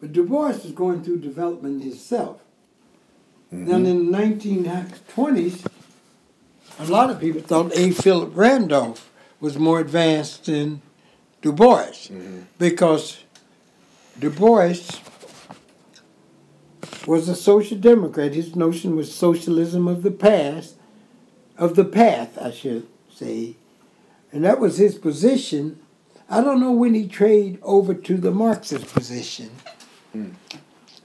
But Du Bois was going through development himself. Mm-hmm. Then in the 1920s, a lot of people thought A. Philip Randolph was more advanced than Du Bois mm-hmm. because Du Bois was a social democrat. His notion was socialism of the past, of the path, I should say. And that was his position. I don't know when he traded over to the Marxist position.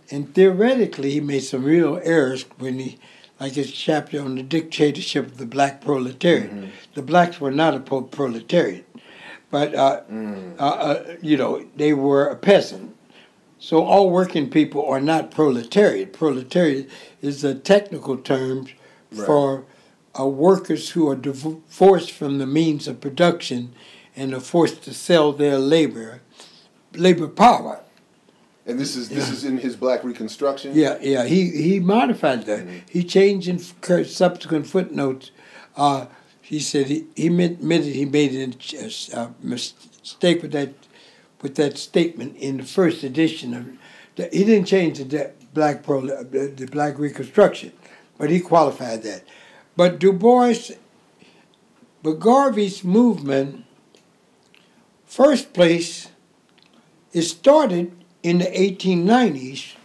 And theoretically, he made some real errors when he, like his chapter on the dictatorship of the black proletariat. The blacks were not a pro- proletariat, but uh, uh, uh, you know they were a peasant. So all working people are not proletariat. Proletariat is a technical term for uh, workers who are divorced from the means of production and are forced to sell their labor, labor power. And this is this is in his Black Reconstruction. Yeah, yeah. He he modified that. He changed in subsequent footnotes. Uh, he said he, he admitted he made a, a mistake with that with that statement in the first edition of. The, he didn't change the de- black pro the, the black Reconstruction, but he qualified that. But Du Bois, but Garvey's movement, first place, it started in the 1890s,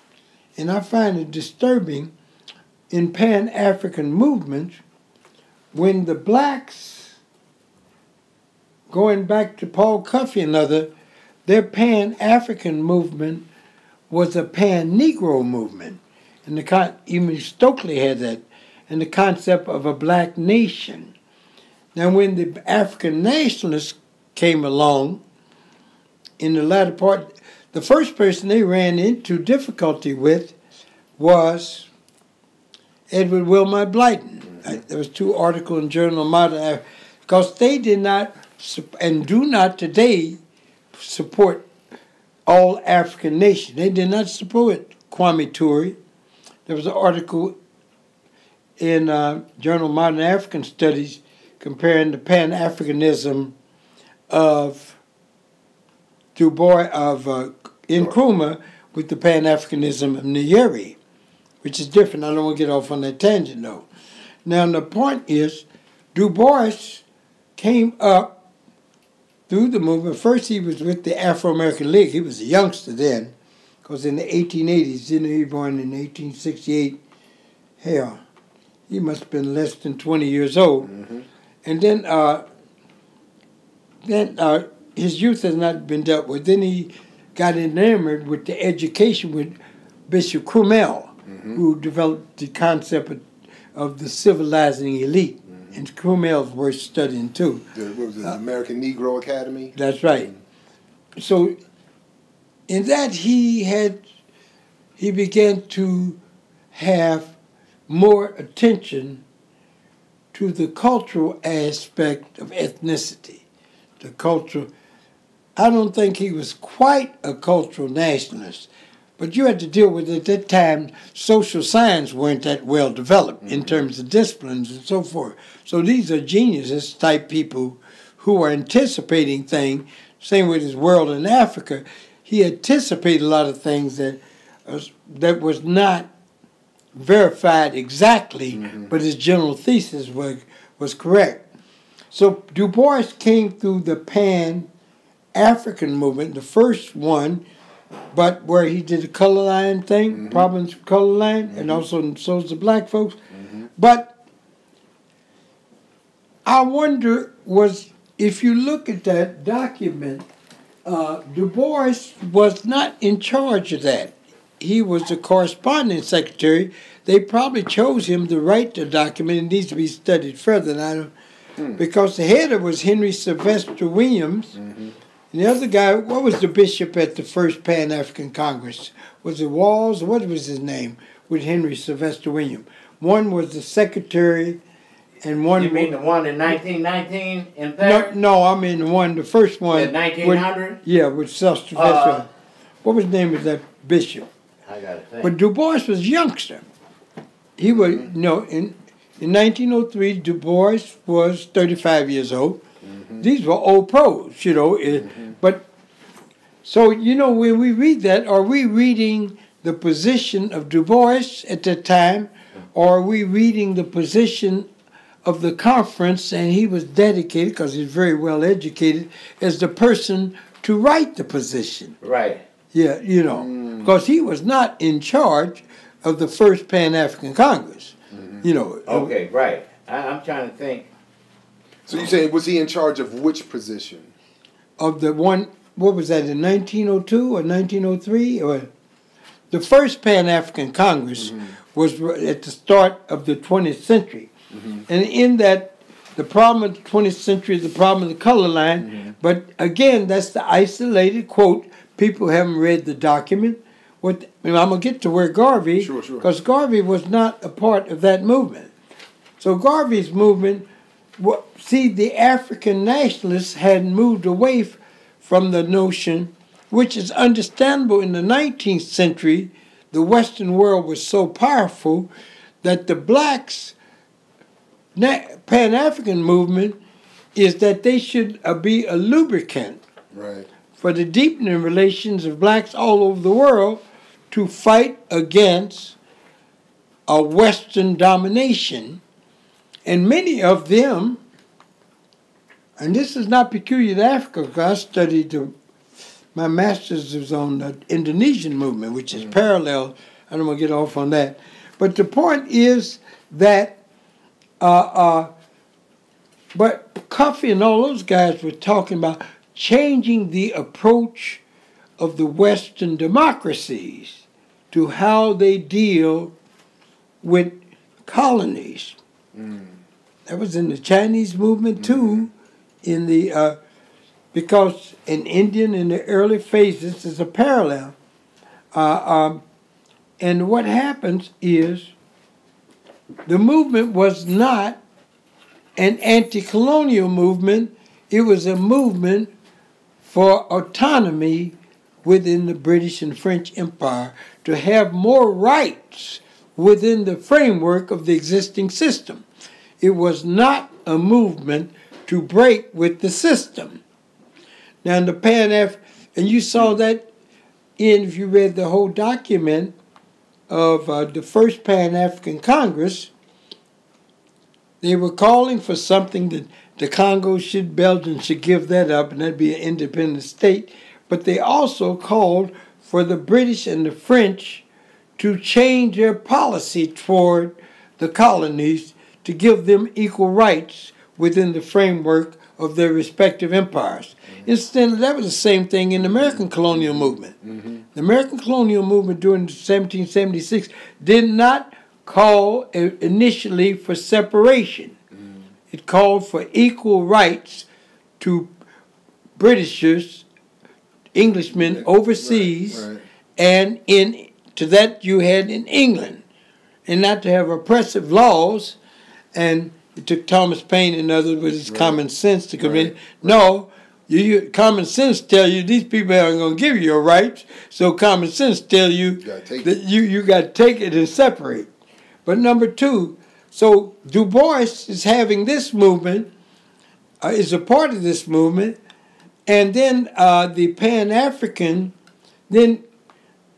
and I find it disturbing in Pan African movements when the blacks, going back to Paul Cuffe and other, their Pan African movement was a Pan Negro movement. And the even Stokely had that, and the concept of a black nation. Now, when the African nationalists came along in the latter part, the first person they ran into difficulty with was Edward Wilmot Blyden. There was two articles in Journal of Modern because they did not and do not today support all African nations. They did not support Kwame Ture. There was an article in uh, Journal of Modern African Studies comparing the Pan Africanism of Du Bois of uh, Nkrumah with the Pan Africanism of Nyerere, which is different. I don't want to get off on that tangent though. Now the point is, Du Bois came up through the movement. First, he was with the Afro American League. He was a youngster then, because in the 1880s, didn't he born in 1868? Hell, he must have been less than 20 years old. And then, uh, then uh, his youth has not been dealt with. Then he got enamored with the education with Bishop Crummell, mm-hmm. who developed the concept of, of the civilizing elite. Mm-hmm. And Crummell's worth studying too. The, what was it, the uh, American Negro Academy. That's right. So, in that he had, he began to have more attention to the cultural aspect of ethnicity, the cultural. I don't think he was quite a cultural nationalist, but you had to deal with it at that time. Social science weren't that well developed in mm-hmm. terms of disciplines and so forth. So these are geniuses type people who are anticipating things. Same with his world in Africa, he anticipated a lot of things that uh, was, that was not verified exactly, mm-hmm. but his general thesis was was correct. So Du Bois came through the Pan African movement, the first one, but where he did the color line thing, mm-hmm. problems with color line, and mm-hmm. also so so's the black folks. Mm-hmm. But I wonder was if you look at that document, uh, Du Bois was not in charge of that. He was the corresponding secretary. They probably chose him to write the document. It needs to be studied further. And I don't, because the header was Henry Sylvester Williams, and the other guy, what was the bishop at the first Pan African Congress? Was it Walls? What was his name? With Henry Sylvester Williams. One was the secretary, and one. You mean the one in 1919 in Paris? No, no, I mean the one, the first one. The 1900? with- Yeah, with Sylvester. Uh, what was the name of that bishop? I gotta think. But Du Bois was a youngster. He was, Mm-hmm. you know, in, in 1903, Du Bois was 35 years old. Mm-hmm. These were old pros, you know. it- But So, you know, when we read that, are we reading the position of Du Bois at that time, mm-hmm. or are we reading the position of the conference, and he was dedicated, because he's very well educated, as the person to write the position? Right. Yeah, you know, mm. because he was not in charge of the first Pan African Congress. Mm-hmm. You know. Okay, right. I, I'm trying to think. So you say was he in charge of which position? Of the one, what was that, in 1902 or 1903? Or the first Pan African Congress mm-hmm. was at the start of the 20th century. Mm-hmm. And in that, the problem of the 20th century is the problem of the color line. Mm-hmm. But again, that's the isolated quote. People haven't read the document. What I'm gonna get to where Garvey, Sure, sure. because Garvey was not a part of that movement. So Garvey's movement, wa- see, the African nationalists had moved away f- from the notion, which is understandable in the 19th century. The Western world was so powerful that the blacks Pan African movement is that they should uh, be a lubricant Right. for the deepening relations of blacks all over the world to fight against a Western domination. And many of them, and this is not peculiar to Africa, because I studied the, my master's was on the Indonesian movement, which is parallel. I don't want to get off on that. But the point is that, uh, uh, but Cuffe and all those guys were talking about changing the approach of the Western democracies to how they deal with colonies. That was in the Chinese movement too, in the uh, because an Indian in the early phases is a parallel. Uh, um, and what happens is the movement was not an anti-colonial movement; it was a movement for autonomy within the British and French Empire to have more rights within the framework of the existing system. It was not a movement to break with the system. Now, in the Pan Af, and you saw that in, if you read the whole document of uh, the first Pan African Congress, they were calling for something that the Congo should, Belgium should give that up, and that'd be an independent state. But they also called for the British and the French to change their policy toward the colonies to give them equal rights within the framework of their respective empires. Mm-hmm. Incidentally, that was the same thing in the American colonial movement. Mm-hmm. The American colonial movement during 1776 did not call initially for separation. Mm-hmm. It called for equal rights to Britishers, Englishmen overseas, right. and in to that you had in England, and not to have oppressive laws. And it took Thomas Paine and others with his common sense to convince. Right. No, you, you common sense tell you these people aren't going to give you your rights. So common sense tell you gotta that you you got to take it and separate. But number two, so Du Bois is having this movement, uh, is a part of this movement, and then uh, the Pan African, then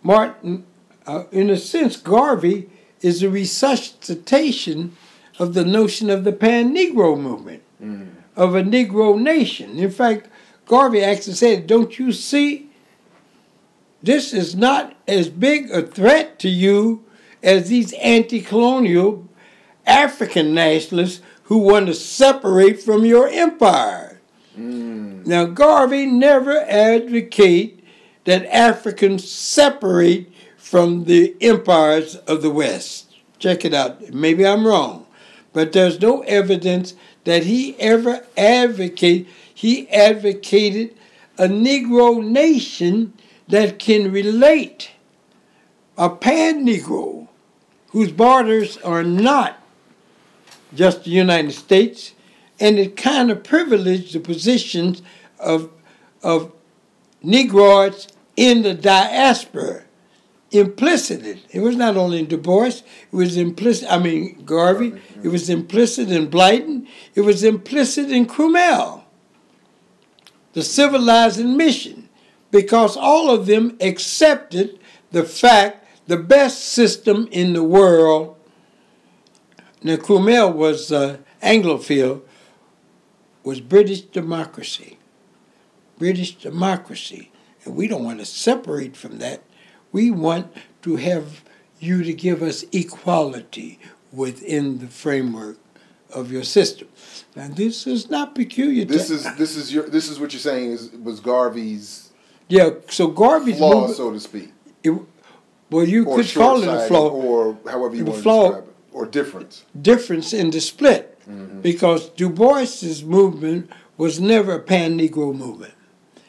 Martin, uh, in a sense, Garvey is a resuscitation of the notion of the Pan Negro movement, mm. of a Negro nation. In fact, Garvey actually said, Don't you see? This is not as big a threat to you as these anti colonial African nationalists who want to separate from your empire. Mm. Now, Garvey never advocate that Africans separate from the empires of the West. Check it out. Maybe I'm wrong, but there's no evidence that he ever advocate. He advocated a Negro nation that can relate a pan Negro whose borders are not just the United States, and it kind of privileged the positions of of Negroids in the diaspora. Implicit it. Was not only in Du Bois, it was implicit I mean Garvey, it was implicit in Blyden, it was implicit in Crummell. The civilizing mission. because all of them accepted the fact the best system in the world. Now, Crummell was uh, Anglophile, was British democracy. British democracy. And we don't want to separate from that. We want to have you to give us equality within the framework of your system. And this is not peculiar. This to, is this is your this is what you're saying is was Garvey's yeah. So Garvey's flaw, movement, so to speak, it, well, you or could call it a flaw. or however you want to describe it, or difference. difference in the split mm-hmm. because Du Bois's movement was never a pan Negro movement.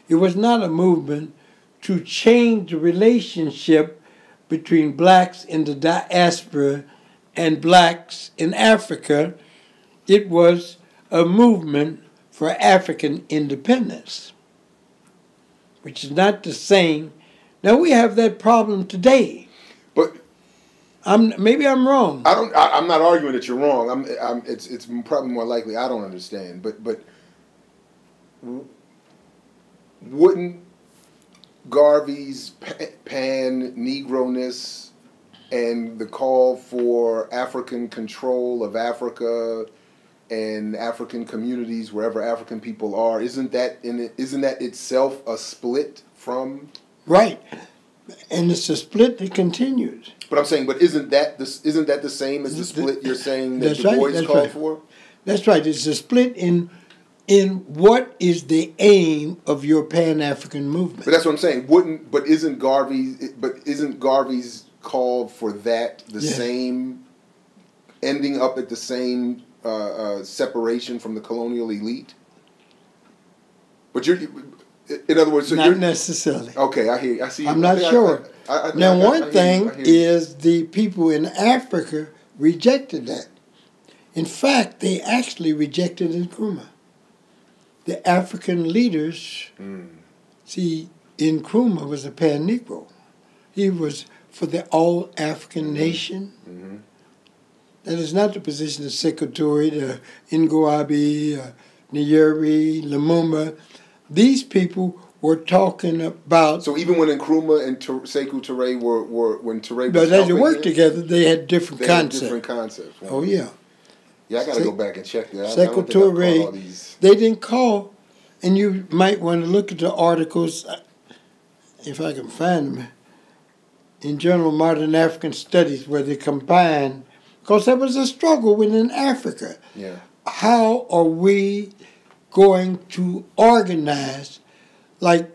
It was not a movement to change the relationship between blacks in the diaspora and blacks in Africa. It was a movement for African independence, which is not the same. Now we have that problem today. But I'm maybe I'm wrong. I don't. I, I'm not arguing that you're wrong. I'm. I'm. It's. It's probably more likely I don't understand. But. But. Wouldn't Garvey's pan Negroness and the call for African control of Africa and African communities wherever African people are isn't that in it, isn't that itself a split from? Right. And it's a split that continues. But I'm saying, but isn't that this? Isn't that the same as the Th- th- split you're saying that that's Du right, Bois that's called right. for? That's right. It's a split in in what is the aim of your Pan African movement. But that's what I'm saying. Wouldn't but isn't Garvey's but isn't Garvey's called for that the Yeah. same ending up at the same uh, uh, separation from the colonial elite? But you're in other words, so Not you're necessarily. okay. I hear. You. I see. I'm not I sure. I- I- Now, one you, thing you. is the people in Africa rejected that. In fact, they actually rejected Nkrumah. The African leaders, Mm. see, Nkrumah was a pan Negro. He was for the all African nation. Mhm. That is not the position of Sekou the Ngouabi, uh, Nyerere, Lumumba. These people were talking about So even when Nkrumah and Ture- Sekou Touré were, were when Touré was But as they worked him, together, they had different they had concepts. different concepts. Oh yeah, Yeah, I got to Se- go back and check that. Sekou don't think I caught Touré. all these. they didn't call, and you might want to look at the articles, uh, if I can find them, in Journal of Modern African Studies, where they combine, because there was a struggle within Africa. Yeah. How are we going to organize, like,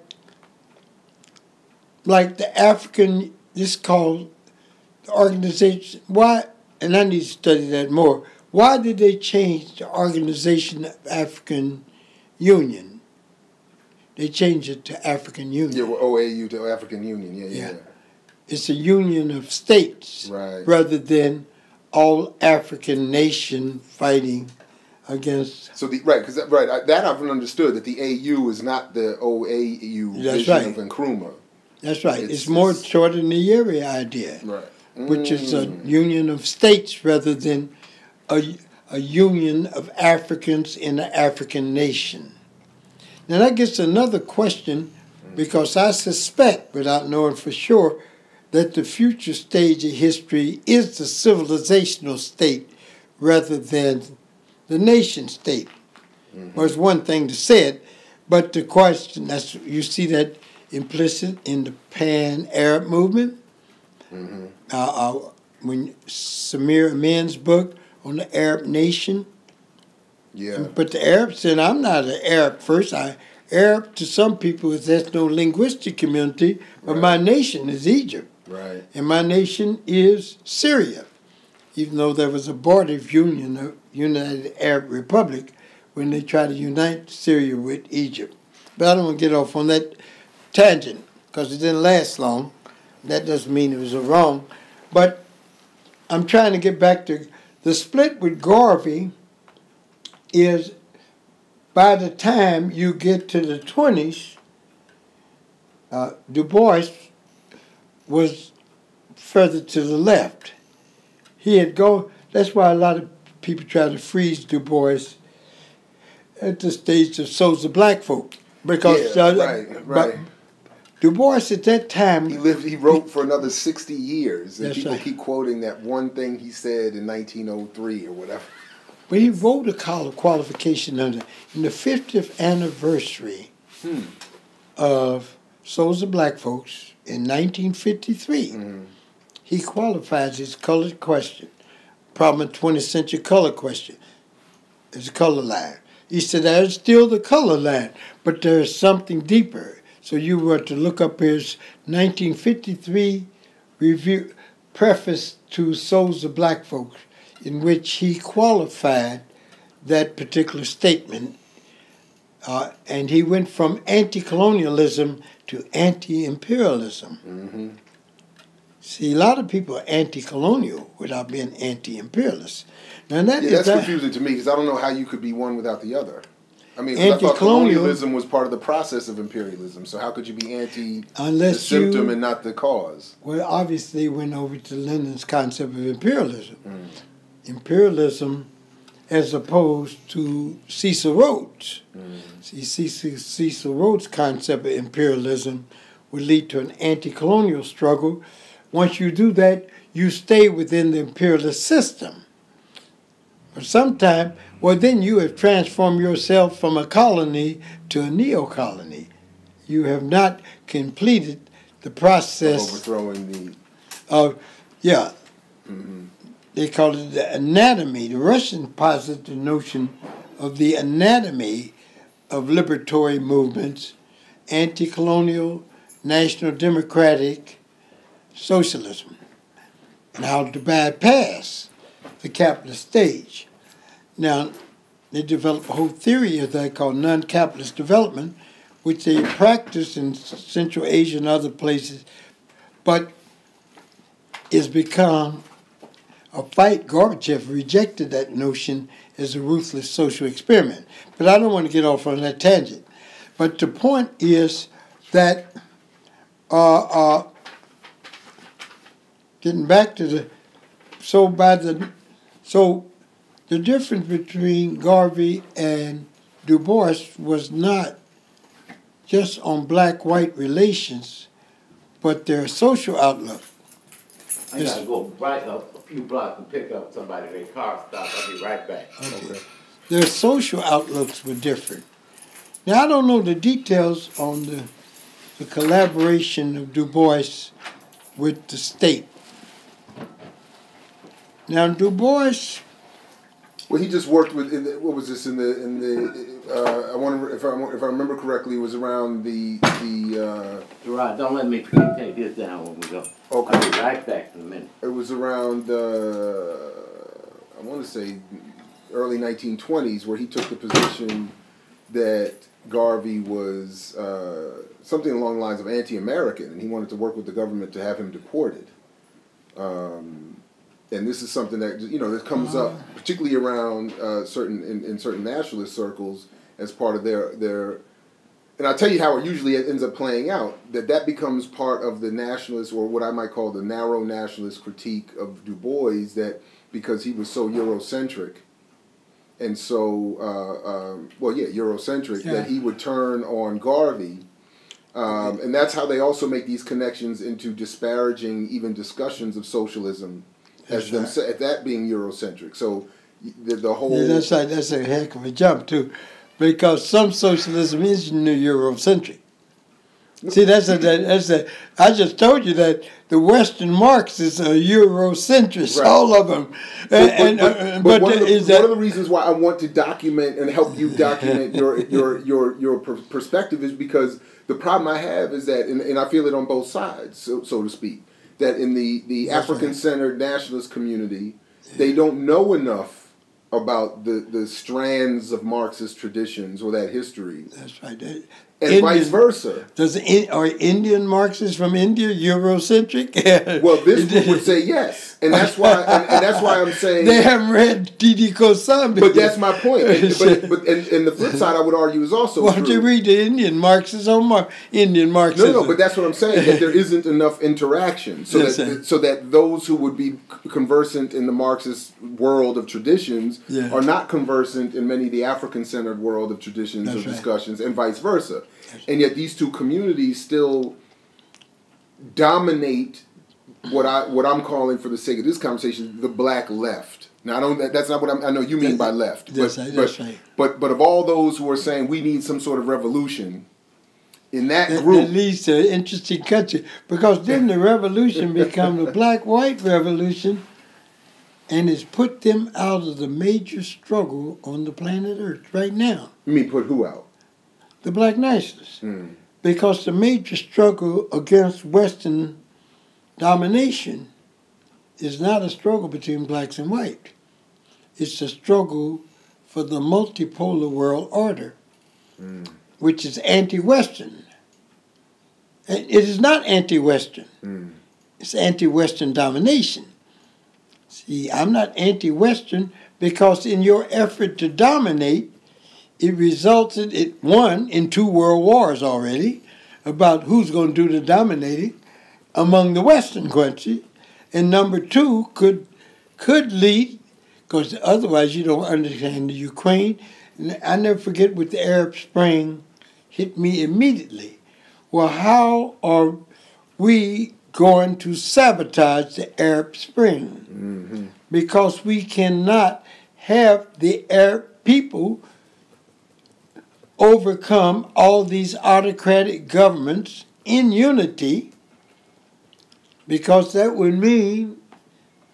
like the African? This called the organization. Why? And I need to study that more. Why did they change the organization of African Union? They changed it to African Union. Yeah, well, OAU to African Union. Yeah, yeah. Yeah. It's a union of states Right. rather than all African nation fighting against. So the right, because that, right, I, that I've understood that the AU is not the OAU That's vision right. of Nkrumah. That's right. It's, It's- more it's- toward the Nyerere idea, Right. which is a Mm. union of states rather than a, a union of Africans in an African nation. Now that gets another question because I suspect, without knowing for sure, that the future stage of history is the civilizational state rather than the nation state. Well, it's one thing to say it, but the question that's you see that implicit in the Pan Arab movement. Mm-hmm. Uh, uh, when Samir Amin's book on the Arab nation, Yeah. but the Arab said, I'm not an Arab first. I Arab to some people is ethno linguistic community, but my nation is Egypt. Right. And my nation is Syria, even though there was a border union, the United Arab Republic, when they tried to unite Syria with Egypt. But I don't want to get off on that tangent because it didn't last long. That doesn't mean it was wrong. But I'm trying to get back to the split with Garvey is by the time you get to the 20s, uh, Du Bois was further to the left. He had go. That's why a lot of people try to freeze Du Bois at the stage of Souls of Black folk, because Yeah, uh, right, right. Du Bois at that time He lived. He wrote for another sixty years, and people right. keep quoting that one thing he said in 1903 or whatever. But he wrote a call qualification under in the 50th anniversary Hmm. of Souls of Black Folks in 1953. Mhm. He qualifies his colored question, problem 20th century color question. It's a color line. He said there's still the color line, but there's something deeper. So you were to look up his 1953 review preface to Souls of Black Folks, in which he qualified that particular statement. Uh, and he went from anti colonialism to anti imperialism. hmm See, a lot of people are anti colonial without being anti imperialist. Now, that Yeah, is that's that- confusing to me because I don't know how you could be one without the other. I mean, I thought colonialism was part of the process of imperialism. So how could you be anti Unless the symptom you and not the cause? well, obviously went over to Lenin's concept of imperialism. Mm. Imperialism, as opposed to Cecil Rhodes. Mm. See, Cecil, Cecil Rhodes' concept of imperialism would lead to an anti-colonial struggle. Once you do that, you stay within the imperialist system. But sometime, well, then you have transformed yourself from a colony to a neo-colony. You have not completed the process Of Overthrowing the. of, yeah, mhm. they call it the anatomy. The Russians posit the notion of the anatomy of liberatory movements, anti colonial, national democratic, socialism, and how to bypass the capitalist stage. Now, they developed a whole theory of that called non capitalist development, which they practice in Central Asia and other places, but it's become a fight. Gorbachev rejected that notion as a ruthless social experiment. But I don't want to get off on that tangent. But the point is that uh, uh, getting back to the so by the so the difference between Garvey and Du Bois was not just on black-white relations, but their social outlook. I gotta go right up a few blocks and pick up somebody, their car stopped, I'll be right back. Okay. their social outlooks were different. Now I don't know the details on the the collaboration of Du Bois with the state. Now Du Bois, Well, he just worked with. In the, what was this in the in the? Uh, I wonder if I if I remember correctly, it was around the the. Gerard, don't let me take this down when we go. Uh, okay. I'll be right back in a minute. It was around. Uh, I want to say early 1920s, where he took the position that Garvey was uh, something along the lines of anti-American, and he wanted to work with the government to have him deported. Um, and this is something that you know that comes up particularly around uh, certain in, in certain nationalist circles as part of their their. And I'll tell you how it usually ends up playing out. That that becomes part of the nationalist, or what I might call the narrow nationalist critique of Du Bois. That because he was so Eurocentric, and so uh, um, well, yeah, Eurocentric, Yeah. that he would turn on Garvey. Um, and that's how they also make these connections into disparaging even discussions of socialism as That's them that being Eurocentric. So the, the whole yeah, that's like, that's a heck of a jump too, because some socialism is new Eurocentric. See, that's a that, that's a. I just told you that the Western Marxists are Eurocentrists, Right. all of them, But, and, but, and, uh, but, but one, of the, is one that of the reasons why I want to document and help you document your your your your perspective is because the problem I have is that, and, and I feel it on both sides, so, so to speak, that in the the African centered nationalist community, they don't know enough about the the strands of Marxist traditions or that history, that's right. And Indian- vice versa. Does in, are Indian Marxists from India Eurocentric? Well, this group would say yes, and that's why, and, and that's why I'm saying they haven't read D. D. Kosambi. But that's my point. And, but, but and, and the flip side, I would argue, is also Why don't you read the Indian Marxists on oh, Mar- Indian no, Marxism? no, but that's what I'm saying. That there isn't enough interaction, so Yes, that sir. so that those who would be conversant in the Marxist world of traditions Yeah. are not conversant in many of the African-centered world of traditions That's of right. discussions, and vice versa. And yet, these two communities still dominate what I what I'm calling for the sake of this conversation the black left. Now I don't that, that's not what I'm, i know you mean by left. That's, but, that's but, right. But but of all those who are saying we need some sort of revolution, in that That, group, that leads to an interesting country because then the revolution become the black-white revolution, and it's put them out of the major struggle on the planet Earth right now. you mean put who out? The black nationalists. Mm. because the major struggle against Western domination is not a struggle between blacks and white. It's a struggle for the multipolar world order, which is anti-Western. It is not anti-Western. Mm. It's anti-Western domination. See, I'm not anti-Western because in your effort to dominate, it resulted in one in two world wars already about who's going to do the dominating among the Western countries, and number two could could lead because otherwise you don't understand the Ukraine. And I never forget with the Arab Spring hit me immediately. Well, how are we going to sabotage the Arab Spring? Mm-hmm. Because we cannot have the Arab people overcome all these autocratic governments in unity because that would mean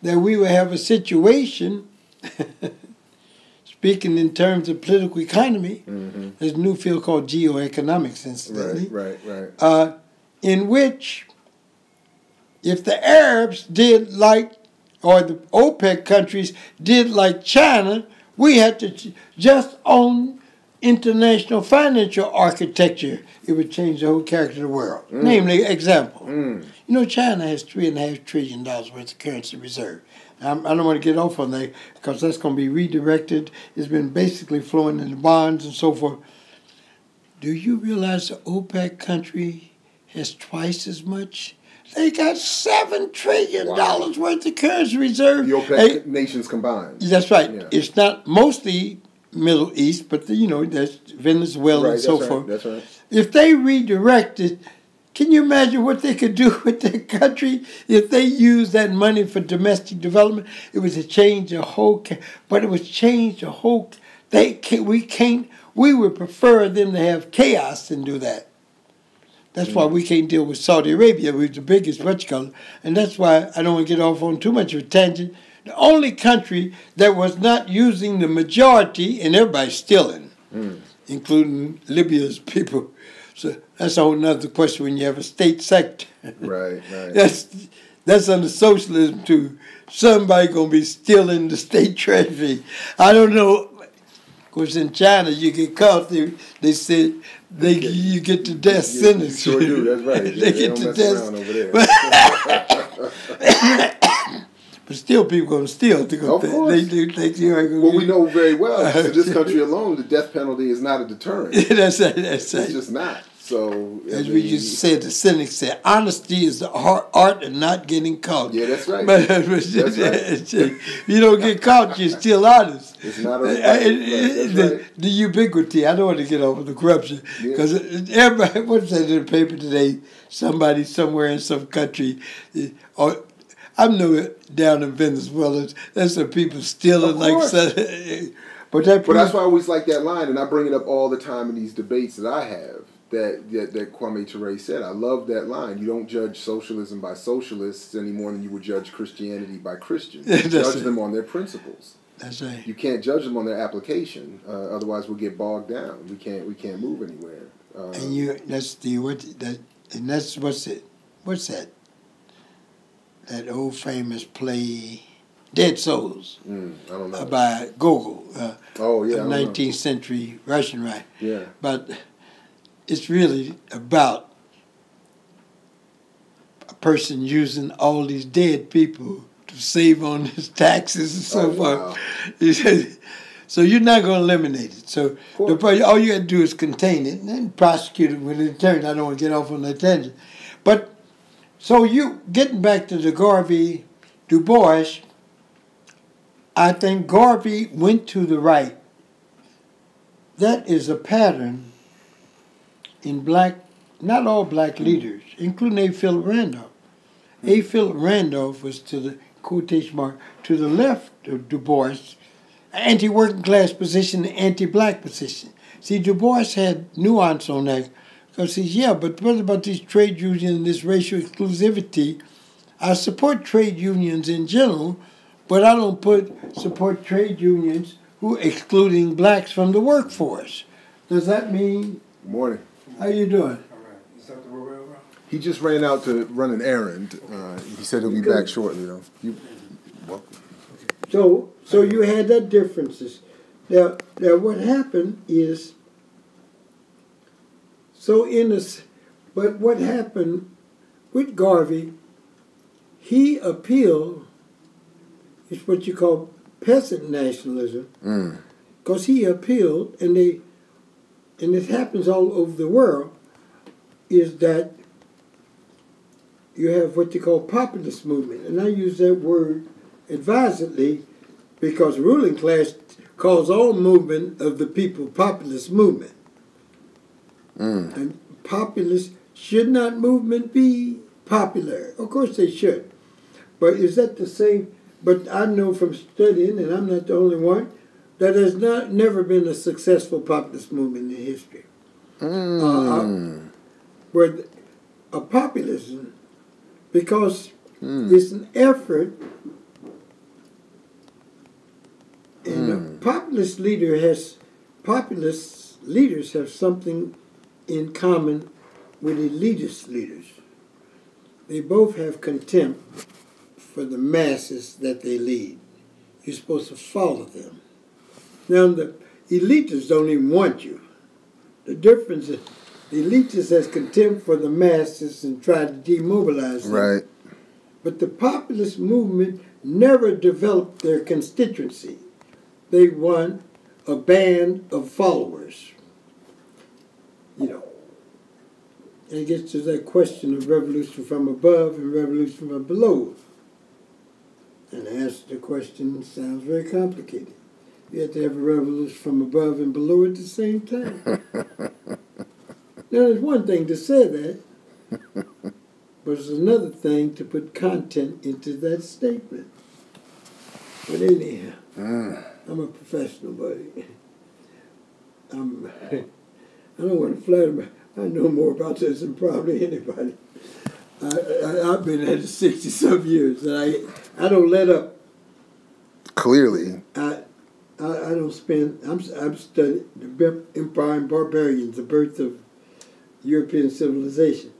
that we would have a situation speaking in terms of political economy there's a new field called geoeconomics incidentally Right, right, right. uh, in which if the Arabs did like, or the OPEC countries did like China, we had to just own international financial architecture. It would change the whole character of the world. Namely, example, Mm. you know, China has three and a half trillion dollars worth of currency reserve. I'm, I don't want to get off on that because that's going to be redirected. It's been basically flowing into bonds and so forth. Do you realize the OPEC country has twice as much? They got seven trillion dollars worth of currency reserve. The OPEC nations combined. that's right. Yeah. It's not mostly Middle East, but the, you know, there's Venezuela Right, and so that's forth. That's right. If they redirected, can you imagine what they could do with their country if they used that money for domestic development? It was to change the whole, but it was change the whole. They can, we can't. We would prefer them to have chaos than do that. That's why mm. we can't deal with Saudi Arabia, who's the biggest call it. and that's why I don't want to get off on too much of a tangent. The only country that was not using the majority, and everybody's stealing, hmm. including Libya's people. So that's a whole nother question when you have a state sector. Right, right. That's that's under socialism too. Somebody gonna be stealing the state treasury. I don't know. Of course, in China, you get caught. They, they said they you get the death You- you sentence. sure do. That's right. they they get the death. over there. But still, people gonna steal. They gonna Of course. They, they think you ain't gonna. well, we know very well. In this country alone, the death penalty is not a deterrent. that's right. That's It's right. just not. So As we used to say, the cynic said, "Honesty is the art, art of not getting caught." Yeah, that's right. But That's right. you don't get caught, you're still honest. It's not a- Uh, right, it- it- that's the, right. the ubiquity. I don't want to get over the corruption Yeah. because everybody. What's that in the paper today? Somebody somewhere in some country, uh, or I know it down in Venezuela. That's some people stealing Of like. course. So, but that. But that's why I always like that line, and I bring it up all the time in these debates that I have. That that, that Kwame Ture said. I love that line. You don't judge socialism by socialists any more than you would judge Christianity by Christians. You That's judge it. them on their principles. That's right. You can't judge them on their application. Uh, otherwise, we'll get bogged down. We can't we can't move anywhere. Uh, And you, that's the what that, and that's what's it, what's that? That old famous play, Dead Souls, mm, I don't know. by Gogol, uh, oh yeah, a don't know. nineteenth century Russian writer. Yeah. But it's really about a person using all these dead people to save on his taxes and so Oh, wow. forth. So you're not going to eliminate it. So the, all you got to do is contain it and then prosecute it with an attorney. I don't want to get off on that tangent. But so you getting back to the Garvey Du Bois, I think Garvey went to the right. That is a pattern in black not all black hmm. leaders, including A. Philip Randolph. Hmm. A. Philip Randolph was to the quotation mark to the left of Du Bois, anti-working class position, anti-black position. See, Du Bois had nuance on that because he says, yeah, but what about these trade unions and this racial exclusivity? I support trade unions in general, but I don't put support trade unions who excluding blacks from the workforce. Does that mean? Good morning. How you doing? All right. Is Dr. Worrill? He just ran out to run an errand. Uh, he said he'll be Good. back shortly, though. You, welcome. So, so you had that differences. Now, now what happened is, so in this, but what happened with Garvey, he appealed, it's what you call peasant nationalism, Mm. because he appealed, and they, and it happens all over the world, is that you have what you call populist movement, and I use that word advisedly because ruling class calls all movement of the people populist movement. Mm. And populist should not movement be popular? Of course they should. But is that the same? But I know from studying, and I'm not the only one, that there's not never been a successful populist movement in history. Mm. Where a populism, because Mm. it's an effort, and a populist leader has populist leaders have something in common with elitist leaders. They both have contempt for the masses that they lead. You're supposed to follow them. Now the elitists don't even want you. The difference is the elitists has contempt for the masses and try to demobilize them. Right. But the populist movement never developed their constituency. They want a band of followers. You know. And it gets to that question of revolution from above and revolution from below. And the answer the question sounds very complicated. You have to have a revolution from above and below at the same time. now, there's one thing to say that, but it's another thing to put content into that statement. But anyhow, Mm. I'm a professional, buddy. I'm, I don't want to flatter, but I know more about this than probably anybody. I, I, I've been at it 60 some years, and I, I don't let up. Clearly. I, I, I don't spend, I'm, I'm studying the Empire and Barbarians, the birth of European civilization.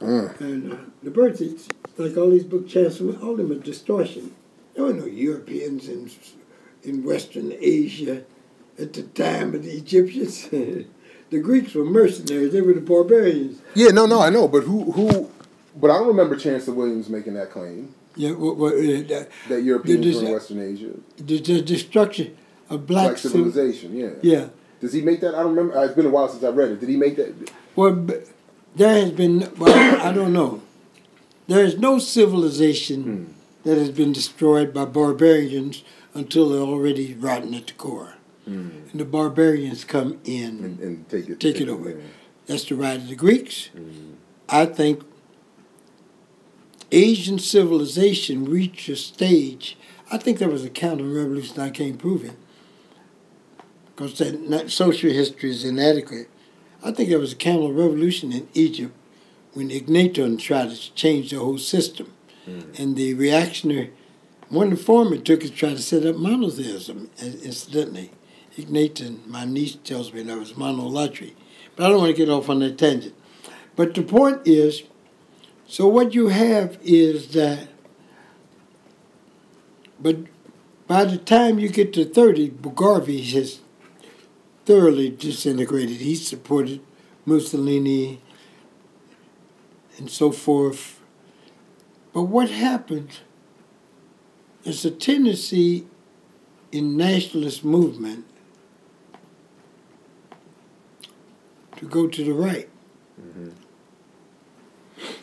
Mm. And uh, the birth is like all these book chapters, all of them are distortion. There were no Europeans in in Western Asia at the time of the Egyptians. the Greeks were mercenaries; they were the barbarians. Yeah, no, no, I know, but who, who, but I don't remember Chancellor Williams making that claim Yeah, what, what, uh, the, that Europeans in Western Asia, the, the destruction of black, black civil- civilization. Yeah. Yeah. Does he make that? I don't remember. It's been a while since I read it. Did he make that? Well, there has been. Well, I don't know. There is no civilization that has been destroyed by barbarians until they're already rotten at the core, Mm. and the barbarians come in. And, and take it. Take it over. yeah. That's the right of the Greeks. Mm-hmm. I think Asian civilization reached a stage. I think there was a counter revolution. I can't prove it because that social history is inadequate. I think there was a counter revolution in Egypt when Akhenaten tried to change the whole system, mm. and the reactionary. One informant took it to try to set up monotheism. in- Incidentally, Akhenaten, my niece tells me there was monolatry. But I don't want to get off on a tangent. But the point is, so what you have is that, but by the time you get to 30, Garvey has thoroughly disintegrated. He supported Mussolini and so forth. But what happened is a tendency in nationalist movement to go to the right. Mm-hmm.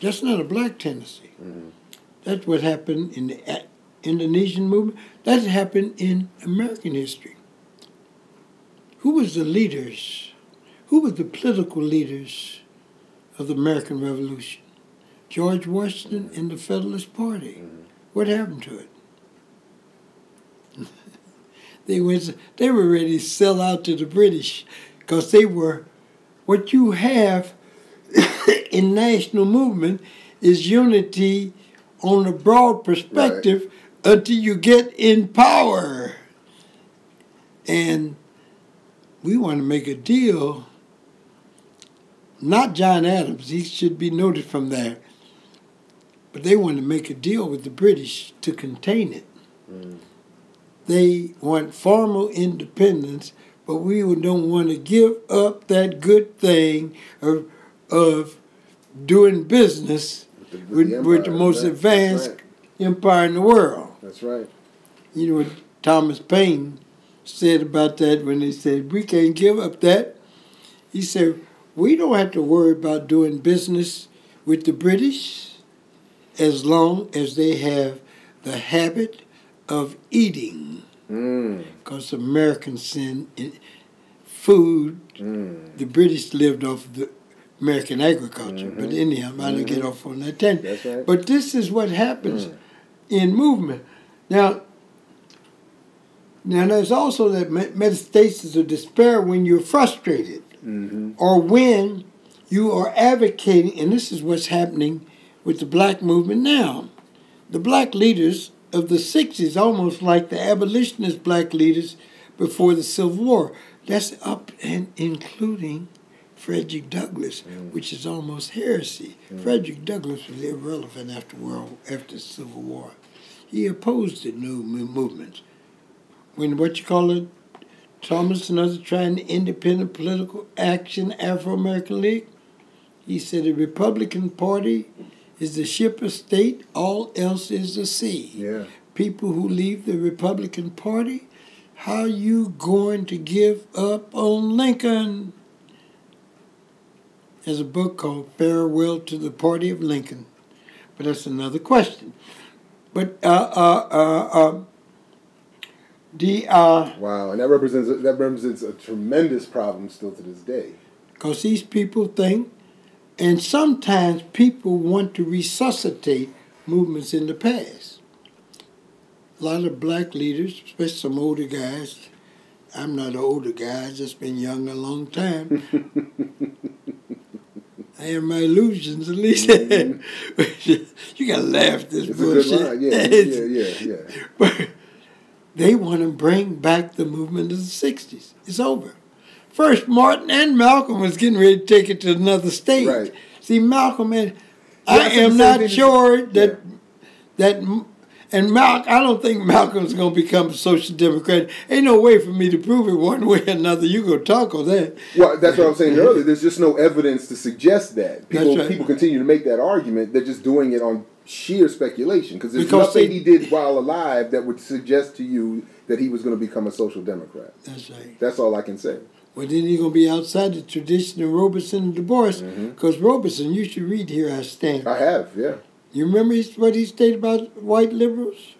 That's not a black tendency. Mm-hmm. That's what happened in the Indonesian movement. That happened in American history. Who was the leaders? Who were the political leaders of the American Revolution. George Washington mm-hmm. and the Federalist Party. What happened to it? they went. They were ready to sell out to the British, because they were. What you have in national movement is unity on a broad perspective until you get in power. And we want to make a deal. Not John Adams, he should be noted from there. But they want to make a deal with the British to contain it. Mm. They want formal independence, but we don't want to give up that good thing of, of doing business With the, with, the with the most right? advanced That's empire in the world. That's right. You know what Thomas Paine said about that when he said, We can't give up that. He said, We don't have to worry about doing business with the British as long as they have the habit of eating. Mm, Because Americans send food, mm. the British lived off of the American agriculture. But anyhow, I'm going to get off on that tangent. Right. But this is what happens in movement. Now, now there's also that metastasis of despair when you're frustrated Mm-hmm. or when you are advocating, and this is what's happening with the black movement now. The black leaders of the 60s, almost like the abolitionist black leaders before the Civil War, that's up and including Frederick Douglass, mm. which is almost heresy. Mm. Frederick Douglass was irrelevant after world after the Civil War. He opposed the new mo- movements. When what you call it, Thomas and others trying the independent political action Afro American League, he said the Republican Party is the ship of state, all else is the sea. Yeah. People who leave the Republican Party, how you going to give up on Lincoln? There's a book called Farewell to the Party of Lincoln, but that's another question. But uh, uh, uh, uh, the uh, Wow, and that represents that represents a tremendous problem still to this day. because these people think, and sometimes people want to resuscitate movements in the past. A lot of black leaders, especially some older guys, I'm not an older guy, I've just been young a long time. I have my illusions, at least. you gotta laugh at this It's bullshit. Yeah, yeah, yeah, yeah. But they want to bring back the movement of the 60s. It's over. First, Martin and Malcolm was getting ready to take it to another stage. Right. See, Malcolm and Yeah, I am not sure that yeah. that and Mal I don't think Malcolm's going to become a social democrat. Ain't no way for me to prove it one way or another. You go talk on that. Well, that's what I was saying earlier. There's just no evidence to suggest that. People right. people continue to make that argument. They're just doing it on sheer speculation because there's Because nothing he did while alive that would suggest to you that he was going to become a social democrat. That's right. That's all I can say. Well, then you're going to be outside the tradition of Robeson and Du Bois. Mm-hmm. Because Robeson, you should read Here I Stand. I have, yeah. You remember what he stated about white liberals?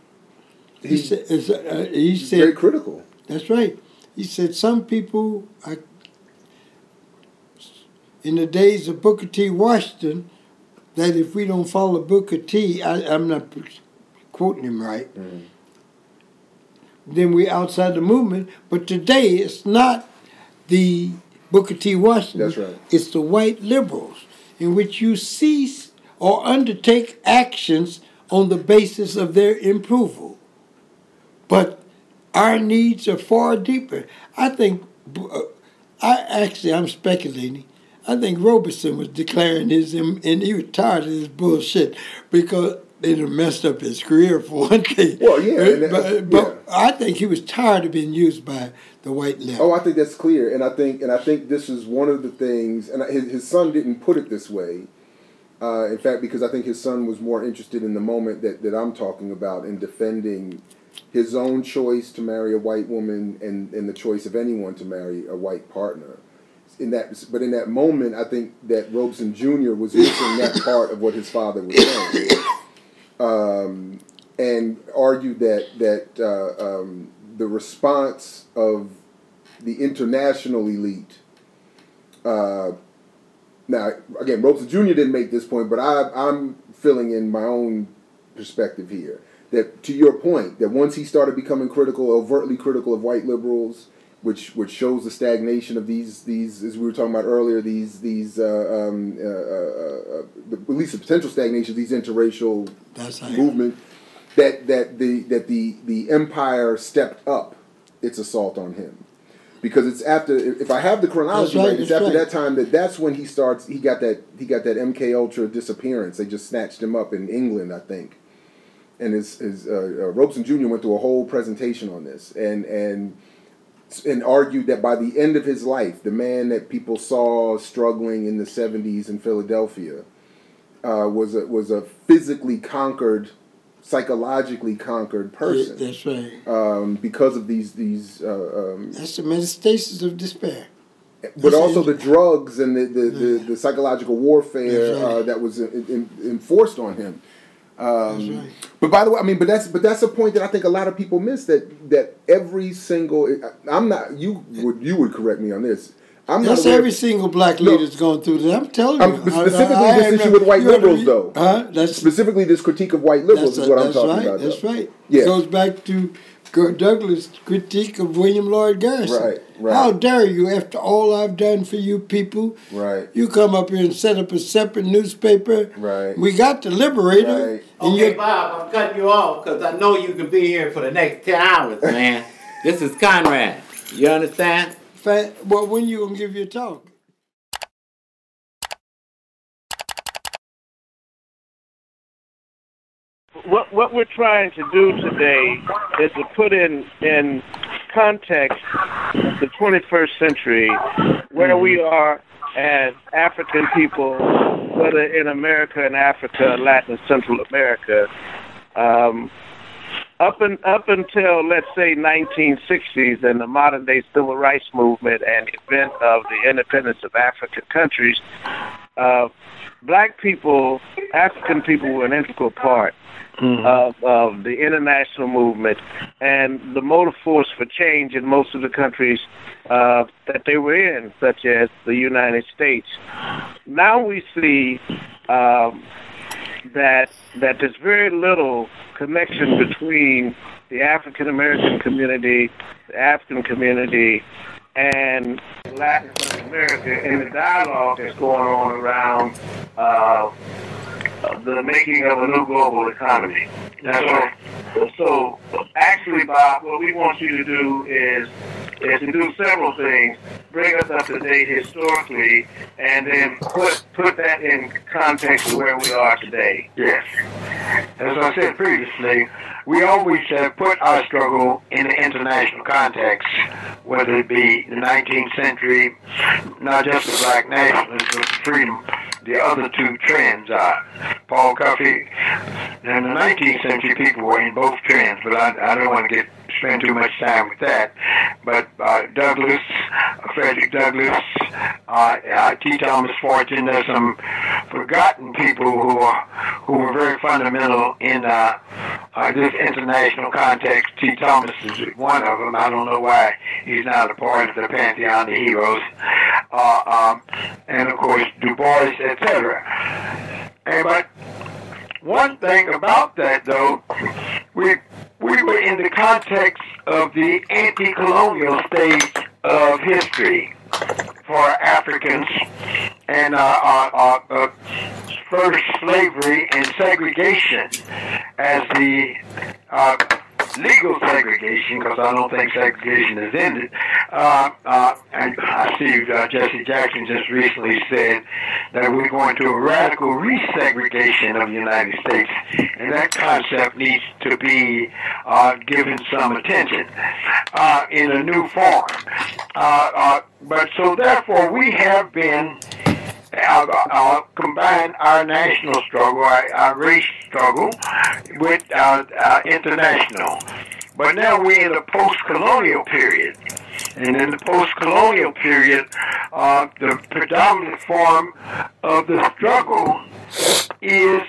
He, He- said, uh, he He's said very critical. that's right. He said some people, I, in the days of Booker T. Washington, that if we don't follow Booker T, I, I'm not quoting him right, Mm-hmm. then we're outside the movement. But today it's not the Booker T. Washington. That's right. It's the white liberals in which you cease or undertake actions on the basis of their approval. But our needs are far deeper. I think, uh, I actually, I'm speculating. I think Robeson was declaring his, and he was tired of this bullshit because they done messed up his career for one thing. Well, yeah, but, but I think he was tired of being used by the white left. Oh, I think that's clear, and I think and I think this is one of the things. And his, his son didn't put it this way. Uh, in fact, because I think his son was more interested in the moment that, that I'm talking about in defending his own choice to marry a white woman and, and the choice of anyone to marry a white partner. In that, but in that moment, I think that Robeson Jr. was missing that part of what his father was saying, um, and argued that that uh, um, the response of the international elite uh, now again, Robeson Jr. didn't make this point, but I, I'm filling in my own perspective here. That to your point, that once he started becoming critical, overtly critical of white liberals, which which shows the stagnation of these these as we were talking about earlier these these uh, um, uh, uh, uh, at least the potential stagnation of these interracial That's movement that that the that the the empire stepped up its assault on him because it's after if I have the chronology right, right, it's after right. that time that that's when he starts he got that he got that MK Ultra disappearance they just snatched him up in England I think and his his uh, uh, Robeson Jr. went through a whole presentation on this and and and argued that by the end of his life the man that people saw struggling in the 70s in Philadelphia uh, was a was a physically conquered psychologically conquered person That's right. um, because of these these uh, um, That's the manifestations of despair. but also the drugs and the the, the, the psychological warfare right. uh, that was in, in, enforced on him. Um, right. But by the way, I mean, but that's but that's a point that I think a lot of people miss that that every single I'm not you would you would correct me on this. I'm That's every single black No. leader's going through that. I'm telling you. But specifically this issue with white liberals, though. Huh? That's specifically this critique of white liberals is what I'm talking right. about. That's though. right. Yeah. It goes back to Douglass' critique of William Lloyd Garrison. Right, right. How dare you, after all I've done for you people, Right. you come up here and set up a separate newspaper. Right. We got the Liberator. Right. And Okay, Bob, I'm cutting you off because I know you can be here for the next 10 hours, man. this is Conrad. You understand? fa- well, when you gonna give your talk? what what we're trying to do today is to put in in context the 21st century where we are as African people, whether in America and Africa, Latin and Central America. Um, up and up until let's say 1960s and the modern day civil rights movement and event of the independence of African countries, uh, black people, African people were an integral part of, of the international movement and the motive force for change in most of the countries uh, that they were in, such as the United States. Now we see um, that that there's very little connection between the African American community, the African community, and Latin America in the dialogue that's going on around uh, the making of a new global economy. So, so actually, Bob, what we want you to do is is to do several things. Bring us up to date historically, and then put put that in context of where we are today. Yes. As I said previously, we always have put our struggle in the international context, whether it be the 19th century, not just the black nationalism, but the freedom, the other two trends are. Paul Cuffe, in the 19th century, people were in both trends, but I, I don't want to get spend too much time with that. But uh, Douglass, Frederick Douglass, uh, T. Thomas Fortune, there's some forgotten people who are who were very fundamental in uh, uh, this international context. T. Thomas is one of them. I don't know why he's not a part of the pantheon of heroes. Uh, um, and of course, Du Bois, etc. But one thing about that, though, we we were in the context of the anti-colonial stage of history for Africans, and uh, uh, uh, uh, first slavery and segregation as the uh, legal segregation, because I don't think segregation has ended. Uh, uh, and I see uh, Jesse Jackson just recently said that we're going to a radical resegregation of the United States, and that concept needs to be uh, given some attention uh, in a new form. Uh, uh, but so therefore, we have been uh, uh, combine our national struggle, our, our race struggle, with our, uh, international. But now we're in a post-colonial period. And in the post-colonial period, uh, the predominant form of the struggle is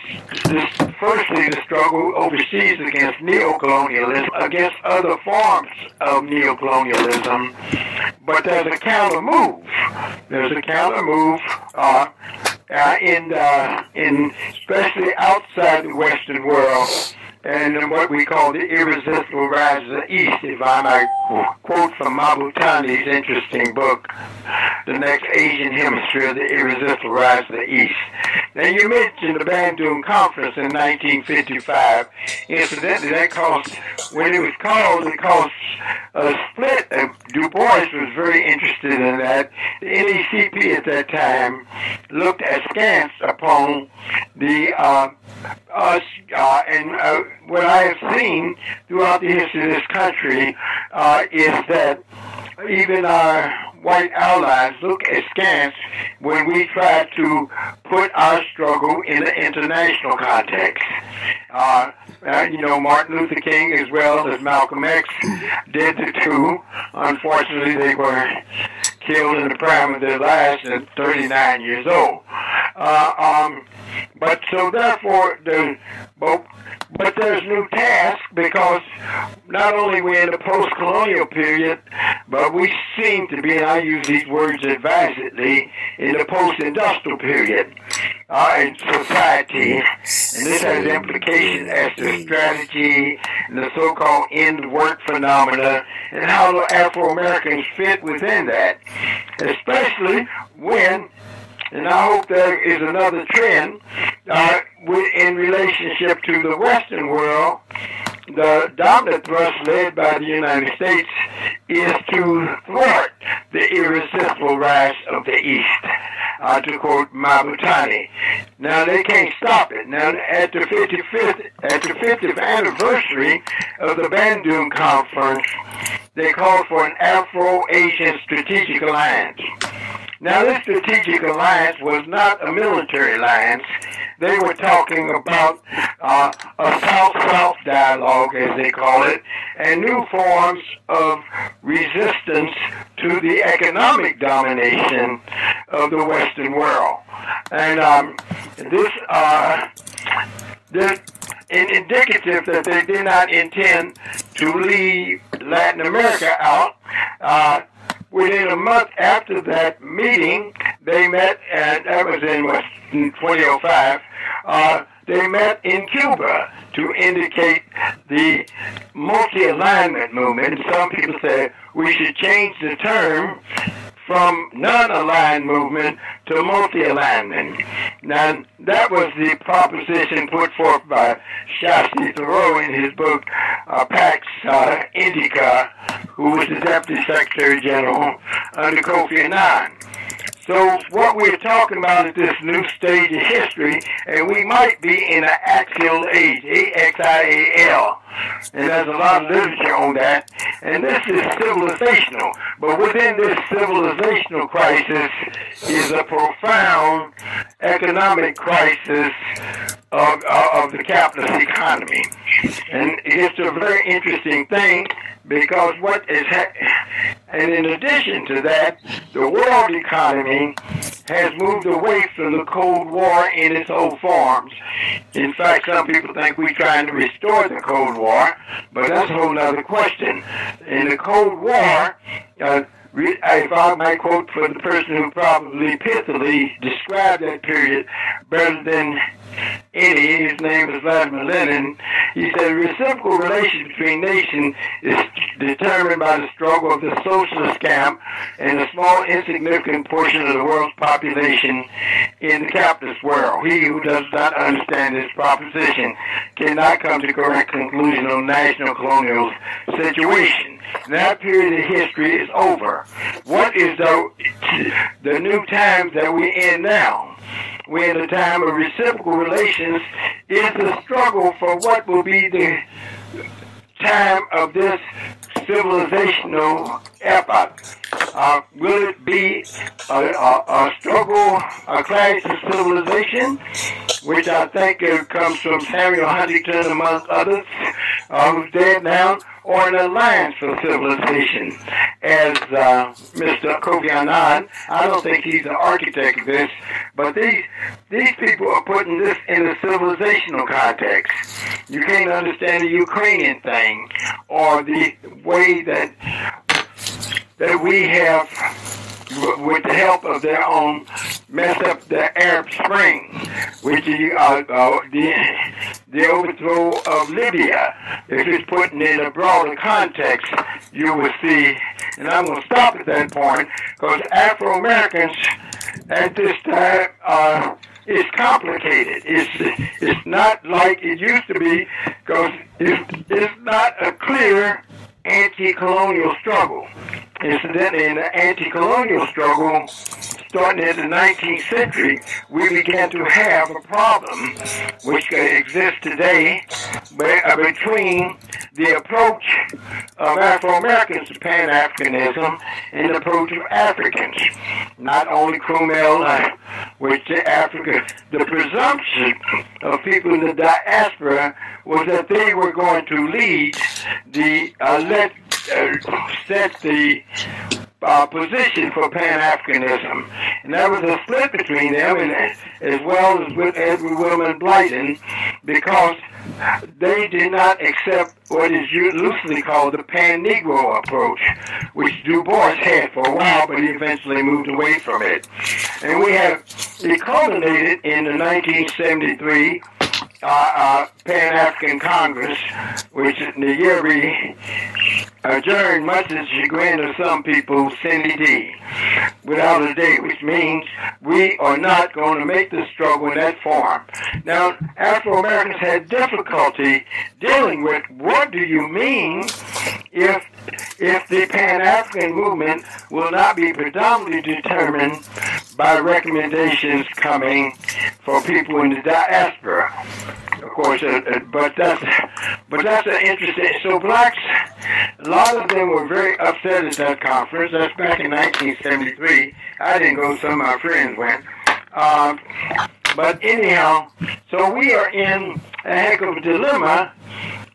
this firstly, the struggle overseas against neocolonialism, against other forms of neocolonialism. But there's a counter move. There's a counter move uh, uh, in, uh, in especially outside the Western world and what we call the irresistible rise of the East, if I might quote from Mahbub interesting book, The Next Asian Hemisphere, The Irresistible Rise of the East. Now, you mentioned the Bandung Conference in 1955. Incidentally, that caused, when it was called, it caused a split. Uh, du Bois was very interested in that. The NAACP at that time looked askance upon the uh, us, uh, and uh, what I have seen throughout the history of this country uh, is that even our white allies look askance when we try to put our struggle in the international context. Uh, uh, you know, Martin Luther King as well as Malcolm X did the two. Unfortunately, they were killed in the prime of their lives at 39 years old. Uh, um, but so therefore, the, but, but there's new task because not only we're in the post-colonial period, but we seem to be, and I use these words advisedly, in the post-industrial period uh, in society. And this has implications as to strategy and the so-called end work phenomena and how Afro-Americans fit within that, especially when and I hope there is another trend uh, in relationship to the Western world. The dominant thrust led by the United States is to thwart the irresistible rise of the East. Uh, to quote Mahbub Now they can't stop it. Now at the 55th, at the 50th anniversary of the Bandung Conference, they called for an Afro-Asian strategic alliance. Now, this strategic alliance was not a military alliance. They were talking about uh, a South-South dialogue, as they call it, and new forms of resistance to the economic domination of the Western world. And um, this, uh, this indicative that they did not intend to leave Latin America out. Uh, within a month after that meeting, they met, and that was in, in 2005. Uh, they met in Cuba to indicate the multi-alignment movement. Some people say we should change the term from non-aligned movement to multi-alignment. Now, that was the proposition put forth by Shashi Tharoor in his book, uh, Pax uh, Indica, who was the Deputy Secretary General under Kofi Annan. So what we're talking about is this new stage of history, and we might be in an axial age, A-X-I-A-L. And there's a lot of literature on that. And this is civilizational. But within this civilizational crisis is a profound economic crisis of, of the capitalist economy. And it's a very interesting thing because what is ha- and in addition to that, the world economy has moved away from the Cold War in its old forms. In fact, some people think we're trying to restore the Cold War, but that's a whole other question. In the Cold War, uh, if I quote for the person who probably pithily described that period better than any, his name is Vladimir Lenin, he said the reciprocal relations between nations is determined by the struggle of the socialist camp and a small insignificant portion of the world's population in the capitalist world. He who does not understand this proposition cannot come to correct conclusion on national colonial situation. That period of history is over. What is the the new times that we're in now? We're in a time of reciprocal relations. Is the struggle for what will be the time of this civilizational epoch? Uh, will it be a, a, a, struggle, a clash of civilization, which I think comes from Samuel Huntington, among others, uh, who's dead now, or an alliance for civilization. As uh, Mr. Kofi Annan, I don't think he's the architect of this, But these these people are putting this in a civilizational context. You can't understand the Ukrainian thing or the way that that we have, with the help of their own, messed up the Arab Spring, which is uh, uh, the the overthrow of Libya. If it's put it in a broader context, you will see. And I'm going to stop at that point because Afro Americans at this time uh, is complicated. It's it's not like it used to be because it's, it's not a clear anti-colonial struggle. Incidentally, in the anti-colonial struggle, starting in the 19th century, we began to have a problem which exists today uh, between the approach of Afro-Americans to Pan-Africanism and the approach of Africans. Not only Crummell, uh, which Africa, the presumption of people in the diaspora was that they were going to lead the, uh, let, uh, set the uh, position for Pan-Africanism. And there was a split between them, and as well as with Edward Wilmot Blyden, because they did not accept what is loosely called the Pan-Negro approach, which Du Bois had for a while, but he eventually moved away from it. And we have, it culminated in the 1973 uh, uh, Pan African Congress, which Nyerere adjourned much to the chagrin of some people, sine die, without a date, which means we are not going to make the struggle in that form. Now, Afro Americans had difficulty dealing with what do you mean if if the Pan African movement will not be predominantly determined by recommendations coming for people in the diaspora. Of course, uh, uh, but that's but that's an interesting. So blacks, a lot of them were very upset at that conference. That's back in 1973. I didn't go. Some of my friends went. Um, but anyhow, so we are in a heck of a dilemma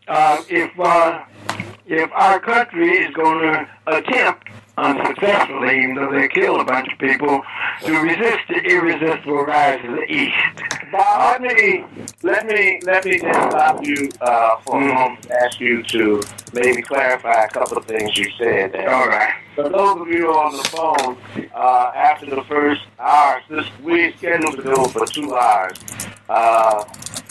uh, if uh, if our country is going to attempt unsuccessfully, even though they kill a bunch of people, to resist the irresistible rise of the East. Bob, let me let me let me just stop you uh, for mm-hmm. a moment. Ask you to maybe clarify a couple of things you said. There. All right. For those of you on the phone, uh, after the first hour, this, we scheduled to go for two hours. Uh,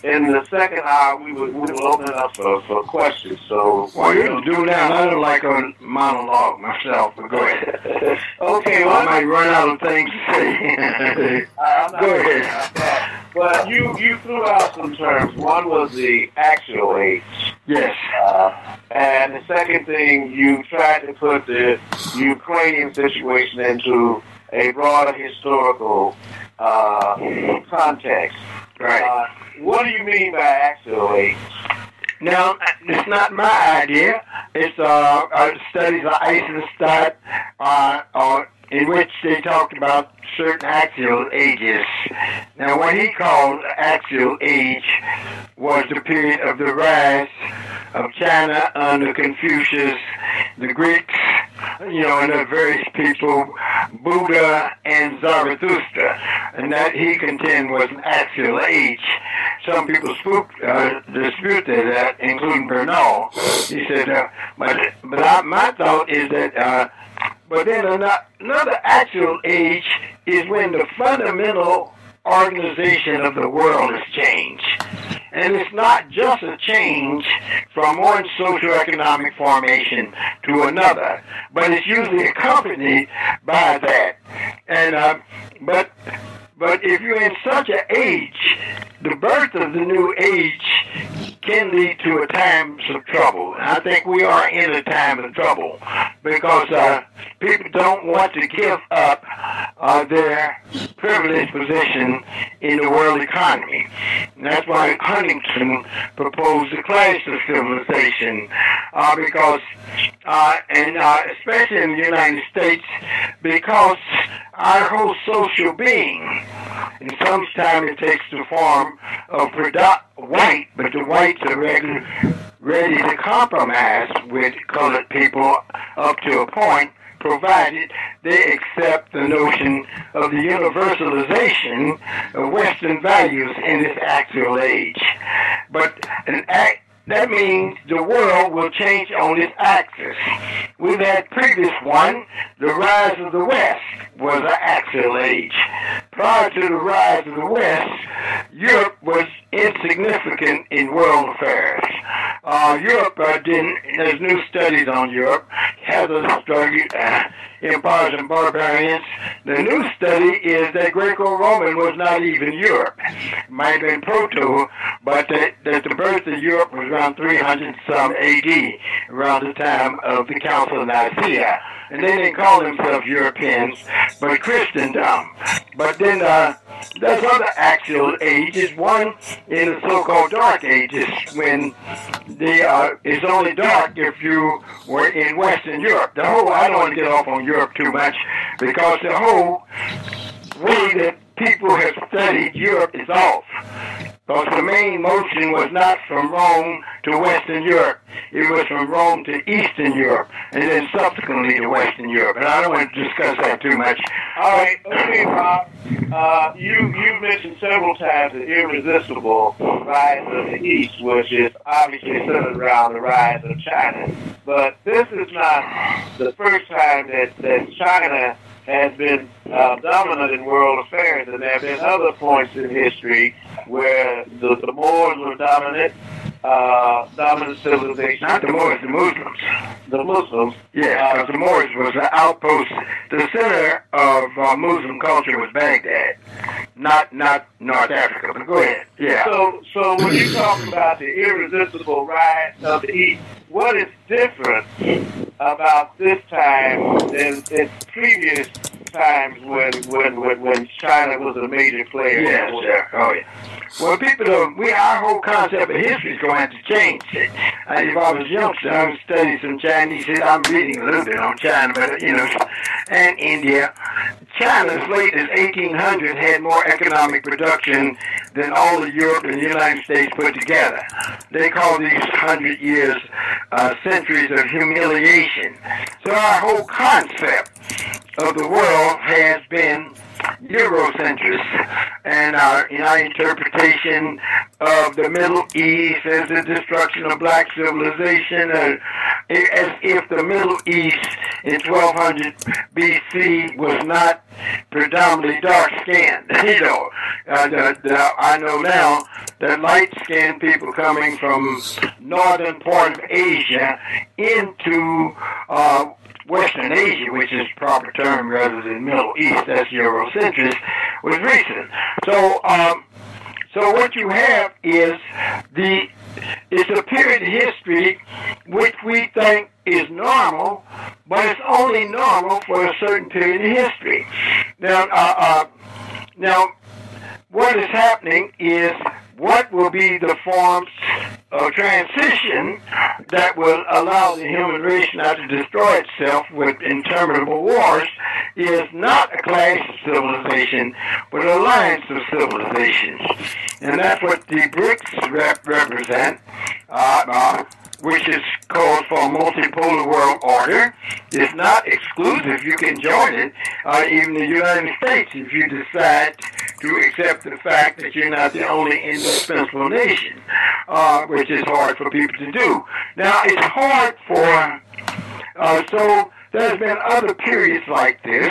in the second hour, we will, we will open it up for, for questions. So, well, you do that. I don't like a monologue myself, but go ahead. okay, well, I might run out of things to say. go ahead. But you you threw out some terms. One was the axial age. Yes. Uh, and the second thing, you tried to put the Ukrainian situation into a broader historical uh, context. Right. Uh, what do you mean by axial age? Now, it's not my idea. It's uh, uh studies of Eisenstadt, uh, uh, in which they talked about certain axial ages. Now, what he called axial age was the period of the rise of China under Confucius, the Greeks, you know, and the various people, Buddha and Zarathustra, and that he contended was an axial age. Some people spook, uh, disputed that, including Bernal. He said, uh, but, but I, my thought is that uh, but then another axial age is when the fundamental organization of the world has changed. And it's not just a change from one socioeconomic formation to another, but it's usually accompanied by that. And uh, but but if you're in such an age, the birth of the new age can lead to a time of trouble. I think we are in a time of trouble because uh, people don't want to give up uh, their privileged position in the world economy. And that's why Huntington proposed the clash of civilization uh, because, uh, and uh, especially in the United States, because our whole social being, and sometimes it takes the form of produ- white, but the whites are ready, ready to compromise with colored people up to a point, provided they accept the notion of the universalization of Western values in this axial age. But an act that means the world will change on its axis. We've had previous one, the rise of the West was an axial age. Prior to the rise of the West, Europe was insignificant in world affairs. Uh, Europe uh, didn't, there's new studies on Europe, has a study, uh, empires and barbarians. The new study is that Greco-Roman was not even Europe. It might have been Proto, but that, that the birth of Europe was around 300 some AD, around the time of the Council of Nicaea. And they didn't call themselves Europeans, but Christendom. But then uh, there's other axial ages. One in the so-called Dark Ages, when the uh, it's only dark if you were in Western Europe. The whole I don't want to get off on Europe too much because the whole way that people have studied Europe is off. Because the main motion was not from Rome to Western Europe. It was from Rome to Eastern Europe, and then subsequently to Western Europe. And I don't want to discuss that too much. All right, okay, Bob. Uh, you you mentioned several times the irresistible rise of the East, which is obviously centered around the rise of China. But this is not the first time that, that China has been uh, dominant in world affairs, and there have been other points in history where the, the Moors were dominant, uh, dominant civilization. Not the Moors, the Muslims. The Muslims. Yeah, because the Moors was an outpost. The center of uh, Muslim culture was Baghdad, not not North Africa. But go ahead. Yeah. So, so when you talk about the irresistible rise of the East, what is different about this time than in previous times when when when, when China was a major player? Yes, sir. Oh, yeah. Well, people, don't, we our whole concept of history is going to have to change. I, if I was youngster, I was studying some Chinese. I'm reading a little bit on China, but you know, and India. China, as late as 1800, had more economic production than all of Europe and the United States put together. They call these hundred years uh, centuries of humiliation. So our whole concept of the world has been Eurocentrist, and our, in our interpretation of the Middle East as the destruction of black civilization, uh, as if the Middle East in 1200 BC was not predominantly dark skinned. you know, uh, the, the, I know now that light skinned people coming from northern part of Asia into uh, Western Asia, which is proper term rather than Middle East, that's Eurocentrist, was recent. So, um, so what you have is the it's a period of history which we think is normal, but it's only normal for a certain period of history. Now, uh, uh, now, what is happening is what will be the forms of transition that will allow the human race not to destroy itself with interminable wars is not a clash of civilization, but an alliance of civilizations. And that's what the BRICS rep- represent. Uh, uh, which is called for a multipolar world order. It's not exclusive. You can join it, uh, even the United States, if you decide to accept the fact that you're not the only indispensable nation, uh, which is hard for people to do. Now, it's hard for, uh, so there's been other periods like this.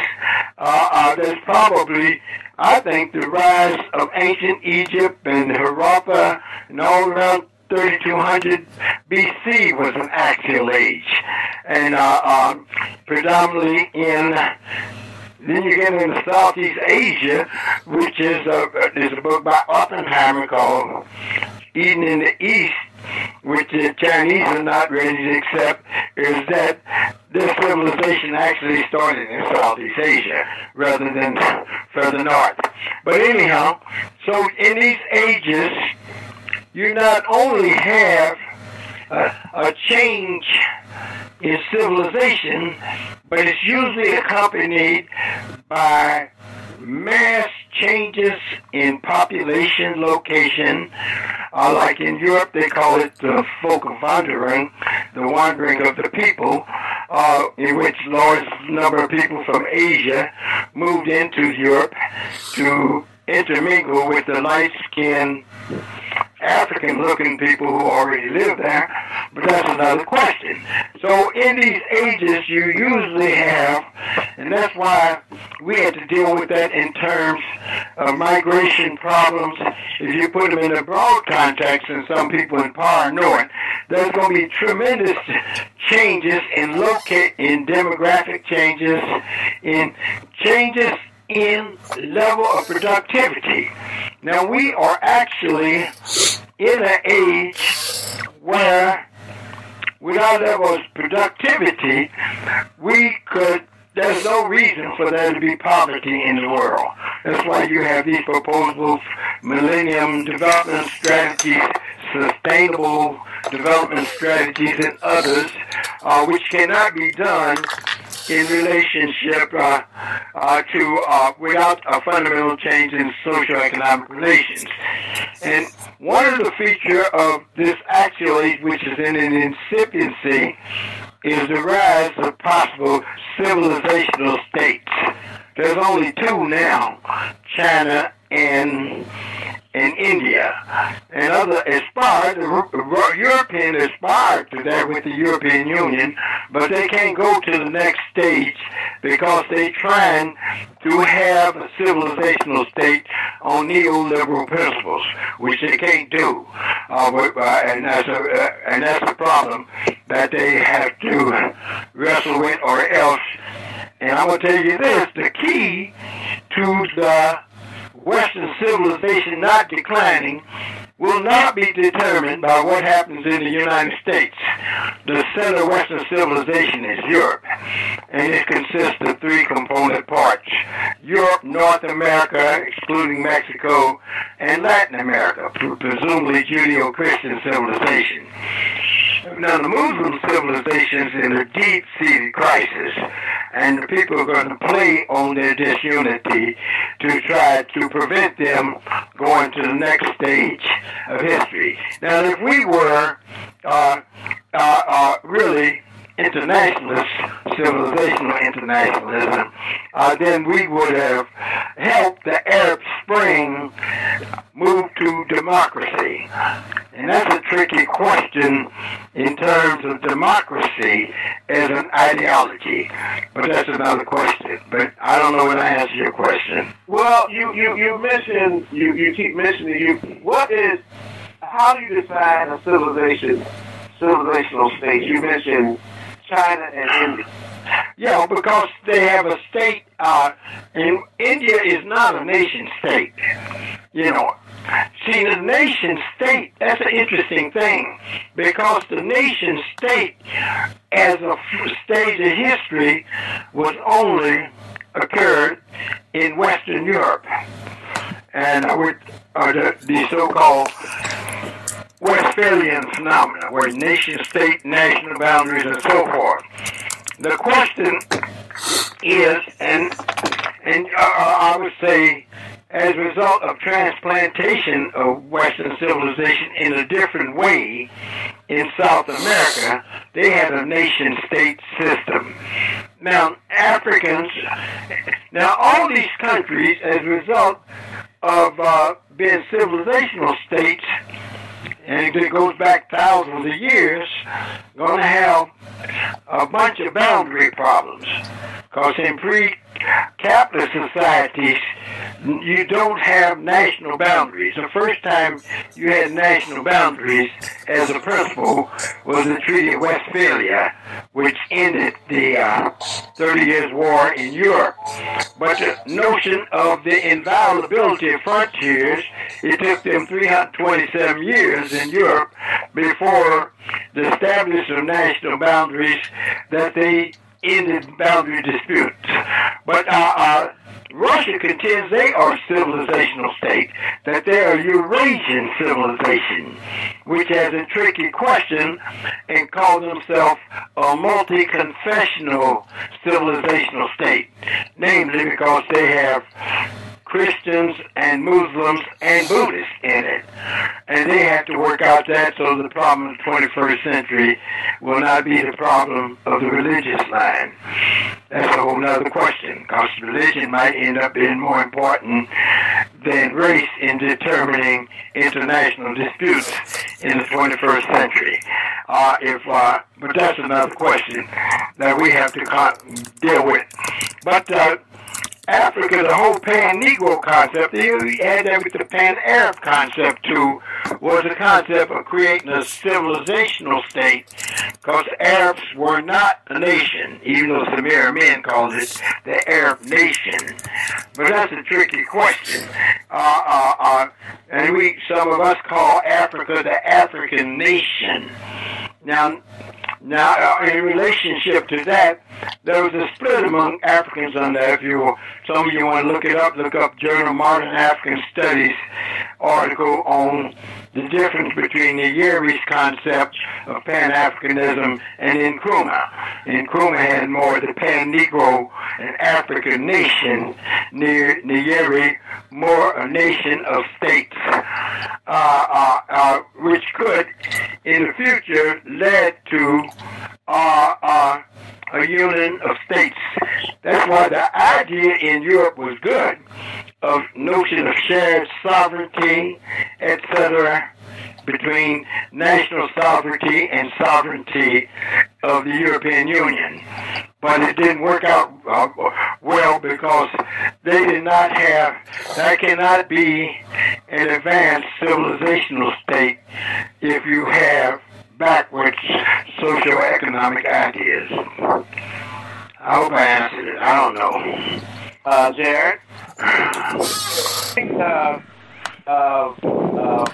Uh, uh, there's probably, I think, the rise of ancient Egypt and Harappa and all around 3200 BC was an axial age, and uh, uh, predominantly in. Then you get into Southeast Asia, which is a, there's a book by Oppenheimer called Eden in the East, which the Chinese are not ready to accept, is that this civilization actually started in Southeast Asia rather than further north. But anyhow, so in these ages, you not only have a, a change in civilization, but it's usually accompanied by mass changes in population location. Uh, like in Europe, they call it the folk wandering, the wandering of the people. uh, in which large number of people from Asia moved into Europe to intermingle with the light-skinned African-looking people who already live there, but that's another question. So in these ages, you usually have, and that's why we had to deal with that in terms of migration problems. If you put them in a broad context, and some people in power know it, there's going to be tremendous changes in locate in demographic changes, in changes in level of productivity. Now we are actually in an age where with our level of productivity, we could there's no reason for there to be poverty in the world. That's why you have these proposals, millennium development strategies, sustainable development strategies, and others, uh, which cannot be done in relationship uh, uh, to uh, without a fundamental change in socioeconomic relations. And one of the features of this axial age, which is in an incipiency, is the rise of possible civilizational states. There's only two now, China and in India. And other aspired, European aspired to that with the European Union, but they can't go to the next stage because they're trying to have a civilizational state on neoliberal principles, which they can't do. Uh, uh, and, that's a, uh, and that's a problem that they have to wrestle with or else. And I'm going to tell you this, the key to the Western civilization not declining will not be determined by what happens in the United States. The center of Western civilization is Europe, and it consists of three component parts. Europe, North America, excluding Mexico, and Latin America, presumably Judeo-Christian civilization. Now, the Muslim civilization is in a deep-seated crisis, and the people are going to play on their disunity to try to prevent them going to the next stage of history. Now, if we were uh, uh, uh, really internationalist, civilizational internationalism, uh, then we would have helped the Arab Spring move to democracy. And that's a tricky question in terms of democracy as an ideology. But that's another question. But I don't know when I answer your question. Well, you, you, you mentioned, you, you keep mentioning, you, what is, how do you define a civilization, civilizational state? You mentioned China and India. Yeah, because they have a state, uh, and India is not a nation state. You know, see, the nation state, that's an interesting thing, because the nation state, as a stage of history, was only occurred in Western Europe. And with uh, the, the so-called Westphalian phenomena, where nation state, national boundaries, and so forth. The question is, and and uh, I would say, as a result of transplantation of Western civilization in a different way in South America, they had a nation state system. Now, Africans, now all these countries, as a result of uh, being civilizational states, and it goes back thousands of years, going to have a bunch of boundary problems. Because in pre-capitalist societies, you don't have national boundaries. The first time you had national boundaries as a principle was the Treaty of Westphalia, which ended the uh, 30 Years' War in Europe. But the notion of the inviolability of frontiers, it took them 327 years in Europe before the establishment of national boundaries that they ended boundary disputes. But uh, uh, Russia contends they are a civilizational state, that they are Eurasian civilization, which has a tricky question and call themselves a multi-confessional civilizational state, namely because they have Christians and Muslims and Buddhists in it. And they have to work out that so the problem of the 21st century will not be the problem of the religious line. That's a whole other question, because religion might end up being more important than race in determining international disputes in the 21st century. Uh, if, uh, but that's another question that we have to deal with. But uh, Africa, the whole pan-Negro concept, you had that with the pan-Arab concept too, was the concept of creating a civilizational state, because Arabs were not a nation, even though Samir Amin calls it the Arab nation. But that's a tricky question. Uh, uh, uh, and we, some of us call Africa the African nation. Now, now, in relationship to that, there was a split among Africans on that. If you, some of you want to look it up, look up Journal of Modern African Studies article on the difference between the Nyerere's concept of Pan-Africanism and Nkrumah. Nkrumah had more the Pan-Negro and African nation, near Nyeri more a nation of states, uh, uh, uh, which could, in the future, lead to uh, uh, a union of states. That's why the idea in Europe was good of notion of shared sovereignty, etc., between national sovereignty and sovereignty of the European Union. But it didn't work out uh, well because they did not have, that cannot be an advanced civilizational state if you have backwards socioeconomic ideas. I hope I answered it. I don't know. Uh, Jared? uh, uh, uh,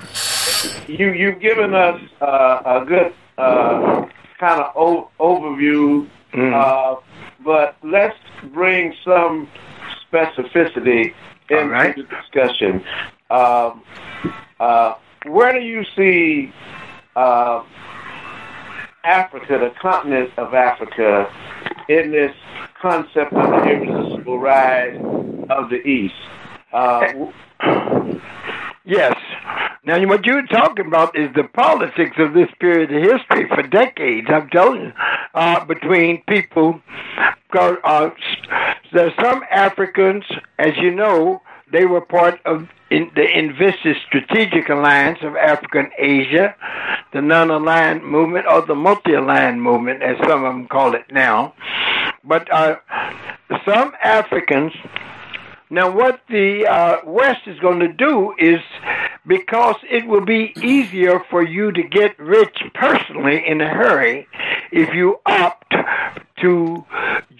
you, you've given us uh, a good uh, kind of o- overview, Mm. uh, but let's bring some specificity into right. the discussion. Um, uh, where do you see uh, Africa, the continent of Africa, in this concept of the irresistible rise of the East? Uh, Yes. Now, what you're talking about is the politics of this period of history for decades. I'm telling you, uh, between people. Uh, there's some Africans, as you know, they were part of in the envisaged strategic alliance of African Asia, the non-aligned movement, or the multi-aligned movement, as some of them call it now. But uh, some Africans now, what the uh, West is going to do is because it will be easier for you to get rich personally in a hurry if you opt to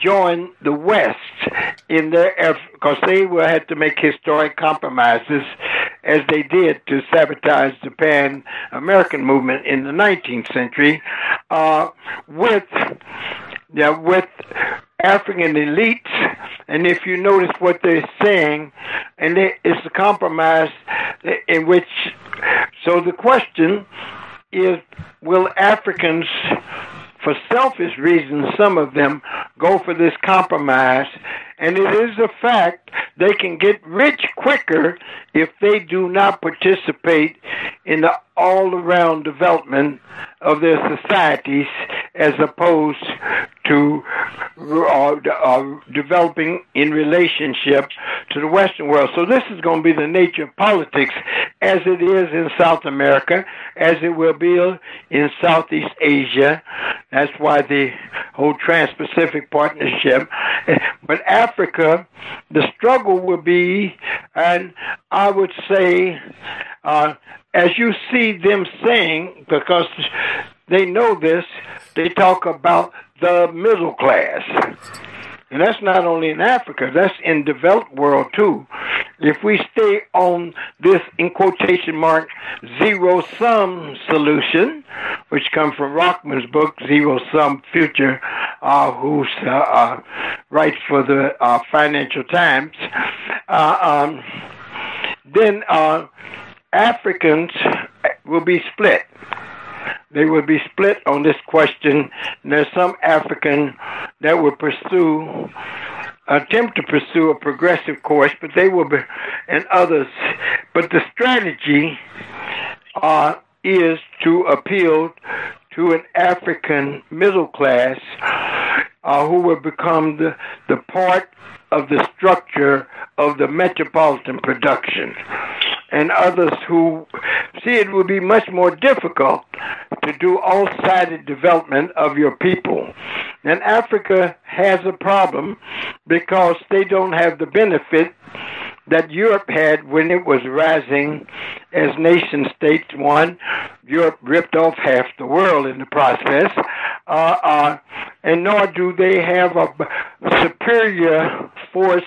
join the West in their effort, because they will have to make historic compromises as they did to sabotage the Pan American movement in the 19th century uh, with yeah, with African elites, and if you notice what they're saying, and it's a compromise in which. So the question is, will Africans, for selfish reasons, some of them go for this compromise? And it is a fact they can get rich quicker if they do not participate in the all around development of their societies as opposed to uh, uh, developing in relationship to the Western world. So this is going to be the nature of politics as it is in South America, as it will be in Southeast Asia. That's why the whole Trans-Pacific Partnership. But Africa, the struggle will be, and I would say, uh, as you see them saying, because they know this, they talk about the middle class. And that's not only in Africa, that's in developed world too. If we stay on this, in quotation mark, zero sum solution, which comes from Rachman's book, Zero Sum Future, uh, who uh, uh, writes for the uh, Financial Times, uh, um, then uh, Africans will be split. They will be split on this question. And there's some African that will pursue attempt to pursue a progressive course, but they will be, and others. But the strategy uh, is to appeal to an African middle class uh, who will become the, the part of the structure of the metropolitan production. And others who see it will be much more difficult to do all sided development of your people. And Africa has a problem because they don't have the benefit that Europe had when it was rising as nation states. One, Europe ripped off half the world in the process, uh, uh, and nor do they have a superior force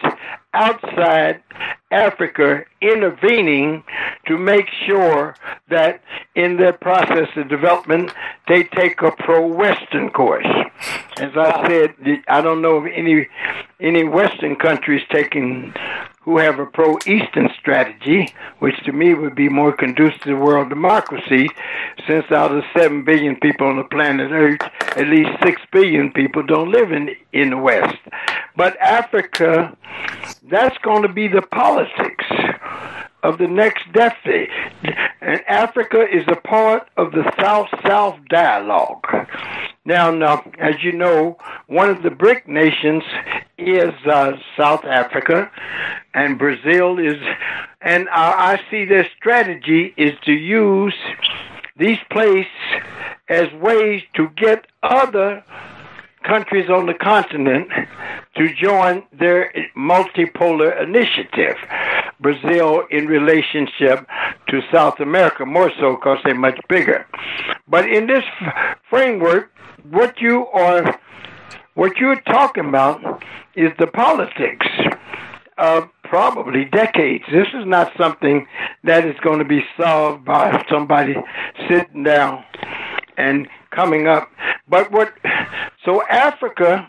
outside Africa intervening to make sure that in their process of development they take a pro-Western course. As I said, I don't know of any any Western countries taking who have a pro-Eastern strategy, which to me would be more conducive to world democracy, since out of seven billion people on the planet Earth, at least six billion people don't live in in the West. But Africa, that's going to be the politics of the next decade. And Africa is a part of the South South dialogue. Now, now, as you know, one of the BRIC nations is uh, South Africa, and Brazil is, and uh, I see their strategy is to use these places as ways to get other countries on the continent to join their multipolar initiative. Brazil in relationship to South America, more so because they're much bigger. But in this f- framework, what you are what you're talking about is the politics of probably decades. This is not something that is going to be solved by somebody sitting down and coming up. But what so Africa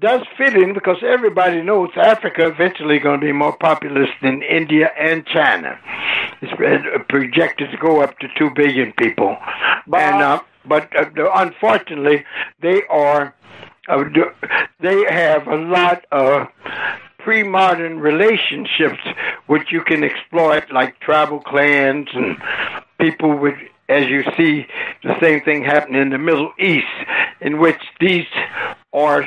does fit in because everybody knows Africa eventually going to be more populous than India and China. It's projected to go up to two billion people, and uh, but uh, unfortunately they are uh, they have a lot of pre-modern relationships which you can exploit like tribal clans and people with as you see the same thing happen in the Middle East, in which these are,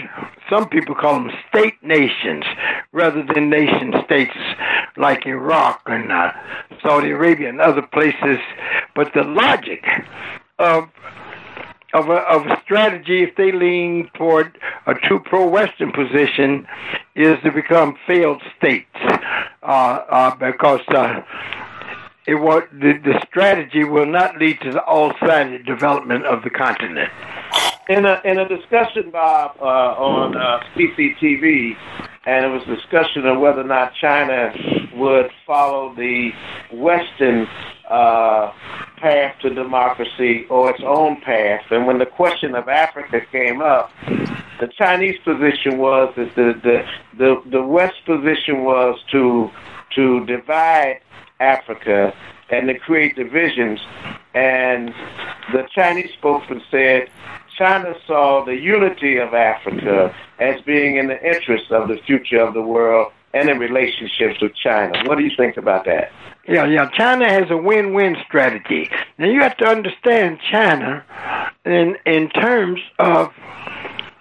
some people call them state nations rather than nation states like Iraq and uh, Saudi Arabia and other places. But the logic of of a, of a strategy, if they lean toward a true pro-Western position, is to become failed states, uh, uh, because uh, it was the, the strategy will not lead to the all-sided development of the continent. In a in a discussion, Bob, uh, on uh, CCTV, and it was discussion of whether or not China would follow the Western uh, path to democracy or its own path. And when the question of Africa came up, the Chinese position was that the the the, the West position was to to divide Africa and to create divisions. And the Chinese spokesman said China saw the unity of Africa as being in the interest of the future of the world and in relationships with China. What do you think about that? Yeah, yeah. China has a win-win strategy. Now you have to understand China in in terms of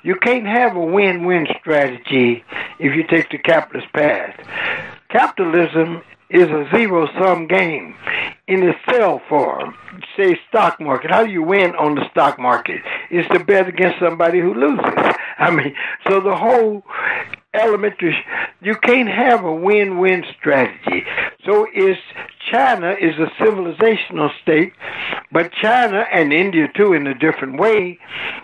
you can't have a win-win strategy if you take the capitalist path. Capitalism is a zero sum game in its cell form. Say stock market. How do you win on the stock market? Is to bet against somebody who loses. I mean, so the whole elementary you can't have a win-win strategy so is china is a civilizational state but china and india too in a different way.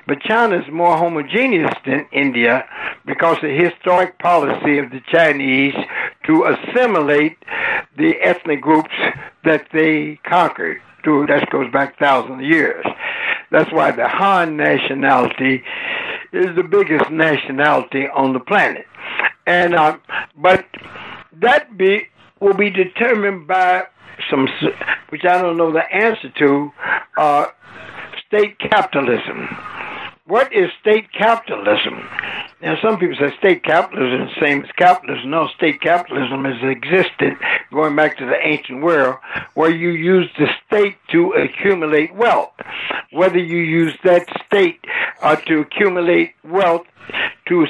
But china is more homogeneous than india because the historic policy of the chinese to assimilate the ethnic groups that they conquered. That goes back thousands of years. That's why the han nationality is the biggest nationality on the planet. And uh, but that be will be determined by some, which I don't know the answer to, uh, state capitalism. What is state capitalism? Now, some people say state capitalism is the same as capitalism. No, state capitalism has existed going back to the ancient world, where you use the state to accumulate wealth. Whether you use that state uh, to accumulate wealth to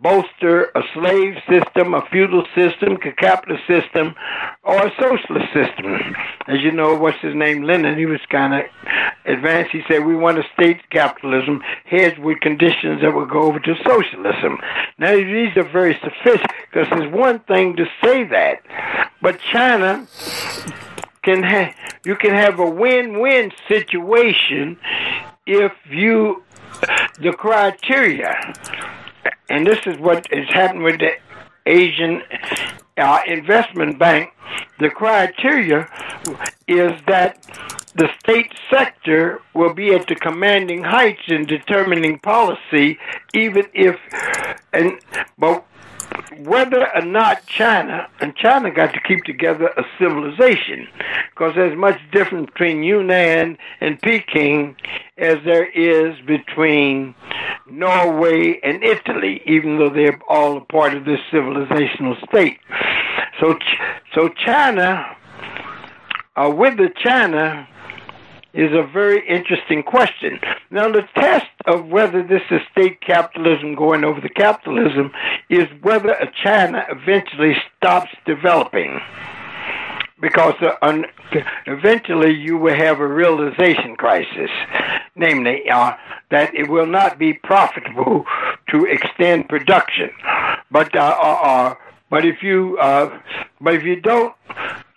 bolster a slave system, a feudal system, a capitalist system, or a socialist system. As you know, what's his name, Lenin, he was kind of advanced. He said, we want a state capitalism hedged with conditions that will go over to socialism. Now, these are very sophisticated, because there's one thing to say that, but China can have, you can have a win-win situation if you the criteria, and this is what has happened with the Asian uh, Investment Bank. The criteria is that the state sector will be at the commanding heights in determining policy, even if and but whether or not China and China got to keep together a civilization, because there's much difference between Yunnan and Peking as there is between Norway and Italy, even though they're all a part of this civilizational state. So, so China, uh, with the China, is a very interesting question. Now, the test of whether this is state capitalism going over the capitalism is whether China eventually stops developing. Because uh, un- eventually you will have a realization crisis, namely uh, that it will not be profitable to extend production. But uh, uh, but if you but if you don't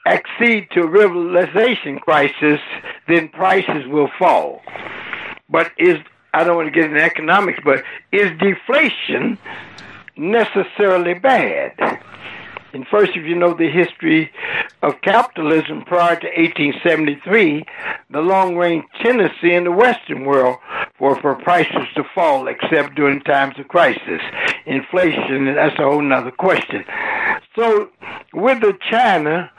accede to a realization crisis, then prices will fall. But is I don't want to get into economics, but is deflation necessarily bad? And first, if you know the history of capitalism prior to 1873, the long range tendency in the Western world were for prices to fall, except during times of crisis. Inflation, that's a whole nother question. So, with the China,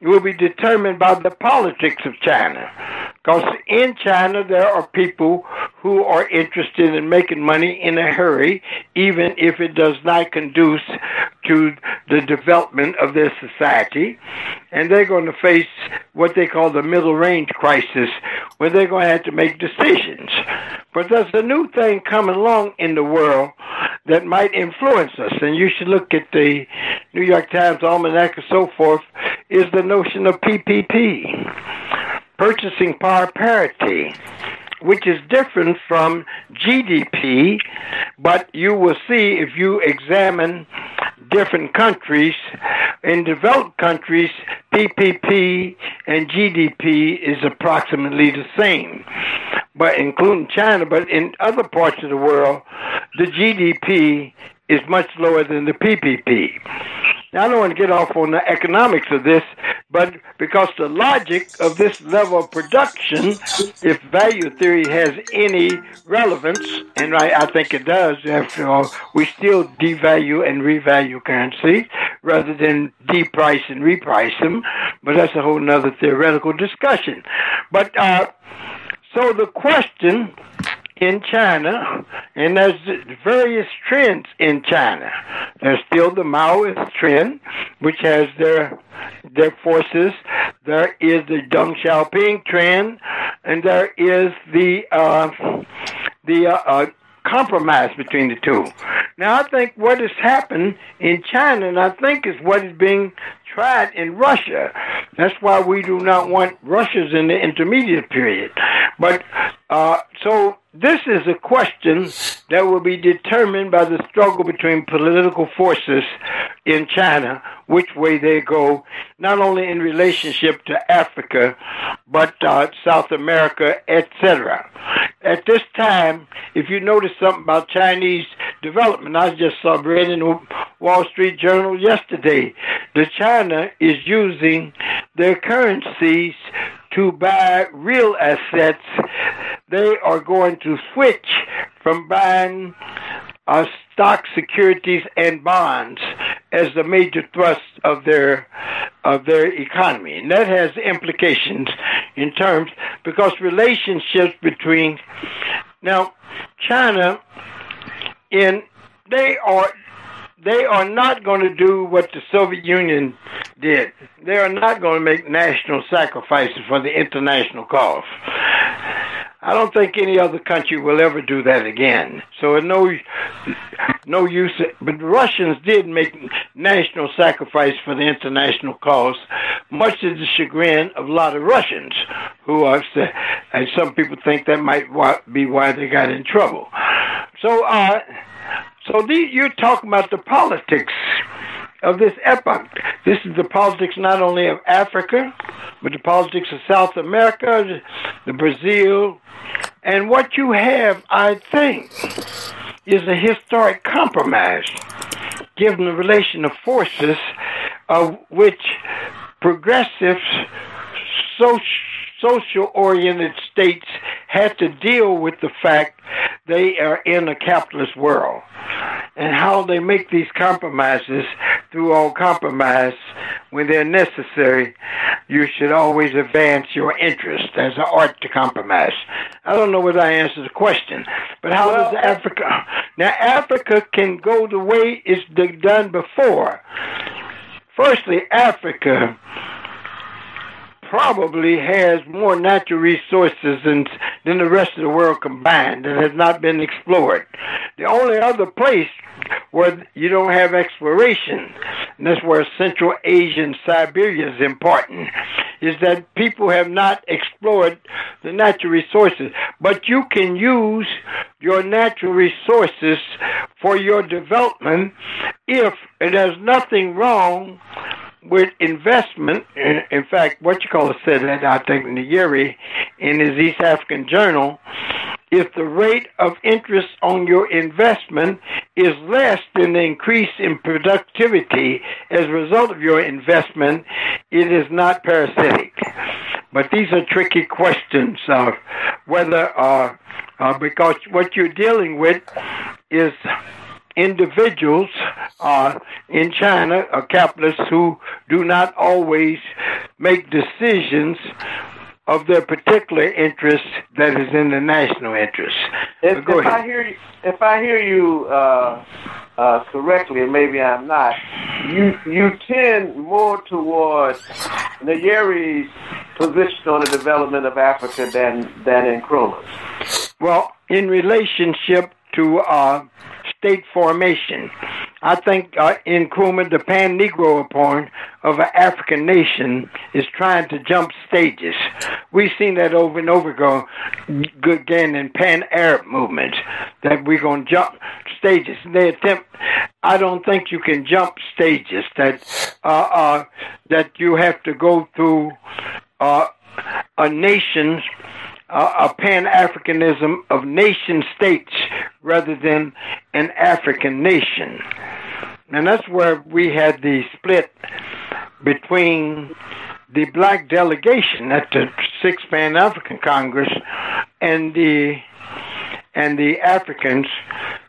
will be determined by the politics of China. Because in China, there are people who are interested in making money in a hurry, even if it does not conduce to the development of their society. And they're going to face what they call the middle range crisis, where they're going to have to make decisions. But there's a new thing coming along in the world that might influence us. And you should look at the New York Times Almanac and so forth, is the notion of PPP, purchasing power parity which is different from GDP, but you will see if you examine different countries, in developed countries, PPP and GDP is approximately the same, but including China, but in other parts of the world, the GDP is much lower than the PPP. Now, I don't want to get off on the economics of this, but because the logic of this level of production, if value theory has any relevance, and I, I think it does, after all, we still devalue and revalue currency rather than deprice and reprice them, but that's a whole nother theoretical discussion. But uh, so the question in China, and there's various trends in China. There's still the Maoist trend, which has their their forces. There is the Deng Xiaoping trend, and there is the uh, the uh, uh, compromise between the two. Now, I think what has happened in China, and I think is what is being tried in Russia. That's why we do not want Russia's in the intermediate period. But uh, so this is a question that will be determined by the struggle between political forces in China, which way they go, not only in relationship to Africa, but uh, South America, etc. At this time, if you notice something about Chinese development, I just saw read in the Wall Street Journal yesterday that China is using their currencies to buy real assets. They are going to switch from buying uh, stock securities and bonds as the major thrust of their of their economy, and that has implications in terms because relationships between now China in they are they are not going to do what the Soviet Union did. They are not going to make national sacrifices for the international cause. I don't think any other country will ever do that again. So no, no use. But the Russians did make national sacrifice for the international cause, much to the chagrin of a lot of Russians, who are, and some people think that might be why they got in trouble. So, uh, so the, you're talking about the politics of this epoch. This is the politics not only of Africa, but the politics of South America, the Brazil, and what you have, I think, is a historic compromise, given the relation of forces of which progressive social oriented states had to deal with the fact they are in a capitalist world and how they make these compromises through all compromise when they're necessary. You should always advance your interest as an art to compromise. I don't know whether i answered the question but how well, does africa now africa can go the way it's done before. Firstly africa probably has more natural resources than, than the rest of the world combined that has not been explored. The only other place where you don't have exploration, and that's where Central Asia and Siberia is important, is that people have not explored the natural resources. But you can use your natural resources for your development if has nothing wrong with investment, in fact, what you call it said that I think Nyerere in his East African Journal, if the rate of interest on your investment is less than the increase in productivity as a result of your investment, it is not parasitic. But these are tricky questions of whether, uh, uh, because what you're dealing with is individuals uh, in China are capitalists who do not always make decisions of their particular interest that is in the national interest. If, if I hear you, if I hear you uh, uh, correctly, and maybe I'm not, you you tend more towards Nyerere's position on the development of Africa than than Nkrumah's. Well, in relationship to uh, state formation. I think uh, Nkrumah, the pan Negro porn of an African nation, is trying to jump stages. We've seen that over and over again in pan Arab movements that we're going to jump stages. They attempt. I don't think you can jump stages. That uh, uh, that you have to go through uh, a nation's uh, a pan Africanism of nation states rather than an African nation. And that's where we had the split between the black delegation at the Sixth Pan African Congress and the and the Africans,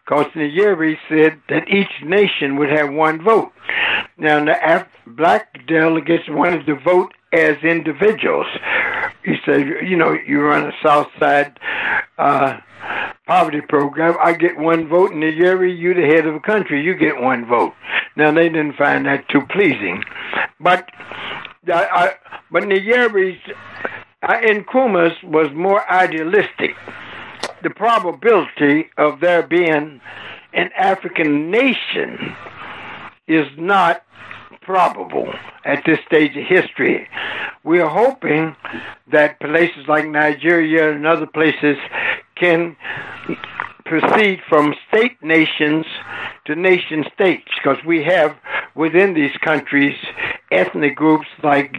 because Nyerere said that each nation would have one vote. Now the Af- black delegates wanted to vote as individuals. He said, you know, you run a South Side uh, poverty program. I get one vote, and Nyerere, you the head of the country, you get one vote. Now they didn't find that too pleasing, but I, I but Nyerere's uh, Nkrumah's was more idealistic. The probability of there being an African nation is not probable at this stage of history. We are hoping that places like Nigeria and other places can proceed from state nations to nation states because we have within these countries ethnic groups like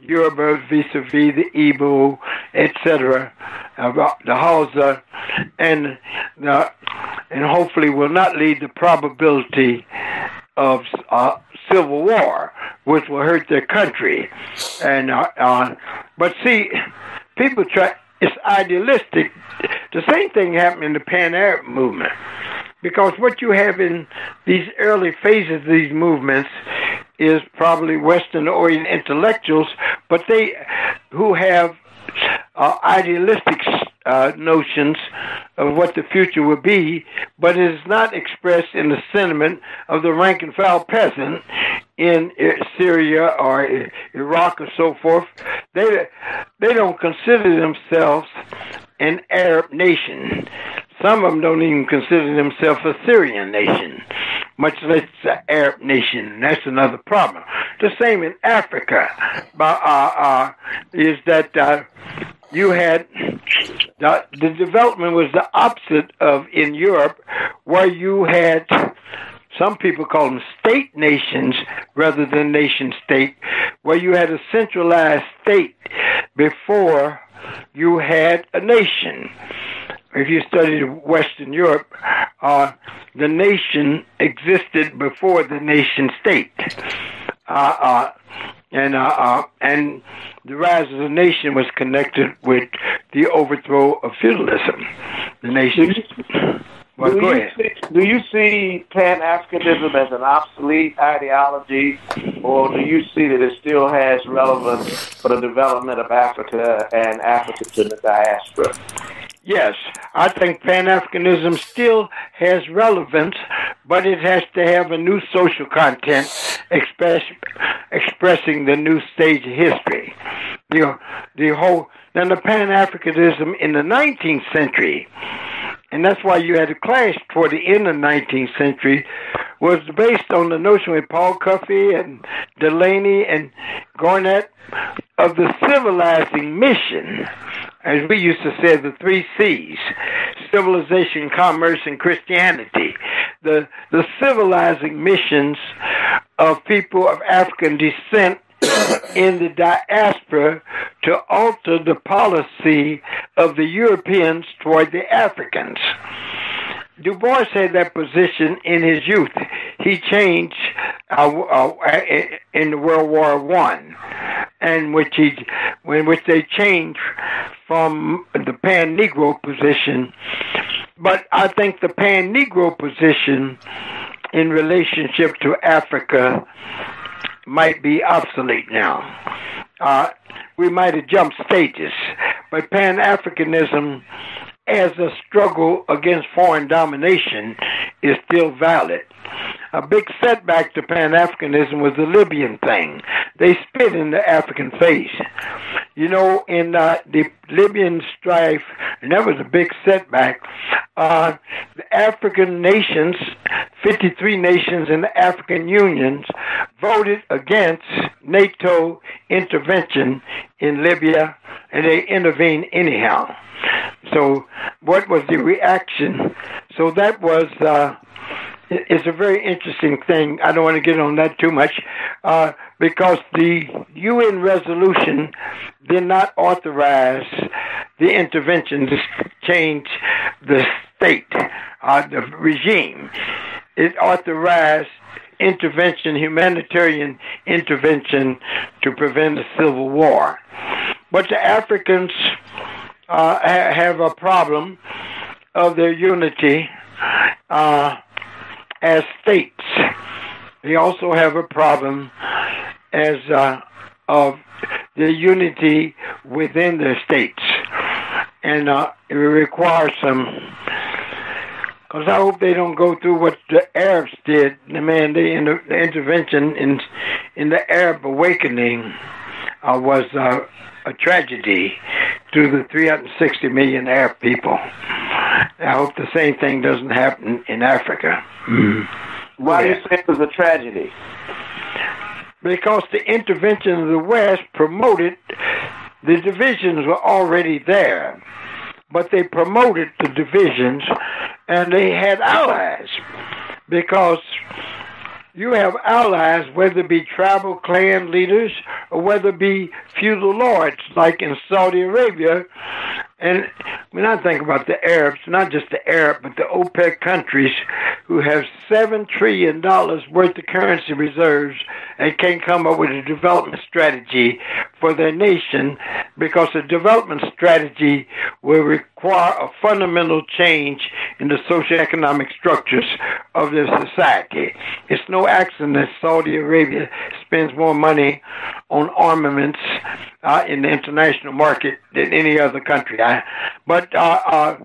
Yoruba vis-a-vis the Igbo, etc., uh, the Hausa, and the, and hopefully will not lead the probability of uh, civil war, which will hurt their country. And uh, uh, but see, people try. It's idealistic. The same thing happened in the Pan Arab movement, because what you have in these early phases of these movements is probably Western Orient intellectuals, but they who have uh, idealistic uh, notions of what the future will be, but it is not expressed in the sentiment of the rank and file peasant in Syria or Iraq or so forth. They they don't consider themselves an Arab nation. Some of them don't even consider themselves a Syrian nation, much less an Arab nation. That's another problem. The same in Africa, uh, uh, is that uh, you had the, the development was the opposite of in Europe, where you had some people call them state nations rather than nation state, where you had a centralized state before you had a nation. If you studied Western Europe, uh, the nation existed before the nation state. Uh, uh, and uh, uh, and the rise of the nation was connected with the overthrow of feudalism. The nation. Well, do, you see, do you see Pan Africanism as an obsolete ideology, or do you see that it still has relevance for the development of Africa and Africans in the diaspora? Yes, I think Pan Africanism still has relevance, but it has to have a new social content express, expressing the new stage of history. You know, the whole now the Pan Africanism in the 19th century, and that's why you had a clash toward the end of the 19th century, was based on the notion with Paul Cuffe and Delany and Garnet of the civilizing mission as we used to say, the three C's civilization, commerce, and Christianity. The, the civilizing missions of people of African descent in the diaspora to alter the policy of the Europeans toward the Africans. Du Bois had that position in his youth. He changed uh, uh, in the World War One, and which he, in which they changed from the Pan Negro position. But I think the Pan Negro position in relationship to Africa might be obsolete now. Uh, we might have jumped stages, but Pan Africanism as a struggle against foreign domination is still valid. A big setback to Pan Africanism was the Libyan thing. They spit in the African face. You know, in uh, the Libyan strife, and that was a big setback. Uh, the African nations, 53 nations in the African unions, voted against NATO intervention in Libya, and they intervened anyhow. So, what was the reaction? So that was. Uh, it's a very interesting thing. I don't want to get on that too much uh, because the UN resolution did not authorize the intervention to change the state, uh, the regime. It authorized intervention, humanitarian intervention to prevent a civil war. But the Africans uh, ha- have a problem of their unity uh, as states. They also have a problem as uh, of the unity within the states, and uh, it requires some. Because I hope they don't go through what the Arabs did. The man, the, the intervention in in the Arab awakening uh, was uh, a tragedy to the 360 million Arab people. I hope the same thing doesn't happen in Africa. Hmm. Why do you say it was a tragedy? Because the intervention of the West promoted the divisions were already there, but they promoted the divisions and they had allies because you have allies, whether it be tribal clan leaders or whether it be feudal lords, like in Saudi Arabia. And when I think about the Arabs, not just the Arab, but the OPEC countries who have $7 trillion worth of currency reserves and can't come up with a development strategy for their nation because a development strategy will require a fundamental change in the socioeconomic structures of their society. It's no accident that Saudi Arabia spends more money on armaments uh, in the international market than any other country. I, but uh, uh,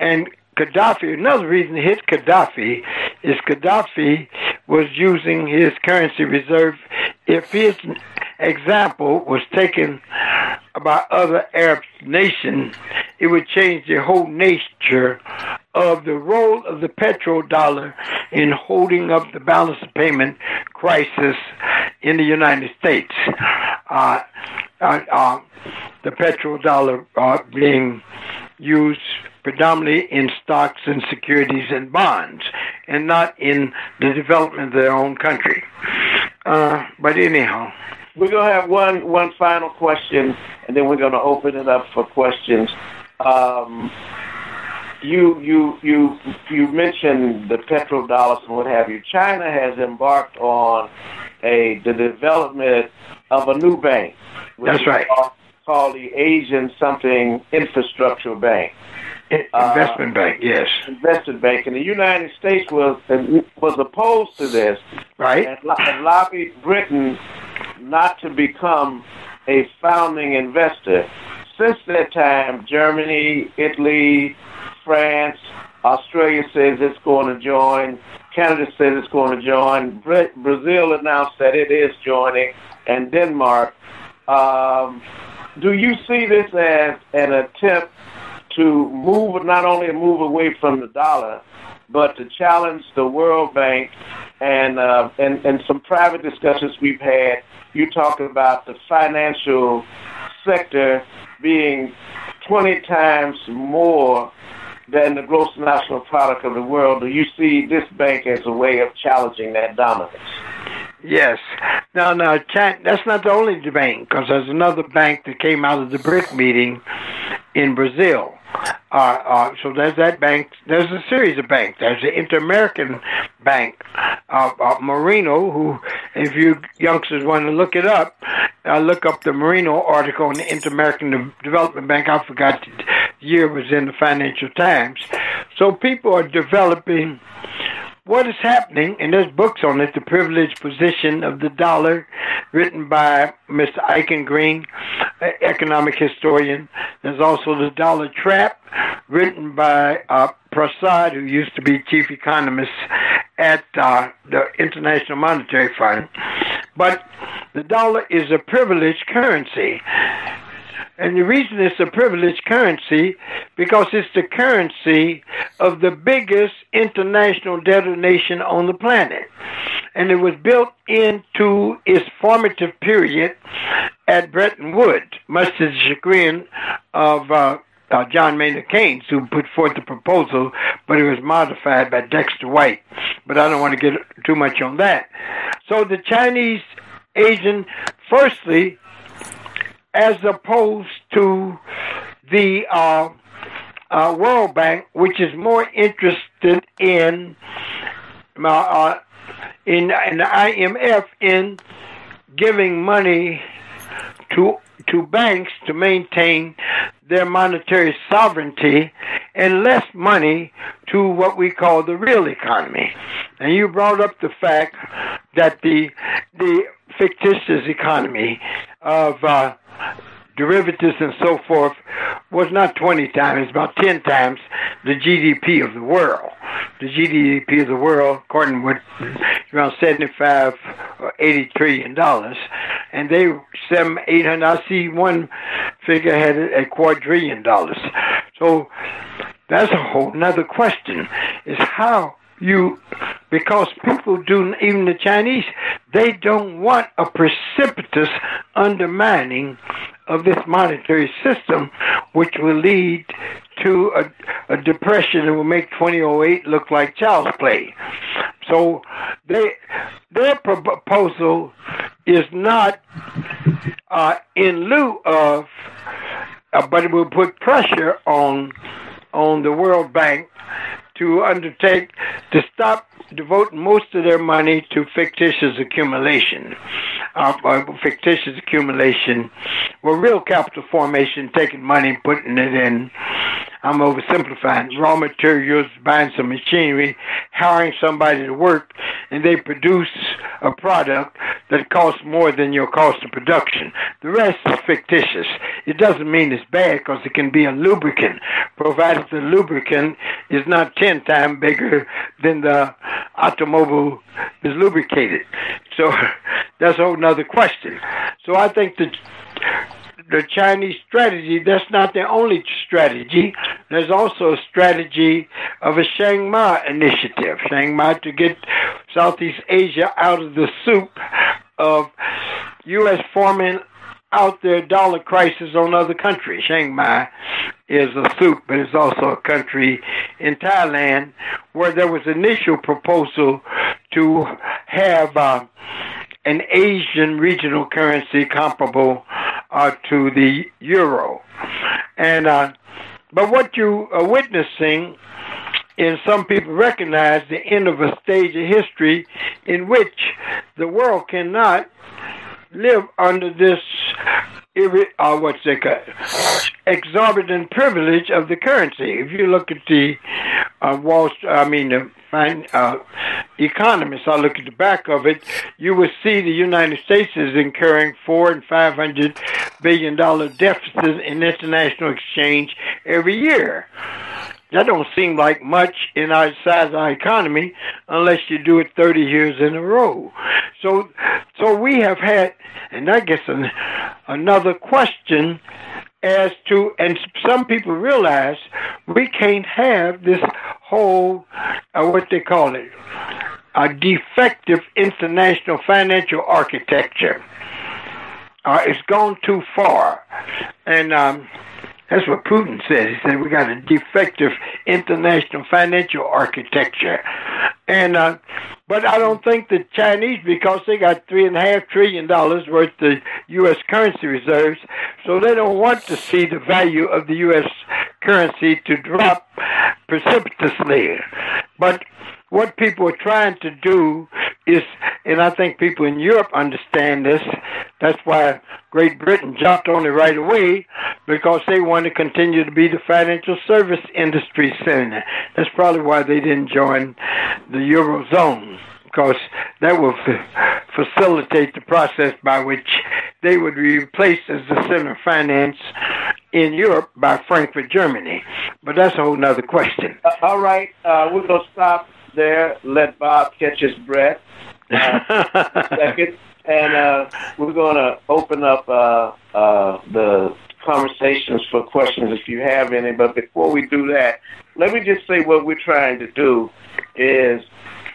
and Gaddafi, another reason hit Gaddafi is Gaddafi was using his currency reserve. If his example was taken by other Arab nations, it would change the whole nature of the role of the petrodollar in holding up the balance of payment crisis in the United States. Uh, uh, uh, the petrodollar uh, being used predominantly in stocks and securities and bonds, and not in the development of their own country. Uh, but anyhow, we're gonna have one one final question, and then we're gonna open it up for questions. Um, you you you you mentioned the petrodollars and what have you. China has embarked on a the development of a new bank. That's right. Called, called the Asian something infrastructure bank. Investment uh, bank, yes. Investment bank, and the United States was was opposed to this, right? And, and lobbied Britain not to become a founding investor. Since that time, Germany, Italy, France, Australia says it's going to join. Canada says it's going to join. Brazil announced that it is joining, and Denmark. Um, do you see this as an attempt to move not only move away from the dollar, but to challenge the World Bank and uh, and and some private discussions we've had. You talk about the financial sector being 20 times more than the gross national product of the world. Do you see this bank as a way of challenging that dominance? Yes. Now, now, that's not the only bank, because there's another bank that came out of the BRIC meeting in Brazil. Uh, uh, so there's that bank. There's a series of banks. There's the Inter-American Bank, uh, uh, Marino, who, if you youngsters want to look it up, uh, look up the Marino article on the Inter-American Development Bank. I forgot the year was in the Financial Times. So people are developing what is happening, and there's books on it, The Privileged Position of the Dollar, written by Mr. Eichengreen, economic historian. There's also The Dollar Trap, written by uh, Prasad, who used to be chief economist at uh, the International Monetary Fund. But the dollar is a privileged currency. And the reason it's a privileged currency because it's the currency of the biggest international debtor nation on the planet. And it was built into its formative period at Bretton Woods, much to the chagrin of uh, uh, John Maynard Keynes, who put forth the proposal, but it was modified by Dexter White. But I don't want to get too much on that. So the Chinese Asian, firstly, as opposed to the uh, uh, World Bank, which is more interested in uh, uh in, in the IMF in giving money to to banks to maintain their monetary sovereignty and less money to what we call the real economy. And you brought up the fact that the the fictitious economy of uh, derivatives and so forth was not 20 times, about 10 times the GDP of the world. The GDP of the world, according to around 75 or 80 trillion dollars, and they seven, 800. I see one figure had a quadrillion dollars. So that's a whole another question: is how you because people do even the Chinese they don't want a precipitous undermining of this monetary system which will lead to a, a depression that will make 2008 look like child's play. So they their proposal is not uh, in lieu of uh, but it will put pressure on on the World Bank to undertake to stop devote most of their money to fictitious accumulation. Uh, uh, fictitious accumulation, well, real capital formation, taking money, putting it in I'm oversimplifying. Raw materials, buying some machinery, hiring somebody to work, and they produce a product that costs more than your cost of production. The rest is fictitious. It doesn't mean it's bad because it can be a lubricant, provided the lubricant is not 10 times bigger than the automobile is lubricated. So that's a whole nother question. So I think that the Chinese strategy, that's not the only strategy. There's also a strategy of a Chiang Mai initiative. Chiang Mai to get Southeast Asia out of the soup of U.S. forming out their dollar crisis on other countries. Chiang Mai is a soup, but it's also a country in Thailand where there was initial proposal to have uh, an Asian regional currency comparable uh, to the euro. And uh, but what you are witnessing, and some people recognize the end of a stage of history in which the world cannot live under this uh, what's it called? exorbitant privilege of the currency. If you look at the uh, Wall, I mean the uh, economists, I look at the back of it, you will see the United States is incurring four and five hundred billion dollar deficits in international exchange every year. That don't seem like much in our size our economy unless you do it 30 years in a row. So, so we have had, and I guess an, another question as to, and some people realize we can't have this whole, uh, what they call it, a defective international financial architecture. Uh, it's gone too far. And, um, that's what Putin said. He said we got a defective international financial architecture, and uh, but I don't think the Chinese, because they got three and a half trillion dollars worth of U.S. currency reserves, so they don't want to see the value of the U.S. currency to drop precipitously. But what people are trying to do is, and I think people in Europe understand this. That's why Great Britain jumped on it right away because they want to continue to be the financial service industry center. That's probably why they didn't join the eurozone because that will f- facilitate the process by which they would be replaced as the center of finance in Europe by Frankfurt, Germany. But that's a whole nother question. Uh, all right, uh, we're going to stop there, let Bob catch his breath uh, second, and uh, we're going to open up uh, uh, the conversations for questions if you have any. But before we do that, let me just say what we're trying to do is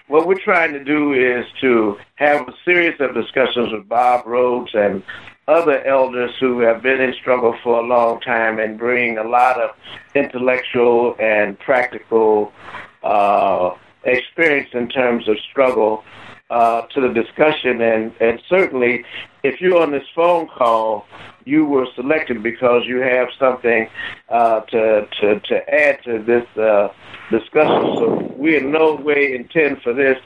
what we're trying to do is to have a series of discussions with Bob Rhodes and other elders who have been in struggle for a long time and bring a lot of intellectual and practical uh, experience in terms of struggle uh, to the discussion. And, and certainly, if you're on this phone call, you were selected because you have something uh, to, to, to add to this uh, discussion. So we in no way intend for this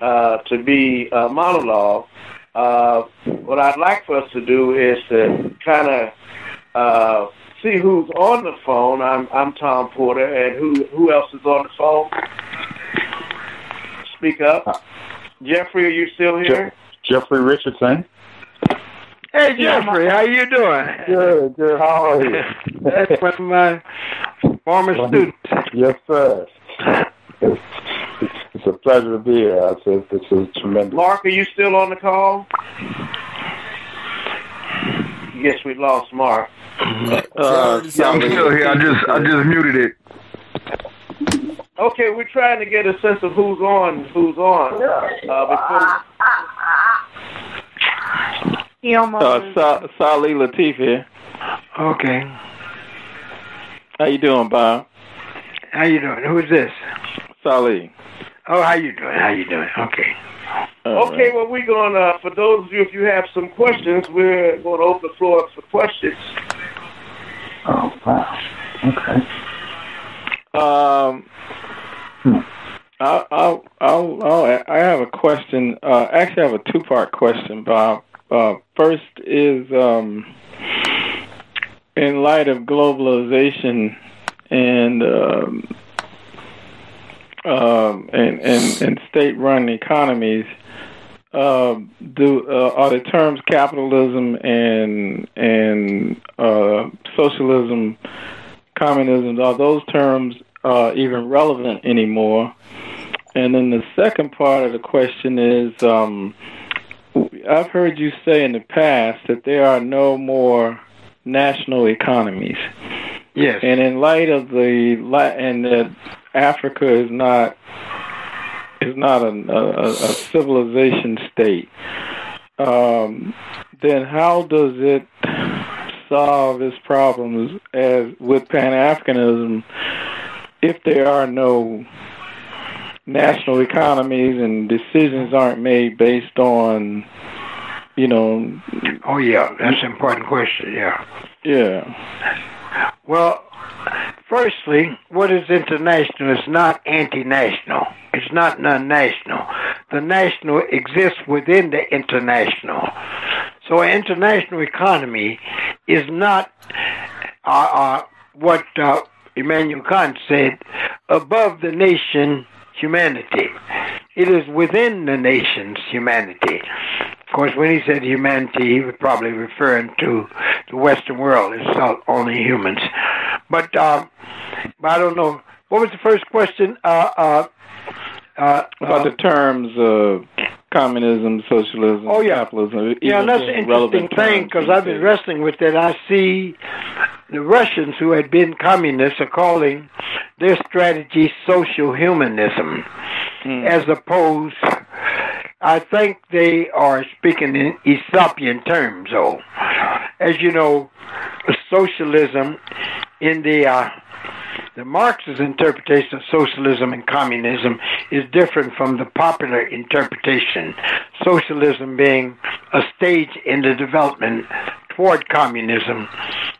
uh, to be a monologue. Uh, what I'd like for us to do is to kind of uh, see who's on the phone. I'm, I'm Tom Porter, and who, who else is on the phone? Speak up. Jeffrey, are you still here? Jeffrey Richardson. Hey Jeffrey, how you doing? Good, good. How are you? That's one of my former students. Yes, sir. It's, it's a pleasure to be here. I said this is tremendous. Mark, are you still on the call? Yes, we lost Mark. Uh, I'm still here. I just I just muted it. Okay, we're trying to get a sense of who's on, who's on. Uh, before Uh, Sa- Salih Latif here. Okay. How you doing, Bob? How you doing? Who is this? Salih. Oh, how you doing? How you doing? Okay. All Okay, right. well, we're going to, for those of you, if you have some questions, we're going to open the floor up for questions. Oh, wow. Okay. Um, I'll, I'll, I'll, I'll, I have a question. Uh, actually, I have a two-part question, Bob. Uh, first is, um, in light of globalization and um, um, and, and, and state-run economies uh, do uh, are the terms capitalism and and uh, socialism, communism are those terms uh, even relevant anymore? And then the second part of the question is, um, I've heard you say in the past that there are no more national economies. Yes. And in light of the and that Africa is not is not a, a, a civilization state, um, then how does it solve its problems as with Pan Africanism if there are no national economies and decisions aren't made based on you know oh yeah that's an important question yeah. Yeah. Well firstly what is international is not anti-national. It's not non-national. The national exists within the international. So an international economy is not uh, uh, what uh, Immanuel Kant said above the nation humanity. It is within the nation's humanity. Of course, when he said humanity, he was probably referring to the Western world. It's not only humans. But, um, but I don't know. What was the first question? Uh, uh, uh, About the terms of communism, socialism, oh, yeah. capitalism. Yeah, and that's an interesting thing because I've been wrestling with that. I see the Russians who had been communists are calling their strategy social humanism, Hmm. as opposed. I think they are speaking in Aesopian terms, though. As you know, socialism in the uh, the Marxist interpretation of socialism and communism is different from the popular interpretation. Socialism being a stage in the development toward communism,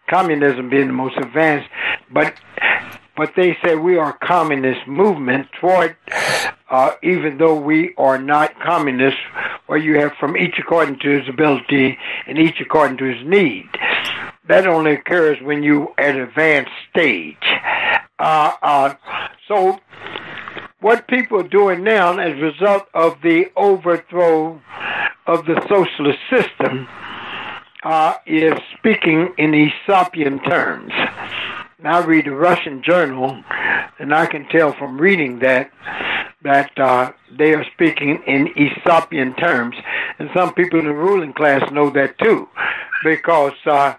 communism being the most advanced, but but they say we are a communist movement toward, uh, even though we are not communists, where you have from each according to his ability and each according to his need. That only occurs when you at advanced stage. Uh, uh, so what people are doing now as a result of the overthrow of the socialist system uh, is speaking in Aesopian terms. Now I read a Russian journal, and I can tell from reading that that uh, they are speaking in Aesopian terms, and some people in the ruling class know that too, because uh,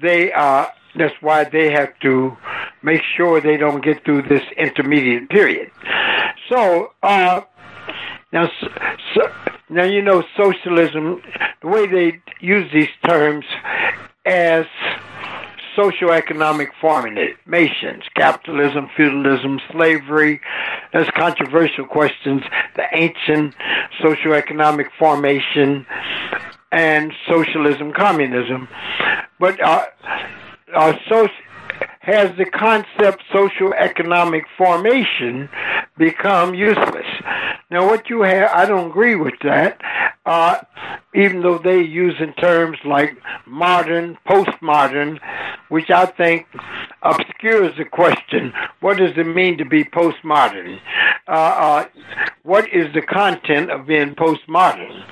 they uh, that's why they have to make sure they don't get through this intermediate period. So uh, now, so, now you know socialism. The way they use these terms as socioeconomic formations, capitalism, feudalism, slavery. There's controversial questions, the ancient socioeconomic formation, and socialism, communism. But uh, uh, has the concept social economic formation become useless? Now, what you have, I don't agree with that. Uh, even though they use in terms like modern, postmodern, which I think obscures the question: What does it mean to be postmodern? Uh, uh, what is the content of being postmodern?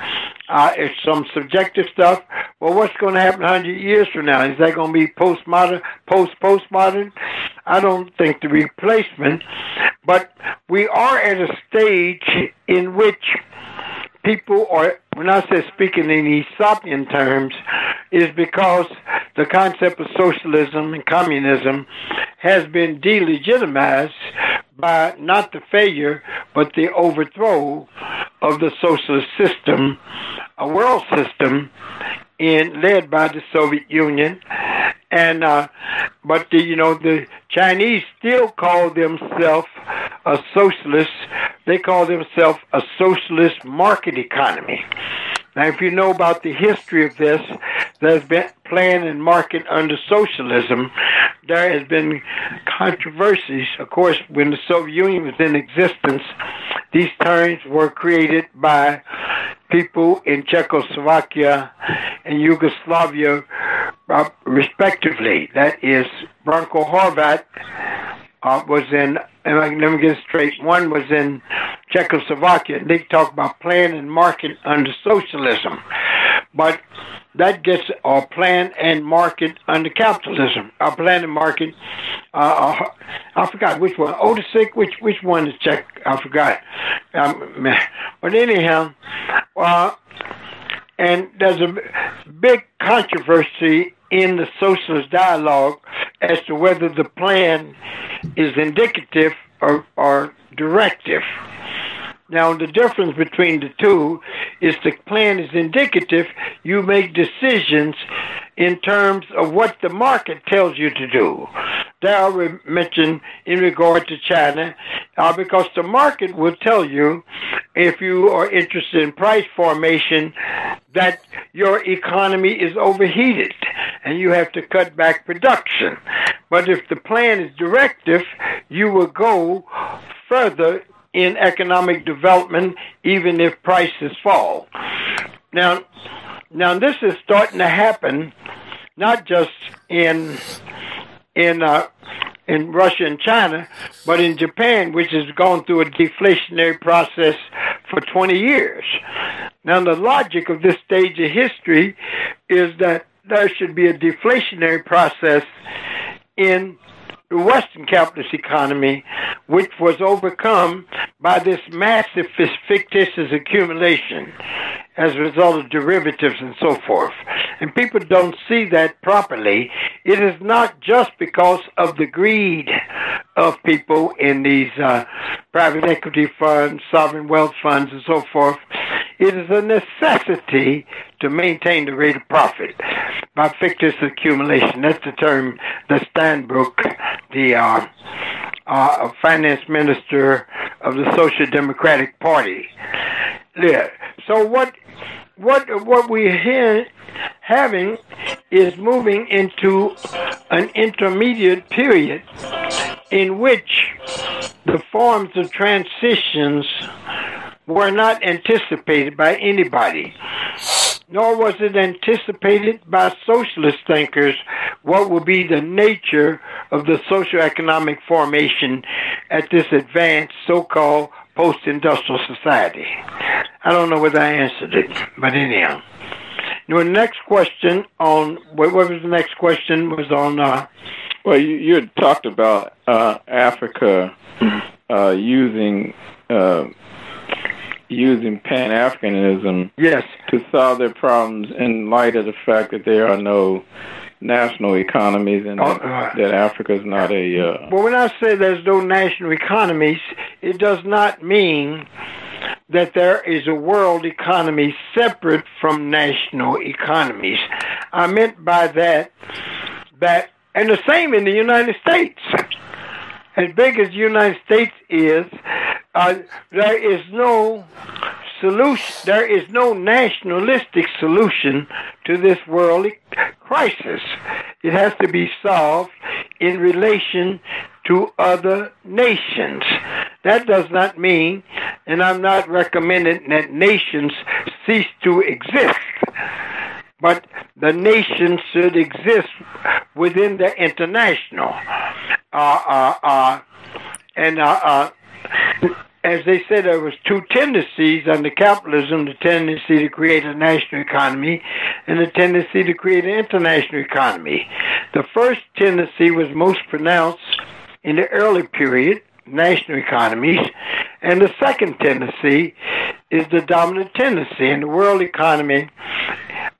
Uh, it's some subjective stuff. Well, what's going to happen 100 years from now? Is that going to be postmodern, post-postmodern? I don't think the replacement, but we are at a stage in which people are, when I say speaking in Aesopian terms, is because the concept of socialism and communism has been delegitimized by not the failure, but the overthrow of the socialist system, a world system, in led by the Soviet Union, and uh, but the, you know the Chinese still call themselves a socialist. They call themselves a socialist market economy. Now, if you know about the history of this, there's been plan and market under socialism. There has been controversies. Of course, when the Soviet Union was in existence, these terms were created by people in Czechoslovakia and Yugoslavia, uh, respectively. That is Branko Horvat uh, was in, and let me get straight, one was in Czechoslovakia. They talk about plan and market under socialism. But that gets or plan and market under capitalism. Our plan and market. Uh, uh, I forgot which one. Ota Šik, which which one is Czech? I forgot. Um, but anyhow, uh, and there's a big controversy in the socialist dialogue as to whether the plan is indicative or, or directive. Now, the difference between the two is the plan is indicative. You make decisions in terms of what the market tells you to do. That I mentioned in regard to China, uh, because the market will tell you if you are interested in price formation that your economy is overheated and you have to cut back production. But if the plan is directive, you will go further in economic development even if prices fall. Now, now this is starting to happen not just in in uh, in Russia and China, but in Japan, which has gone through a deflationary process for 20 years. Now, the logic of this stage of history is that there should be a deflationary process in the Western capitalist economy, which was overcome by this massive fictitious accumulation as a result of derivatives and so forth. And people don't see that properly. It is not just because of the greed of people in these uh, private equity funds, sovereign wealth funds, and so forth. It is a necessity to maintain the rate of profit by fictitious accumulation. That's the term that Steinbrück, the uh, uh, finance minister of the Social Democratic Party. Yeah. So what what what we're here having is moving into an intermediate period in which the forms of transitions were not anticipated by anybody nor was it anticipated by socialist thinkers what would be the nature of the socioeconomic formation at this advanced so-called post-industrial society. I don't know whether I answered it, but anyhow. The next question on what was the next question was on. Uh, well, you, you had talked about uh, Africa uh, using uh, using Pan Africanism yes. to solve their problems in light of the fact that there are no national economies and that, uh, that Africa is not a. Uh, well, when I say there's no national economies, it does not mean that there is a world economy separate from national economies. I meant by that that, and the same in the United States. As big as the United States is, uh, there is no solution. There is no nationalistic solution to this world crisis. It has to be solved in relation to other nations. That does not mean, and I'm not recommending that nations cease to exist, but the nations should exist within the international. Uh, uh, uh, and uh, uh, as they said, there was two tendencies under capitalism: the tendency to create a national economy, and the tendency to create an international economy. The first tendency was most pronounced in the early period, national economies, and the second tendency is the dominant tendency in the world economy.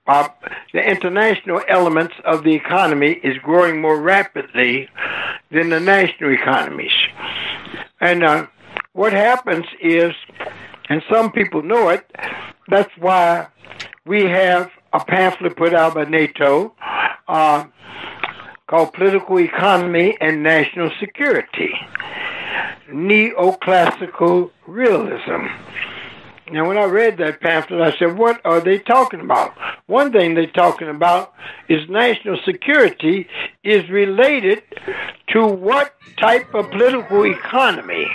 Uh, the international elements of the economy is growing more rapidly than the national economies. And uh, what happens is, and some people know it, that's why we have a pamphlet put out by NATO uh, called Political Economy and National Security Neoclassical Realism. Now, when I read that pamphlet, I said, what are they talking about? One thing they're talking about is national security is related to what type of political economy.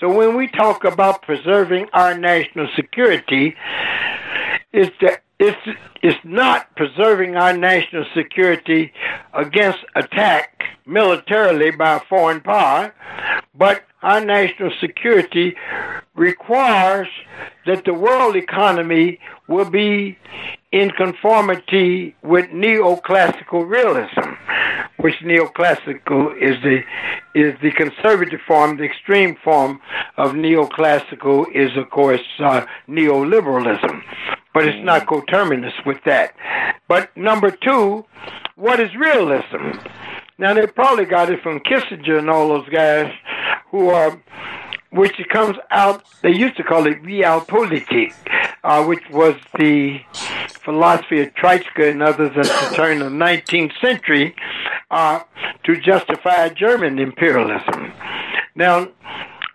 So when we talk about preserving our national security, it's the it's, it's not preserving our national security against attack militarily by a foreign power, but our national security requires that the world economy will be in conformity with neoclassical realism, which neoclassical is the is the conservative form, the extreme form of neoclassical is of course uh, neoliberalism, but it's not coterminous with that. But number two, what is realism? Now they probably got it from Kissinger and all those guys who are which comes out, they used to call it realpolitik, uh, which was the philosophy of Treitschke and others at the turn of the 19th century uh, to justify German imperialism. Now,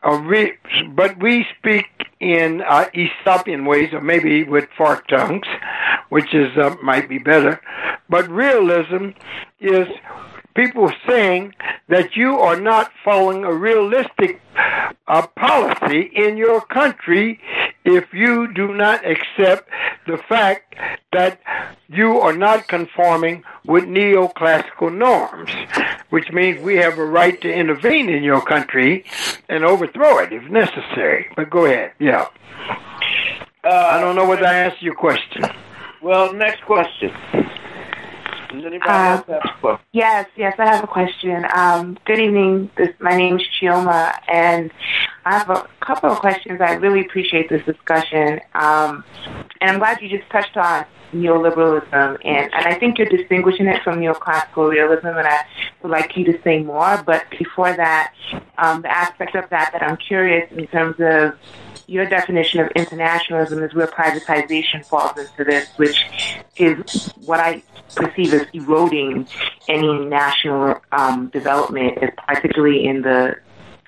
uh, we, but we speak in uh, Aesopian ways, or maybe with forked tongues, which is uh, might be better. But realism is people saying that you are not following a realistic uh, policy in your country if you do not accept the fact that you are not conforming with neoclassical norms, which means we have a right to intervene in your country and overthrow it if necessary. But go ahead, yeah. Uh, I don't know whether I answered your question. Well, next question. Uh, else have a question? Yes, yes, I have a question. Um, good evening. This, my name is Chioma, and I have a couple of questions. I really appreciate this discussion, um, and I'm glad you just touched on neoliberalism, and, and I think you're distinguishing it from neoclassical realism, and I would like you to say more. But before that, um, the aspect of that that I'm curious in terms of your definition of internationalism is where privatization falls into this, which is what I perceive as eroding any national um, development, particularly in the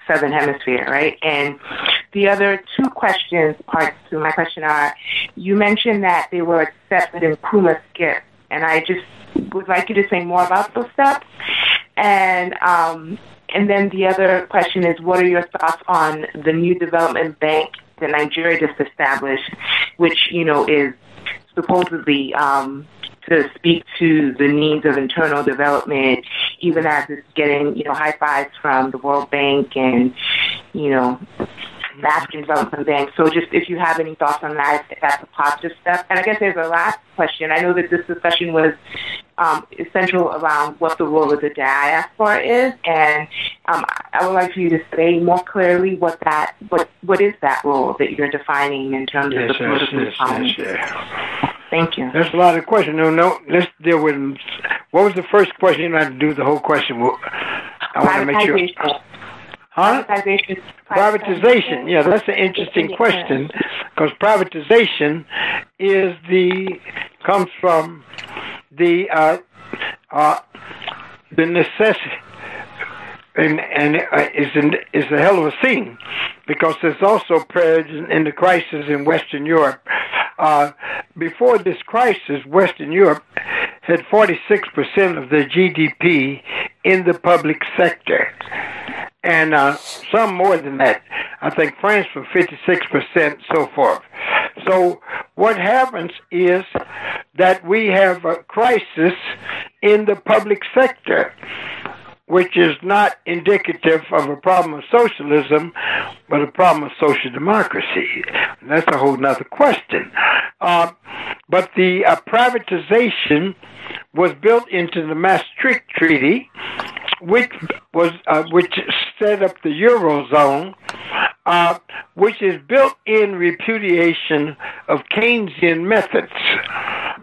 southern hemisphere, right? And the other two questions, parts to my question are, you mentioned that they were accepted in Kuma skip, and I just would like you to say more about those steps. And um, and then the other question is, what are your thoughts on the new development bank that Nigeria just established, which you know is supposedly um, to speak to the needs of internal development, even as it's getting you know high fives from the World Bank and you know the African Development Bank. So just if you have any thoughts on that, if that's a positive step. And I guess there's a last question. I know that this discussion was um, essential around what the role of the diaspora is, and um, I would like for you to say more clearly what that what what is that role that you're defining in terms of the yes, political yes, economy. yes, Thank you. That's a lot of questions. No, no. Let's deal with. them. What was the first question? You don't to do the whole question. Well, I want to make sure. Huh? Privatization. Privatization. Yeah, that's an interesting question because privatization is the comes from the uh, uh, the necessity. And and uh, is an, is a hell of a scene because there's also prayers in, the crisis in Western Europe. Uh, before this crisis, Western Europe had 46% of their GDP in the public sector and uh, some more than that. I think France for 56%, so forth. So what happens is that we have a crisis in the public sector, which is not indicative of a problem of socialism, but a problem of social democracy. And that's a whole nother question. Uh, but the uh, privatization was built into the Maastricht Treaty, which was uh, which set up the eurozone, uh, which is built in repudiation of Keynesian methods,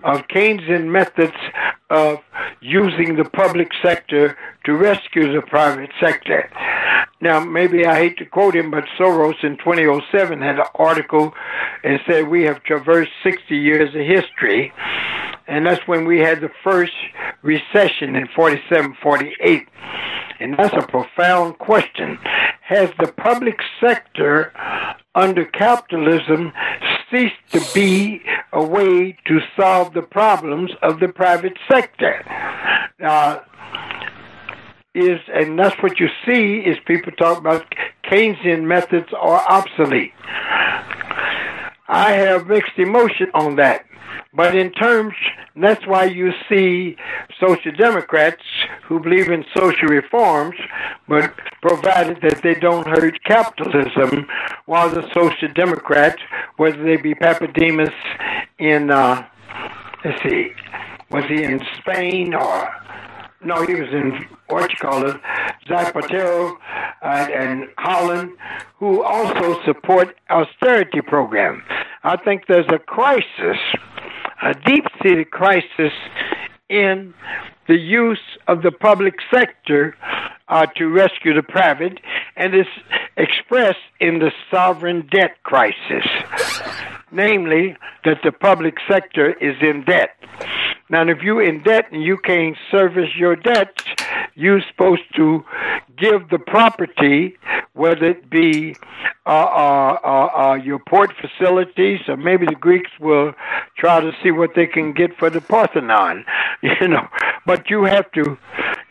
of Keynesian methods of using the public sector to rescue the private sector. Now, maybe I hate to quote him, but Soros in 2007 had an article and said we have traversed 60 years of history. And that's when we had the first recession in 47, 48. And that's a profound question. Has the public sector under capitalism ceased to be a way to solve the problems of the private sector? Uh, is and that's what you see is people talk about Keynesian methods are obsolete. I have mixed emotion on that. But in terms, that's why you see social democrats who believe in social reforms, but provided that they don't hurt capitalism, while the social democrats, whether they be Papademos in, uh, let's see, was he in Spain or no, he was in what you call it, Zapatero uh, and Hollande, who also support austerity program. I think there's a crisis, a deep-seated crisis in the use of the public sector uh, to rescue the private, and it's expressed in the sovereign debt crisis, namely that the public sector is in debt. Now, if you're in debt and you can't service your debts, you're supposed to give the property, whether it be uh, uh, uh, uh, your port facilities, or maybe the Greeks will try to see what they can get for the Parthenon, you know. But you have to,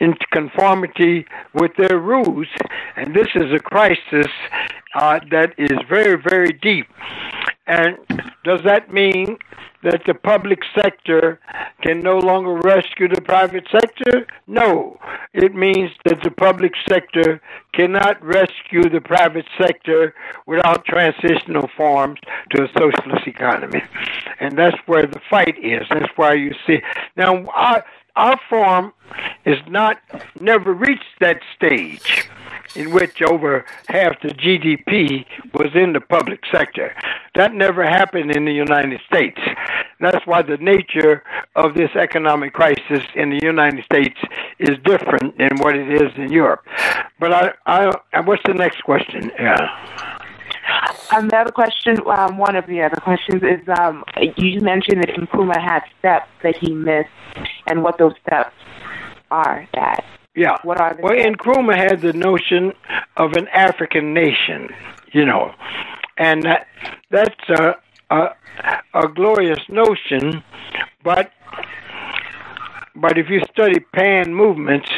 in conformity with their rules, and this is a crisis uh, that is very, very deep. And does that mean that the public sector can no longer rescue the private sector? No. It means that the public sector cannot rescue the private sector without transitional forms to a socialist economy. And that's where the fight is. That's why you see. Now, our, our farm is not, never reached that stage in which over half the GDP was in the public sector. That never happened in the United States. That's why the nature of this economic crisis in the United States is different than what it is in Europe. But I, I, what's the next question? Yeah. Another question, um, one of the other questions is um, you mentioned that Nkrumah had steps that he missed and what those steps are that yeah. What are well, Nkrumah had the notion of an African nation, you know, and that that's a a, a glorious notion, but but if you study pan movements,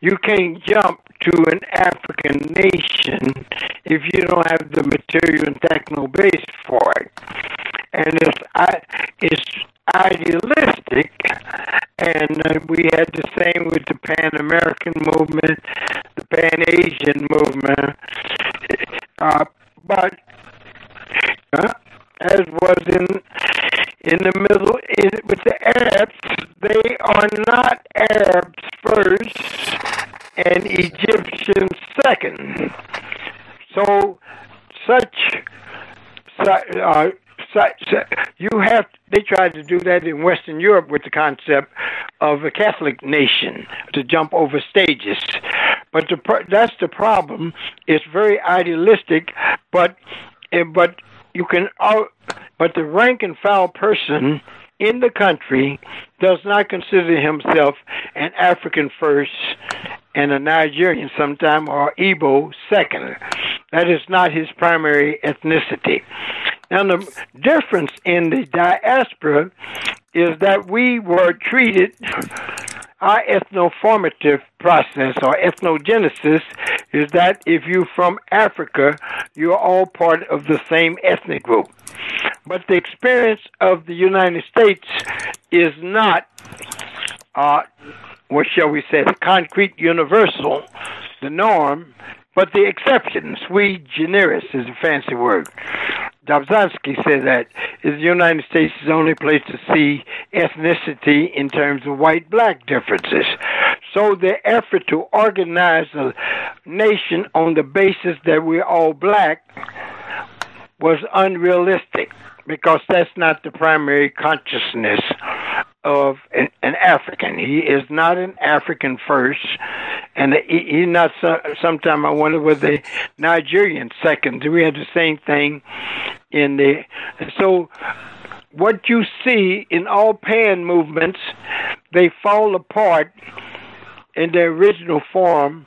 you can't jump to an African nation if you don't have the material and techno base for it. And it's, it's idealistic, and uh, we had the same with the Pan American movement, the Pan Asian movement. Uh, but uh, as was in in the middle in, with the Arabs, they are not Arabs first second. So such, such uh, you have they tried to do that in Western Europe with the concept of a Catholic nation to jump over stages, but the, that's the problem. It's very idealistic, but eh, but you can but the rank and file person in the country does not consider himself an African first and a Nigerian sometime or Igbo second. That is not his primary ethnicity. Now, the difference in the diaspora is that we were treated, our ethnoformative process or ethnogenesis is that if you're from Africa, you're all part of the same ethnic group. But the experience of the United States is not, uh, what shall we say, the concrete universal, the norm, but the exception. Sui generis is a fancy word. Dobzhansky said that is the United States only place to see ethnicity in terms of white-black differences. So the effort to organize a nation on the basis that we're all black was unrealistic because that's not the primary consciousness of an, an African. He is not an African first, and he, he's not. Some, sometime I wonder whether the Nigerian second. We had the same thing in the. So what you see in all pan movements, they fall apart in their original form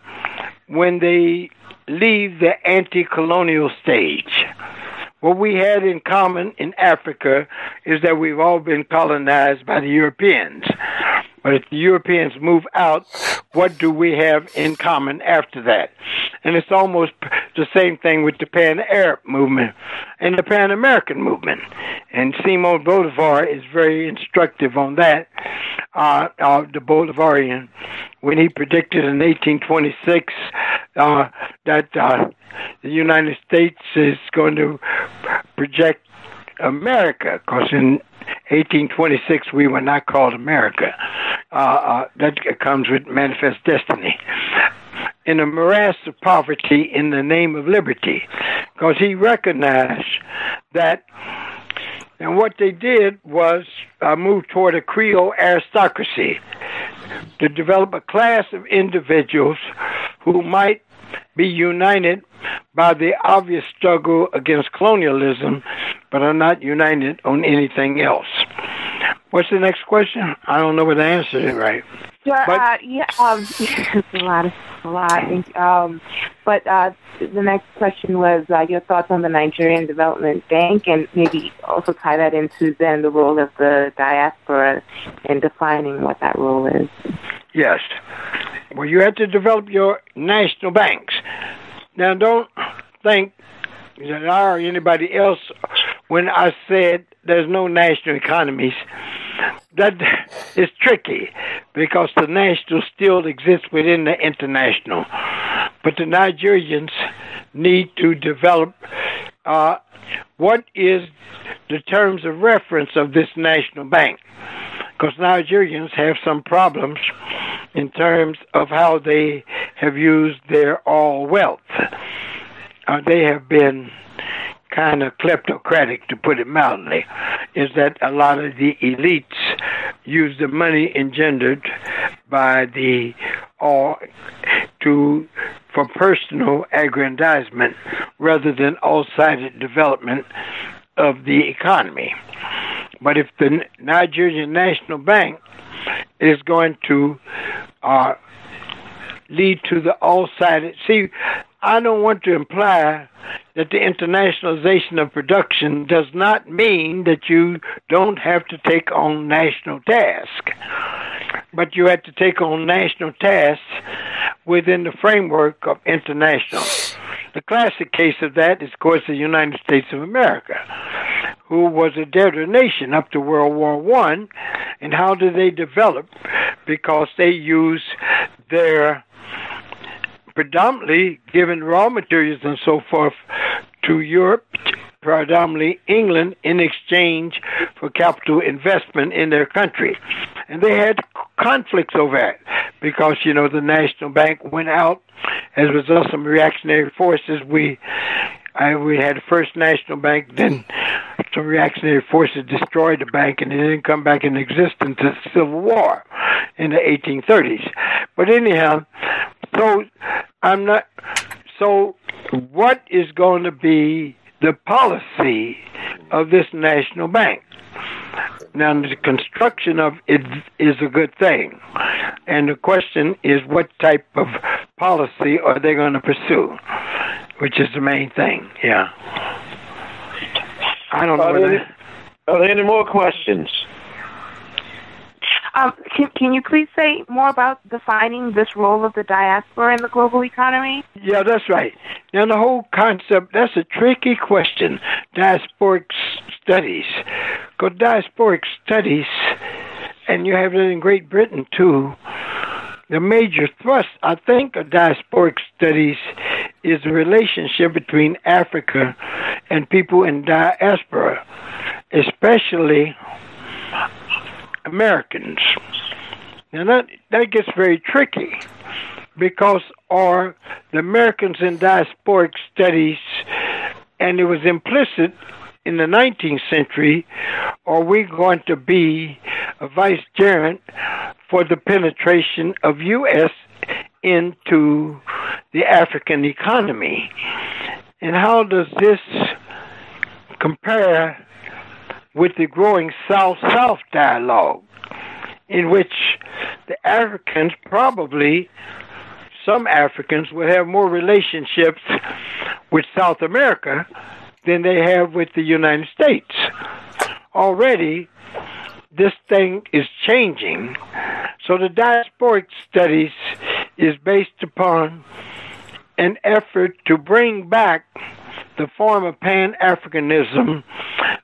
when they leave the anti-colonial stage. What we had in common in Africa is that we've all been colonized by the Europeans. But if the Europeans move out, what do we have in common after that? And it's almost the same thing with the Pan Arab movement and the Pan American movement. And Simon Bolivar is very instructive on that, uh, uh, the Bolivarian, when he predicted in 1826 uh, that uh, the United States is going to project America, because in 1826 we were not called America. Uh, uh, that comes with manifest destiny. In a morass of poverty in the name of liberty, because he recognized that. And what they did was uh, move toward a Creole aristocracy to develop a class of individuals who might be united by the obvious struggle against colonialism, but are not united on anything else. What's the next question? I don't know whether I answer it right. Yeah, uh, yeah, um, a lot, of, a lot. Um, but uh, the next question was uh, your thoughts on the Nigerian Development Bank, and maybe also tie that into then the role of the diaspora in defining what that role is. Yes. Well, you have to develop your national banks. Now, don't think that I or anybody else when I said there's no national economies. That is tricky because the national still exists within the international. But the Nigerians need to develop uh, what is the terms of reference of this national bank. Because Nigerians have some problems in terms of how they have used their all wealth. Uh, they have been kind of kleptocratic, to put it mildly, is that a lot of the elites use the money engendered by the all to for personal aggrandizement rather than all-sided development of the economy. But if the Nigerian National Bank is going to uh, lead to the all-sided. See, I don't want to imply that the internationalization of production does not mean that you don't have to take on national tasks, but you have to take on national tasks within the framework of international. The classic case of that is, of course, the United States of America, who was a debtor nation up to World War One, and how did they develop? Because they used their predominantly given raw materials and so forth to Europe, predominantly England, in exchange for capital investment in their country. And they had conflicts over it because, you know, the National Bank went out as a result of some reactionary forces. We I, we had first national bank, then some reactionary forces destroyed the bank, and it didn't come back in existence until the Civil War in the 1830s. But anyhow, so I'm not. So, what is going to be the policy of this national bank? Now, the construction of it is a good thing. And the question is what type of policy are they going to pursue? Which is the main thing, yeah. I don't know. Are, there, are there any more questions? Um, can, can you please say more about defining this role of the diaspora in the global economy? Yeah, that's right. Now, the whole concept, that's a tricky question, diasporic studies. Because diasporic studies, and you have it in Great Britain too, the major thrust, I think, of diasporic studies is the relationship between Africa and people in diaspora, especially Americans. Now that that gets very tricky because are the Americans in diasporic studies, and it was implicit in the 19th century, are we going to be a vicegerent for the penetration of U.S. into the African economy? And how does this compare with the growing South South dialogue, in which the Africans probably, some Africans, will have more relationships with South America than they have with the United States. Already, this thing is changing. So the diasporic studies is based upon an effort to bring back the form of Pan Africanism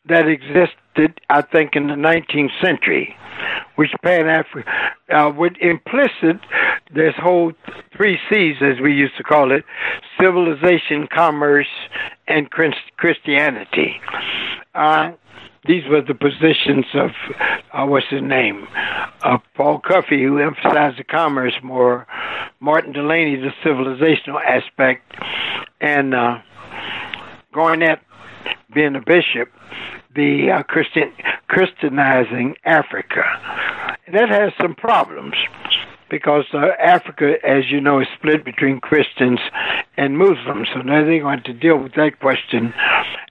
that existed, I think, in the 19th century, which Pan Africa, uh, with implicit this whole three C's, as we used to call it civilization, commerce, and Christianity. Uh, these were the positions of uh, what's his name, uh, Paul Cuffe, who emphasized the commerce more, Martin Delany the civilizational aspect, and uh, Garnet being a bishop, the uh, Christian Christianizing Africa. That has some problems because uh, Africa, as you know, is split between Christians and Muslims. So now they're going to deal with that question,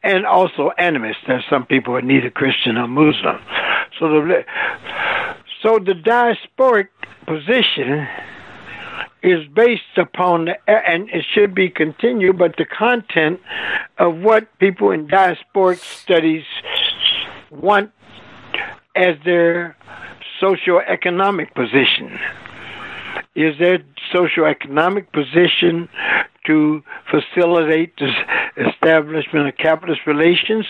and also animists. There's some people who are neither Christian or Muslim. So the so the diasporic position is based upon and it should be continued, but the content of what people in diasporic studies want as their socioeconomic position. Is their socioeconomic position to facilitate the establishment of capitalist relations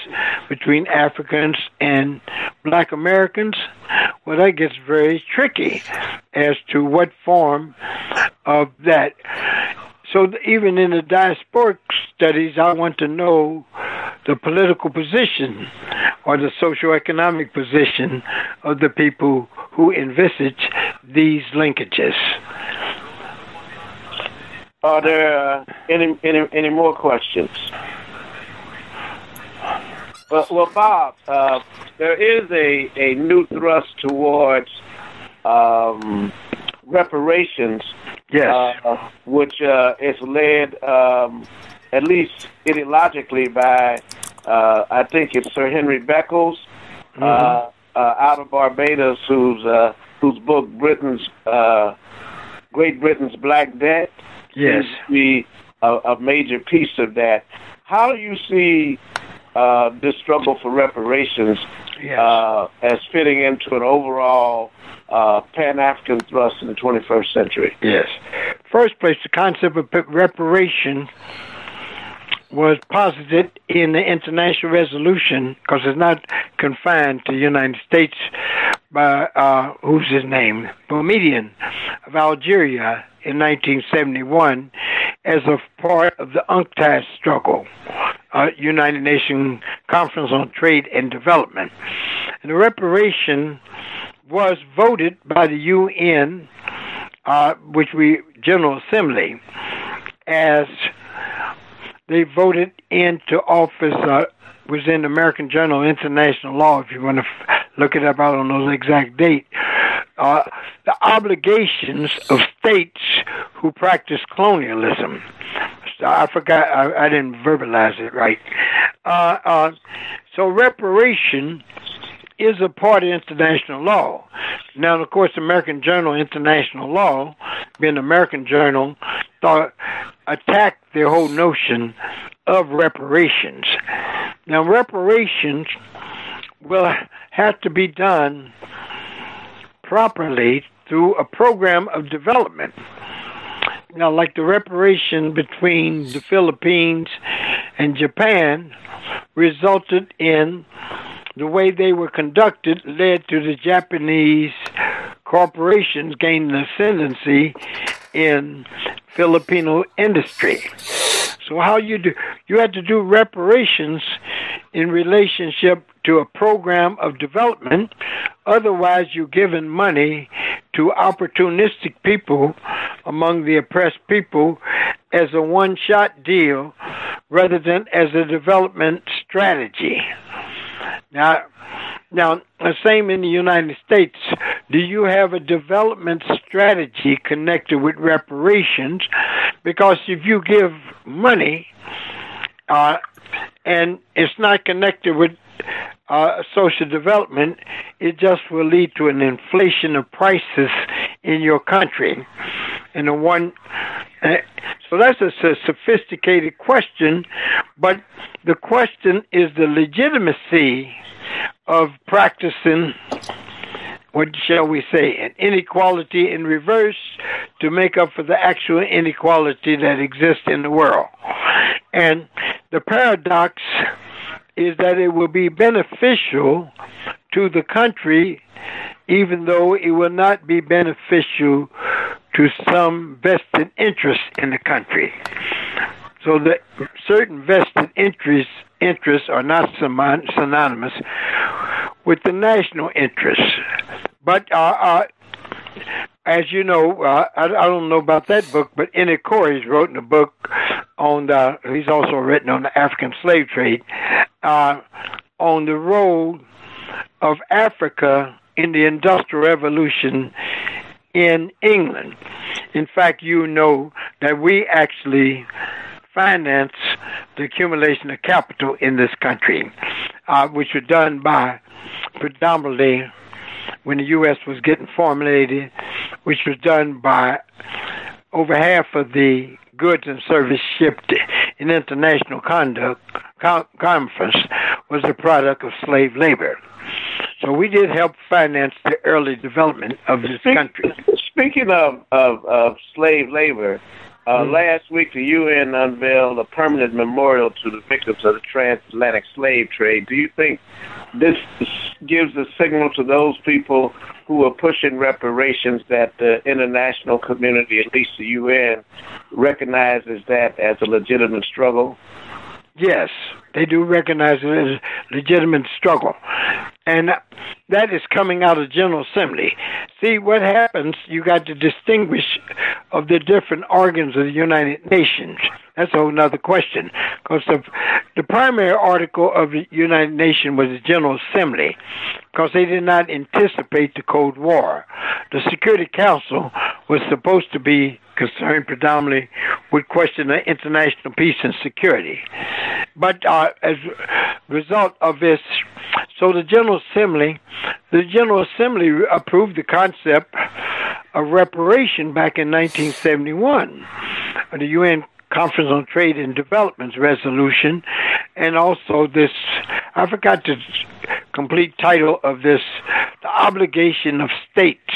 between Africans and black Americans? Well, that gets very tricky as to what form of that. So even in the diasporic studies, I want to know the political position or the socioeconomic position of the people who envisage these linkages. Are there uh, any, any any more questions? Well, well Bob, uh, there is a, a new thrust towards um, reparations, yes, uh, which uh, is led um, at least ideologically by uh, I think it's Sir Henry Beckles mm-hmm. Uh, out of Barbados, whose whose book Britain's Great Britain's Black Debt yes. be a, a, major piece of that. How do you see uh, this struggle for reparations yes. uh, as fitting into an overall uh, Pan African thrust in the 21st century? Yes. First place, the concept of reparation was posited in the international resolution because it's not confined to the United States by uh, who's his name, Boumediene of Algeria in 1971 as a part of the UNCTAD struggle, uh, United Nations Conference on Trade and Development. And the reparation was voted by the UN, uh, which we General Assembly, as they voted into office uh, was in American Journal International Law. If you want to f- look it up, I don't know the exact date. Uh, the obligations of states who practice colonialism. I forgot. I, I didn't verbalize it right. Uh, uh, so reparation is a part of international law. Now, of course, American Journal International Law, being an American journal, thought attacked the whole notion of reparations. Now, reparations will have to be done properly through a program of development. Now, like the reparation between the Philippines and Japan resulted in the way they were conducted led to the Japanese corporations gaining ascendancy in Filipino industry. So how you do you had to do reparations in relationship to a program of development. Otherwise you're giving money to opportunistic people among the oppressed people as a one shot deal rather than as a development strategy. Now now, the same in the United States. Do you have a development strategy connected with reparations? Because if you give money uh, and it's not connected with uh, social development, it just will lead to an inflation of prices in your country. And the one, uh, so that's a, a sophisticated question, but the question is the legitimacy of practicing what shall we say, an inequality in reverse to make up for the actual inequality that exists in the world. And the paradox is that it will be beneficial to the country, even though it will not be beneficial to some vested interest in the country. So the certain vested interests interests are not synonymous with the national interests. But uh, as you know, uh, I, I, don't know about that book, but Inikori's wrote in a book on the. He's also written on the African slave trade, uh, on the role of Africa in the Industrial Revolution in England. In fact, you know that we actually finance the accumulation of capital in this country, uh, which was done by predominantly when the U.S. was getting formulated, which was done by over half of the goods and services shipped in international conduct conference was the product of slave labor. So we did help finance the early development of this Speak, country. Speaking of, of, of slave labor, uh, mm-hmm. Last week, the UN unveiled a permanent memorial to the victims of the transatlantic slave trade. Do you think this gives a signal to those people who are pushing reparations that the international community, at least the UN, recognizes that as a legitimate struggle? Yes, they do recognize it as a legitimate struggle. And that is coming out of General Assembly. See, what happens, you got to distinguish of the different organs of the United Nations. That's a whole other question. Because the, the primary article of the United Nations was the General Assembly, because they did not anticipate the Cold War. The Security Council was supposed to be concerned predominantly with question of international peace and security. But uh, as a result of this, so the General Assembly, the General Assembly approved the concept of reparation back in 1971. The UN Conference on Trade and Development's resolution, and also this, I forgot the complete title of this, the obligation of states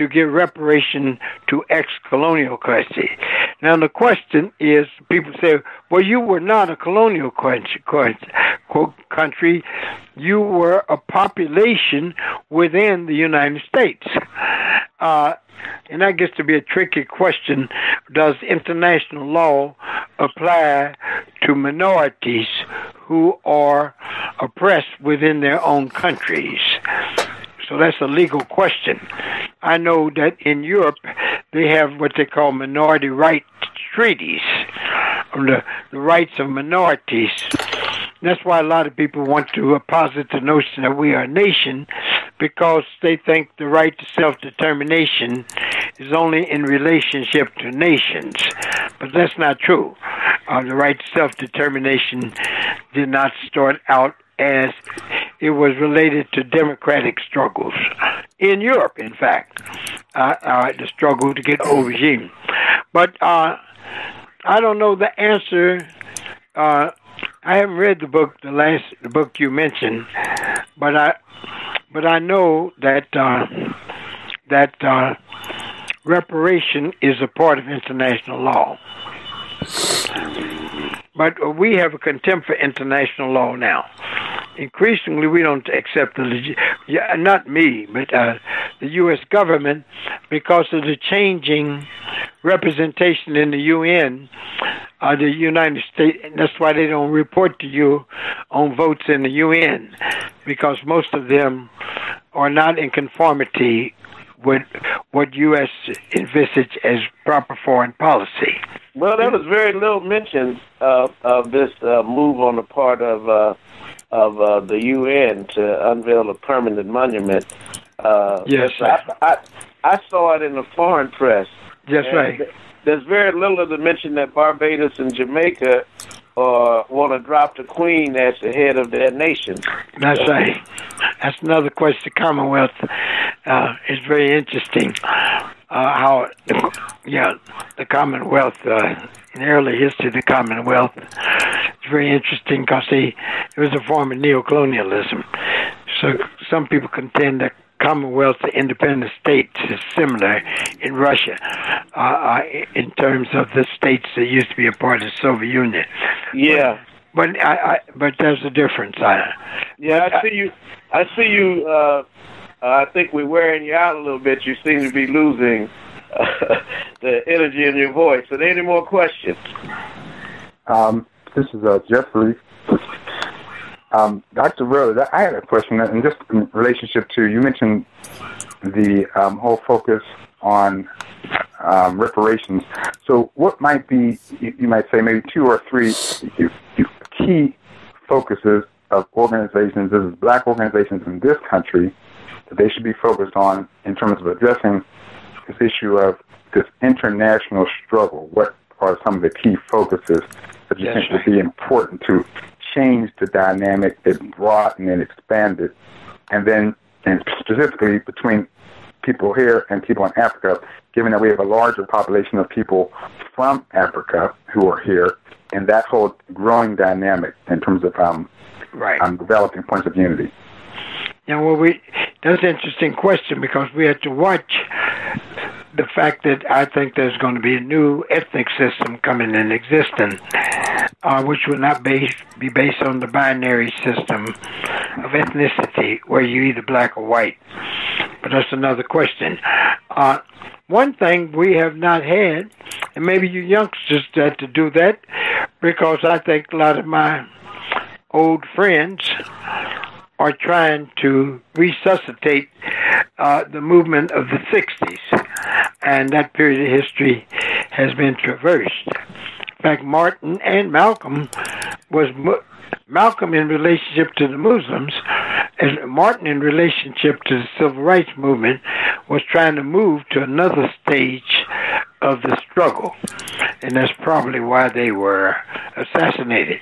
to give reparation to ex-colonial countries. Now the question is, people say, well, you were not a colonial country, you were a population within the United States. Uh, and that gets to be a tricky question. Does international law apply to minorities who are oppressed within their own countries? So that's a legal question. I know that in Europe they have what they call minority rights treaties, the, the rights of minorities. That's why a lot of people want to posit the notion that we are a nation because they think the right to self determination is only in relationship to nations. But that's not true. Uh, the right to self determination did not start out as it was related to democratic struggles in Europe, in fact, uh, uh, the struggle to get over regime. But uh, I don't know the answer. Uh, I haven't read the book, the last the book you mentioned, but I, but I know that uh, that uh, reparation is a part of international law. But we have a contempt for international law now increasingly we don't accept the legit, yeah, not me, but uh, the U.S. government, because of the changing representation in the UN, uh, the United States. That's why they don't report to you on votes in the UN, because most of them are not in conformity with what U.S. envisage as proper foreign policy. Well, there was very little mention of, of this uh, move on the part of uh, of uh, the UN to unveil a permanent monument. Uh, yes, I, I, I saw it in the foreign press. That's right. There's very little of the mention that Barbados and Jamaica uh, want to drop the Queen as the head of their nation. That's right. That's another question. The Commonwealth uh, is very interesting. Uh, how, yeah, the Commonwealth uh, in early history the Commonwealth it's very interesting because it was a form of neocolonialism. So some people contend that Commonwealth to independent states is similar in Russia, uh, uh, in terms of the states that used to be a part of the Soviet Union. Yeah. But, but I, I but there's a difference. I, Yeah, I see you. I see you. Uh, uh, I think we're wearing you out a little bit. You seem to be losing uh, the energy in your voice. Are there any more questions? Um, this is uh, Jeffrey. Um, Dr. Rhodes, I had a question, and just in relationship to you mentioned the um, whole focus on um, reparations. So, what might be, you, you might say, maybe two or three key focuses of organizations, this is black organizations in this country, that they should be focused on in terms of addressing this issue of this international struggle? What are some of the key focuses that you Yes, think would be important to change the dynamic, it broaden and expand it, and then and specifically between people here and people in Africa, given that we have a larger population of people from Africa who are here, and that whole growing dynamic in terms of um, right. um, developing points of unity. Yeah, well, we that's an interesting question because we had to watch the fact that I think there's going to be a new ethnic system coming in existence, uh, which will not be be based on the binary system of ethnicity, where you're either black or white. But that's another question. Uh, one thing we have not had, and maybe you youngsters had to do that, because I think a lot of my old friends are trying to resuscitate uh, the movement of the 60s. And that period of history has been traversed. In fact, Martin and Malcolm was Malcolm in relationship to the Muslims, and Martin in relationship to the civil rights movement was trying to move to another stage of the struggle. And that's probably why they were assassinated.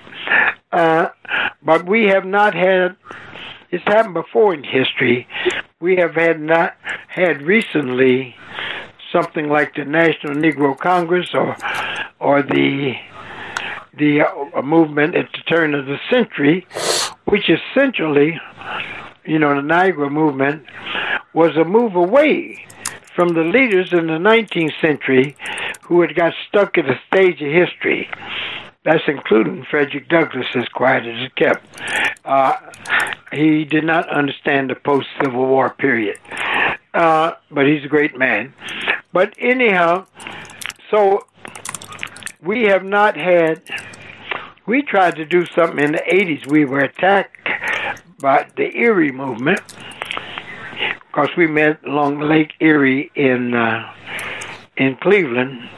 Uh, but we have not had it's happened before in history. We have had not had recently something like the National Negro Congress or or the the uh, movement at the turn of the century, which essentially, you know, the Niagara movement was a move away from the leaders in the 19th century who had got stuck at a stage of history. That's including Frederick Douglass, as quiet as it kept. Uh, he did not understand the post Civil War period. Uh, but he's a great man. But anyhow, so we have not had. We tried to do something in the 80s. We were attacked by the Erie movement because we met along Lake Erie in uh, in Cleveland.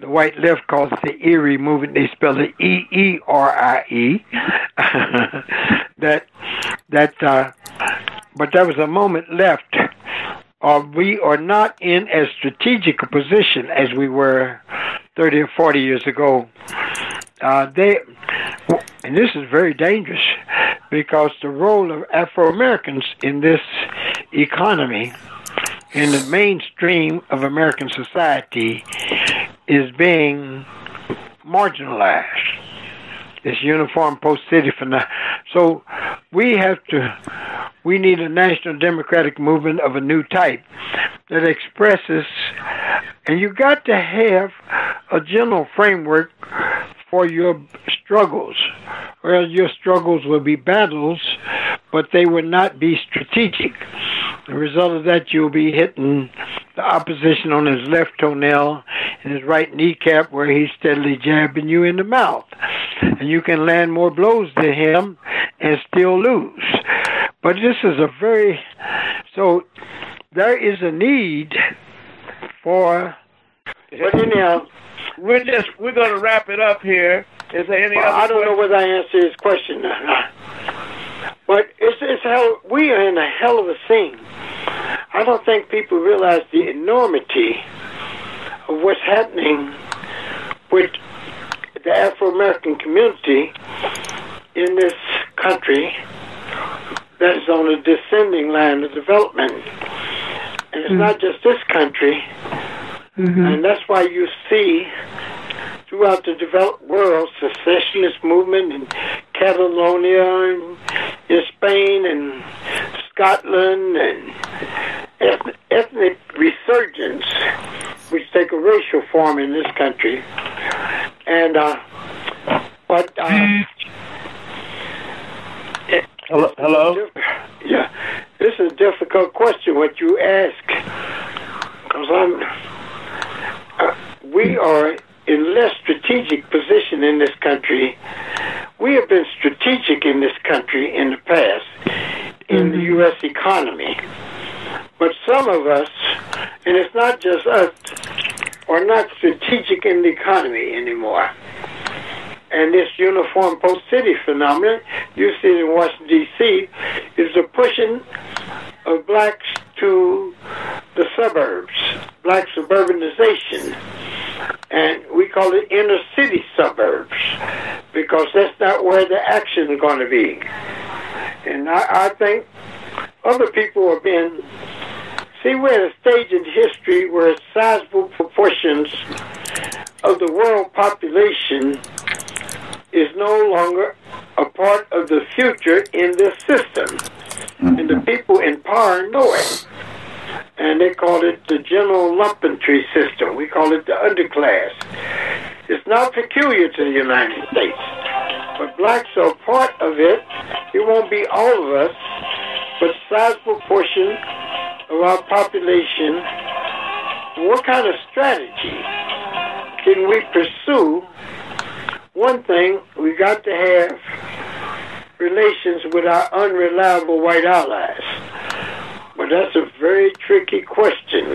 The white left calls it the Erie movement. They spell it E E R I E. That that. Uh, but there was a moment left. Uh, we are not in as strategic a position as we were 30 or 40 years ago. Uh, they, and this is very dangerous because the role of Afro Americans in this economy, in the mainstream of American society, is being marginalized. This uniform post city now. So we have to, we need a national democratic movement of a new type that expresses, and you got to have a general framework for your struggles. Well, your struggles will be battles, but they will not be strategic. The result of that, you'll be hitting the opposition on his left toenail and his right kneecap, where he's steadily jabbing you in the mouth. And you can land more blows than him and still lose. But this is a very so there is a need for. But anyhow, we're just we're going to wrap it up here. Is there any Well, other? I don't know whether I answered his question. But it's, it's hell, we are in a hell of a scene. I don't think people realize the enormity of what's happening with the Afro American community in this country that is on a descending line of development. And it's hmm. not just this country, and that's why you see throughout the developed world secessionist movement in Catalonia and in Spain and Scotland and ethnic, ethnic resurgence, which take a racial form in this country. And uh, but uh, hello, hello. Yeah, this is a difficult question what you ask because I'm. We are in less strategic position in this country. We have been strategic in this country in the past in the mm-hmm. U.S. economy. But some of us, and it's not just us, are not strategic in the economy anymore. And this uniform post city phenomenon, you see in Washington, D.C., is the pushing of blacks to the suburbs, black suburbanization. And we call it inner city suburbs because that's not where the action is going to be. And I, I think other people have been. See, we're at a stage in history where sizable proportions of the world population is no longer a part of the future in this system. And the mm-hmm. people in power know it. And they call it the general lumpentry system. We call it the underclass. It's not peculiar to the United States. But blacks are part of it. It won't be all of us, but sizable portion of our population. What kind of strategy can we pursue? One thing, we got to have relations with our unreliable white allies. But that's a very tricky question.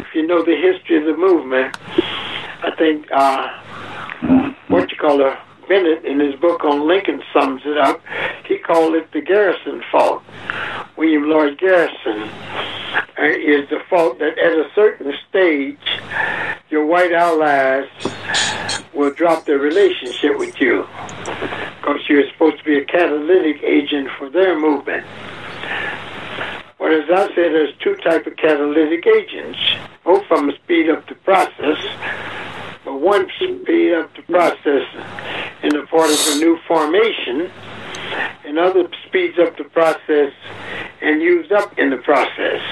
If you know the history of the movement, I think uh, what you call a Bennett in his book on Lincoln sums it up. He called it the Garrison fault. William Lloyd Garrison uh, is the fault that at a certain stage, your white allies will drop their relationship with you because you're supposed to be a catalytic agent for their movement. But as I said, there's two type of catalytic agents. Both of them speed up the process, but one speed up the process in the part of the new formation, and other speeds up the process and used up in the process.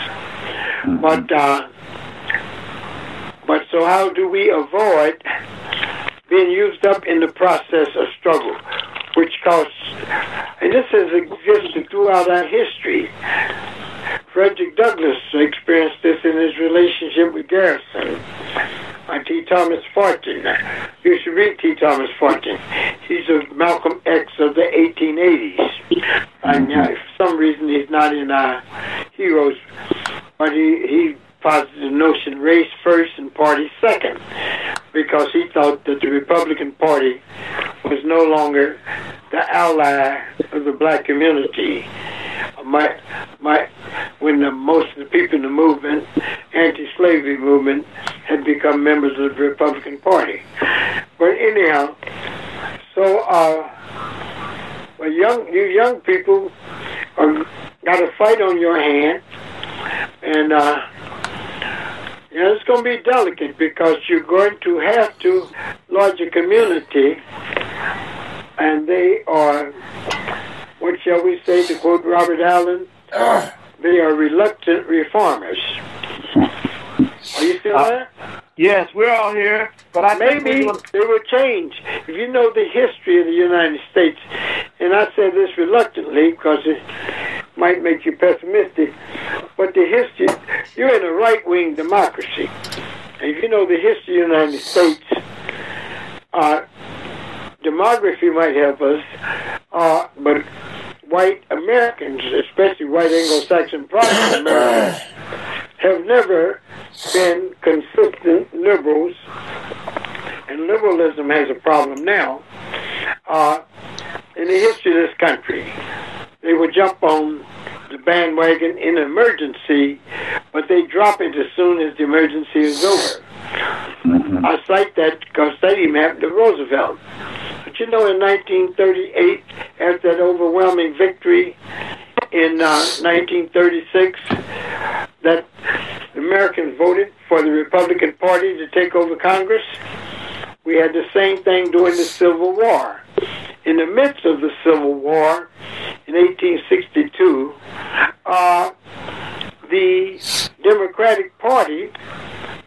But uh, but so how do we avoid being used up in the process of struggle, which costs, and this has existed throughout our history. Frederick Douglass experienced this in his relationship with Garrison. T. Thomas Fortune. You should read T. Thomas Fortune. He's a Malcolm X of the 1880s. And uh, for some reason, he's not in our heroes, but he, he posited the notion race first and party second because he thought that the Republican Party was no longer the ally of the black community. My, my, when the, most of the people in the movement, anti-slavery movement, had become members of the Republican Party. But anyhow, so uh, well, young you young people are, got a fight on your hand, and uh, you know, it's going to be delicate because you're going to have to lodge a community, and they are, what shall we say, to quote Robert Allen, they are reluctant reformers. Are you still Uh, there? Yes, we're all here, but I Maybe they will change. If you know the history of the United States, and I say this reluctantly because it might make you pessimistic, but the history, you're in a right wing democracy. And if you know the history of the United States, uh, demography might help us, uh, but white Americans, especially white Anglo-Saxon Protestant Americans, have never been consistent liberals, and liberalism has a problem now. Uh, in the history of this country, they would jump on the bandwagon in emergency, but they drop it as soon as the emergency is over. I cite that because that even happened to Roosevelt. But you know, in 1938, after that overwhelming victory in uh, 1936, that Americans voted for the Republican Party to take over Congress. We had the same thing during the Civil War. In the midst of the Civil War, in 1862, uh, the Democratic Party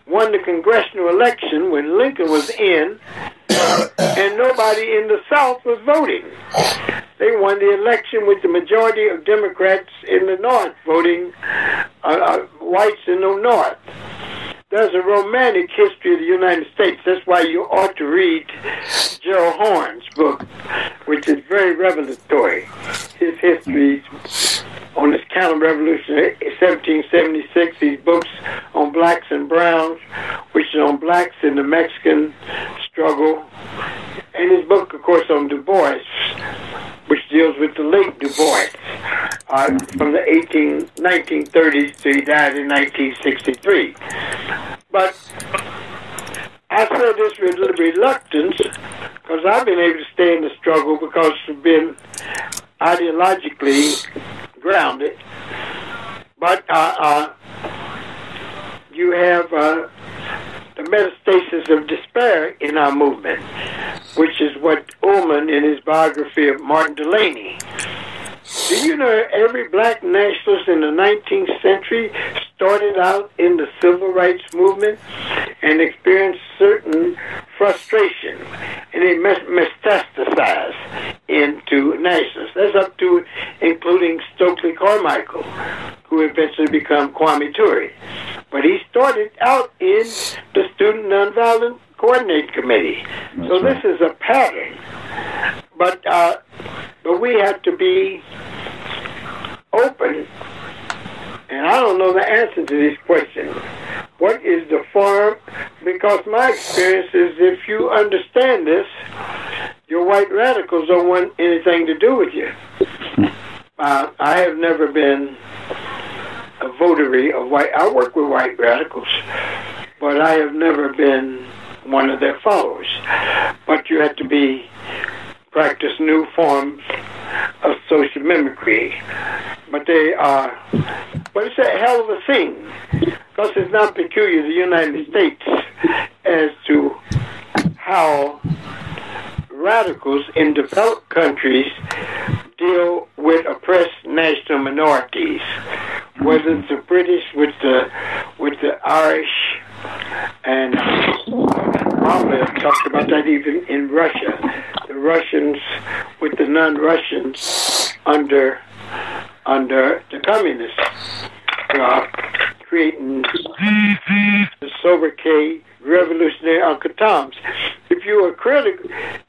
won the congressional election when Lincoln was in, and nobody in the South was voting. They won the election with the majority of Democrats in the North voting uh, uh, whites in the North. There's a romantic history of the United States. That's why you ought to read Gerald Horne's book, which is very revelatory. His history on this counter-revolution, 1776, these books on blacks and browns, which is on blacks in the Mexican struggle, and his book, of course, on Du Bois, which deals with the late Du Bois uh, from the 18, 1930s to he died in 1963. But I say this with reluctance because I've been able to stay in the struggle because I've been ideologically grounded. But uh, uh, you have uh, the metastasis of despair in our movement, which is what Ullman in his biography of Martin Delany. Do you know every black nationalist in the 19th century started out in the civil rights movement and experienced certain frustration, and it metastasized into nationalists. That's up to including Stokely Carmichael, who eventually became Kwame Ture. But he started out in the Student Nonviolent Coordinating Committee. so this is a pattern. But uh, but we have to be open. And I don't know the answer to this question. What is the form? Because my experience is if you understand this, your white radicals don't want anything to do with you. Uh, I have never been a votary of white. I work with white radicals, but I have never been one of their followers. But you have to be practice new forms of social mimicry. But they are, but it's a hell of a thing because it's not peculiar to the United States as to how radicals in developed countries deal with oppressed national minorities, whether it's the British with the with the Irish, and Obama talked about that even in Russia. The Russians with the non-Russians under under the communists, uh, creating the sobriquet revolutionary Uncle Toms. If you are critic,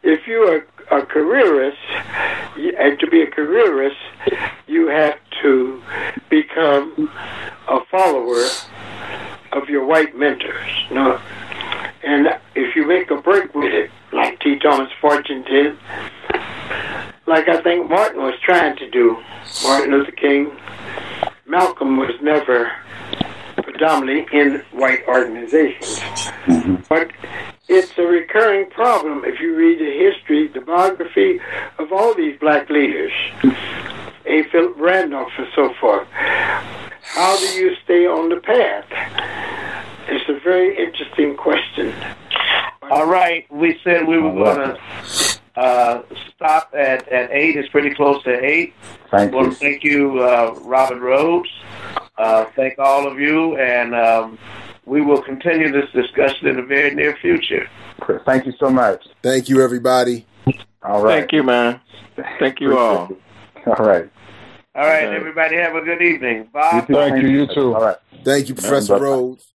if you are a careerist, and to be a careerist, you have to become a follower of your white mentors. No, and if you make a break with it, like T. Thomas Fortune did, like I think Martin was trying to do, Martin Luther King, Malcolm was never predominantly in white organizations. Mm-hmm. But it's a recurring problem if you read the history, the biography of all these black leaders, A. Philip Randolph and so forth. How do you stay on the path? It's a very interesting question. All right, we said we were going to uh, stop at, at 8. It's pretty close to 8. Thank well, you. thank you, uh, Robert Rhodes. Uh, thank all of you, and um, we will continue this discussion in the very near future. Thank you so much. Thank you, everybody. All right. Thank you, man. Thank you all. All right. All right, everybody have a good evening. Bye. Thank you. You too. All right. Thank you, Professor Bye-bye. Rhodes.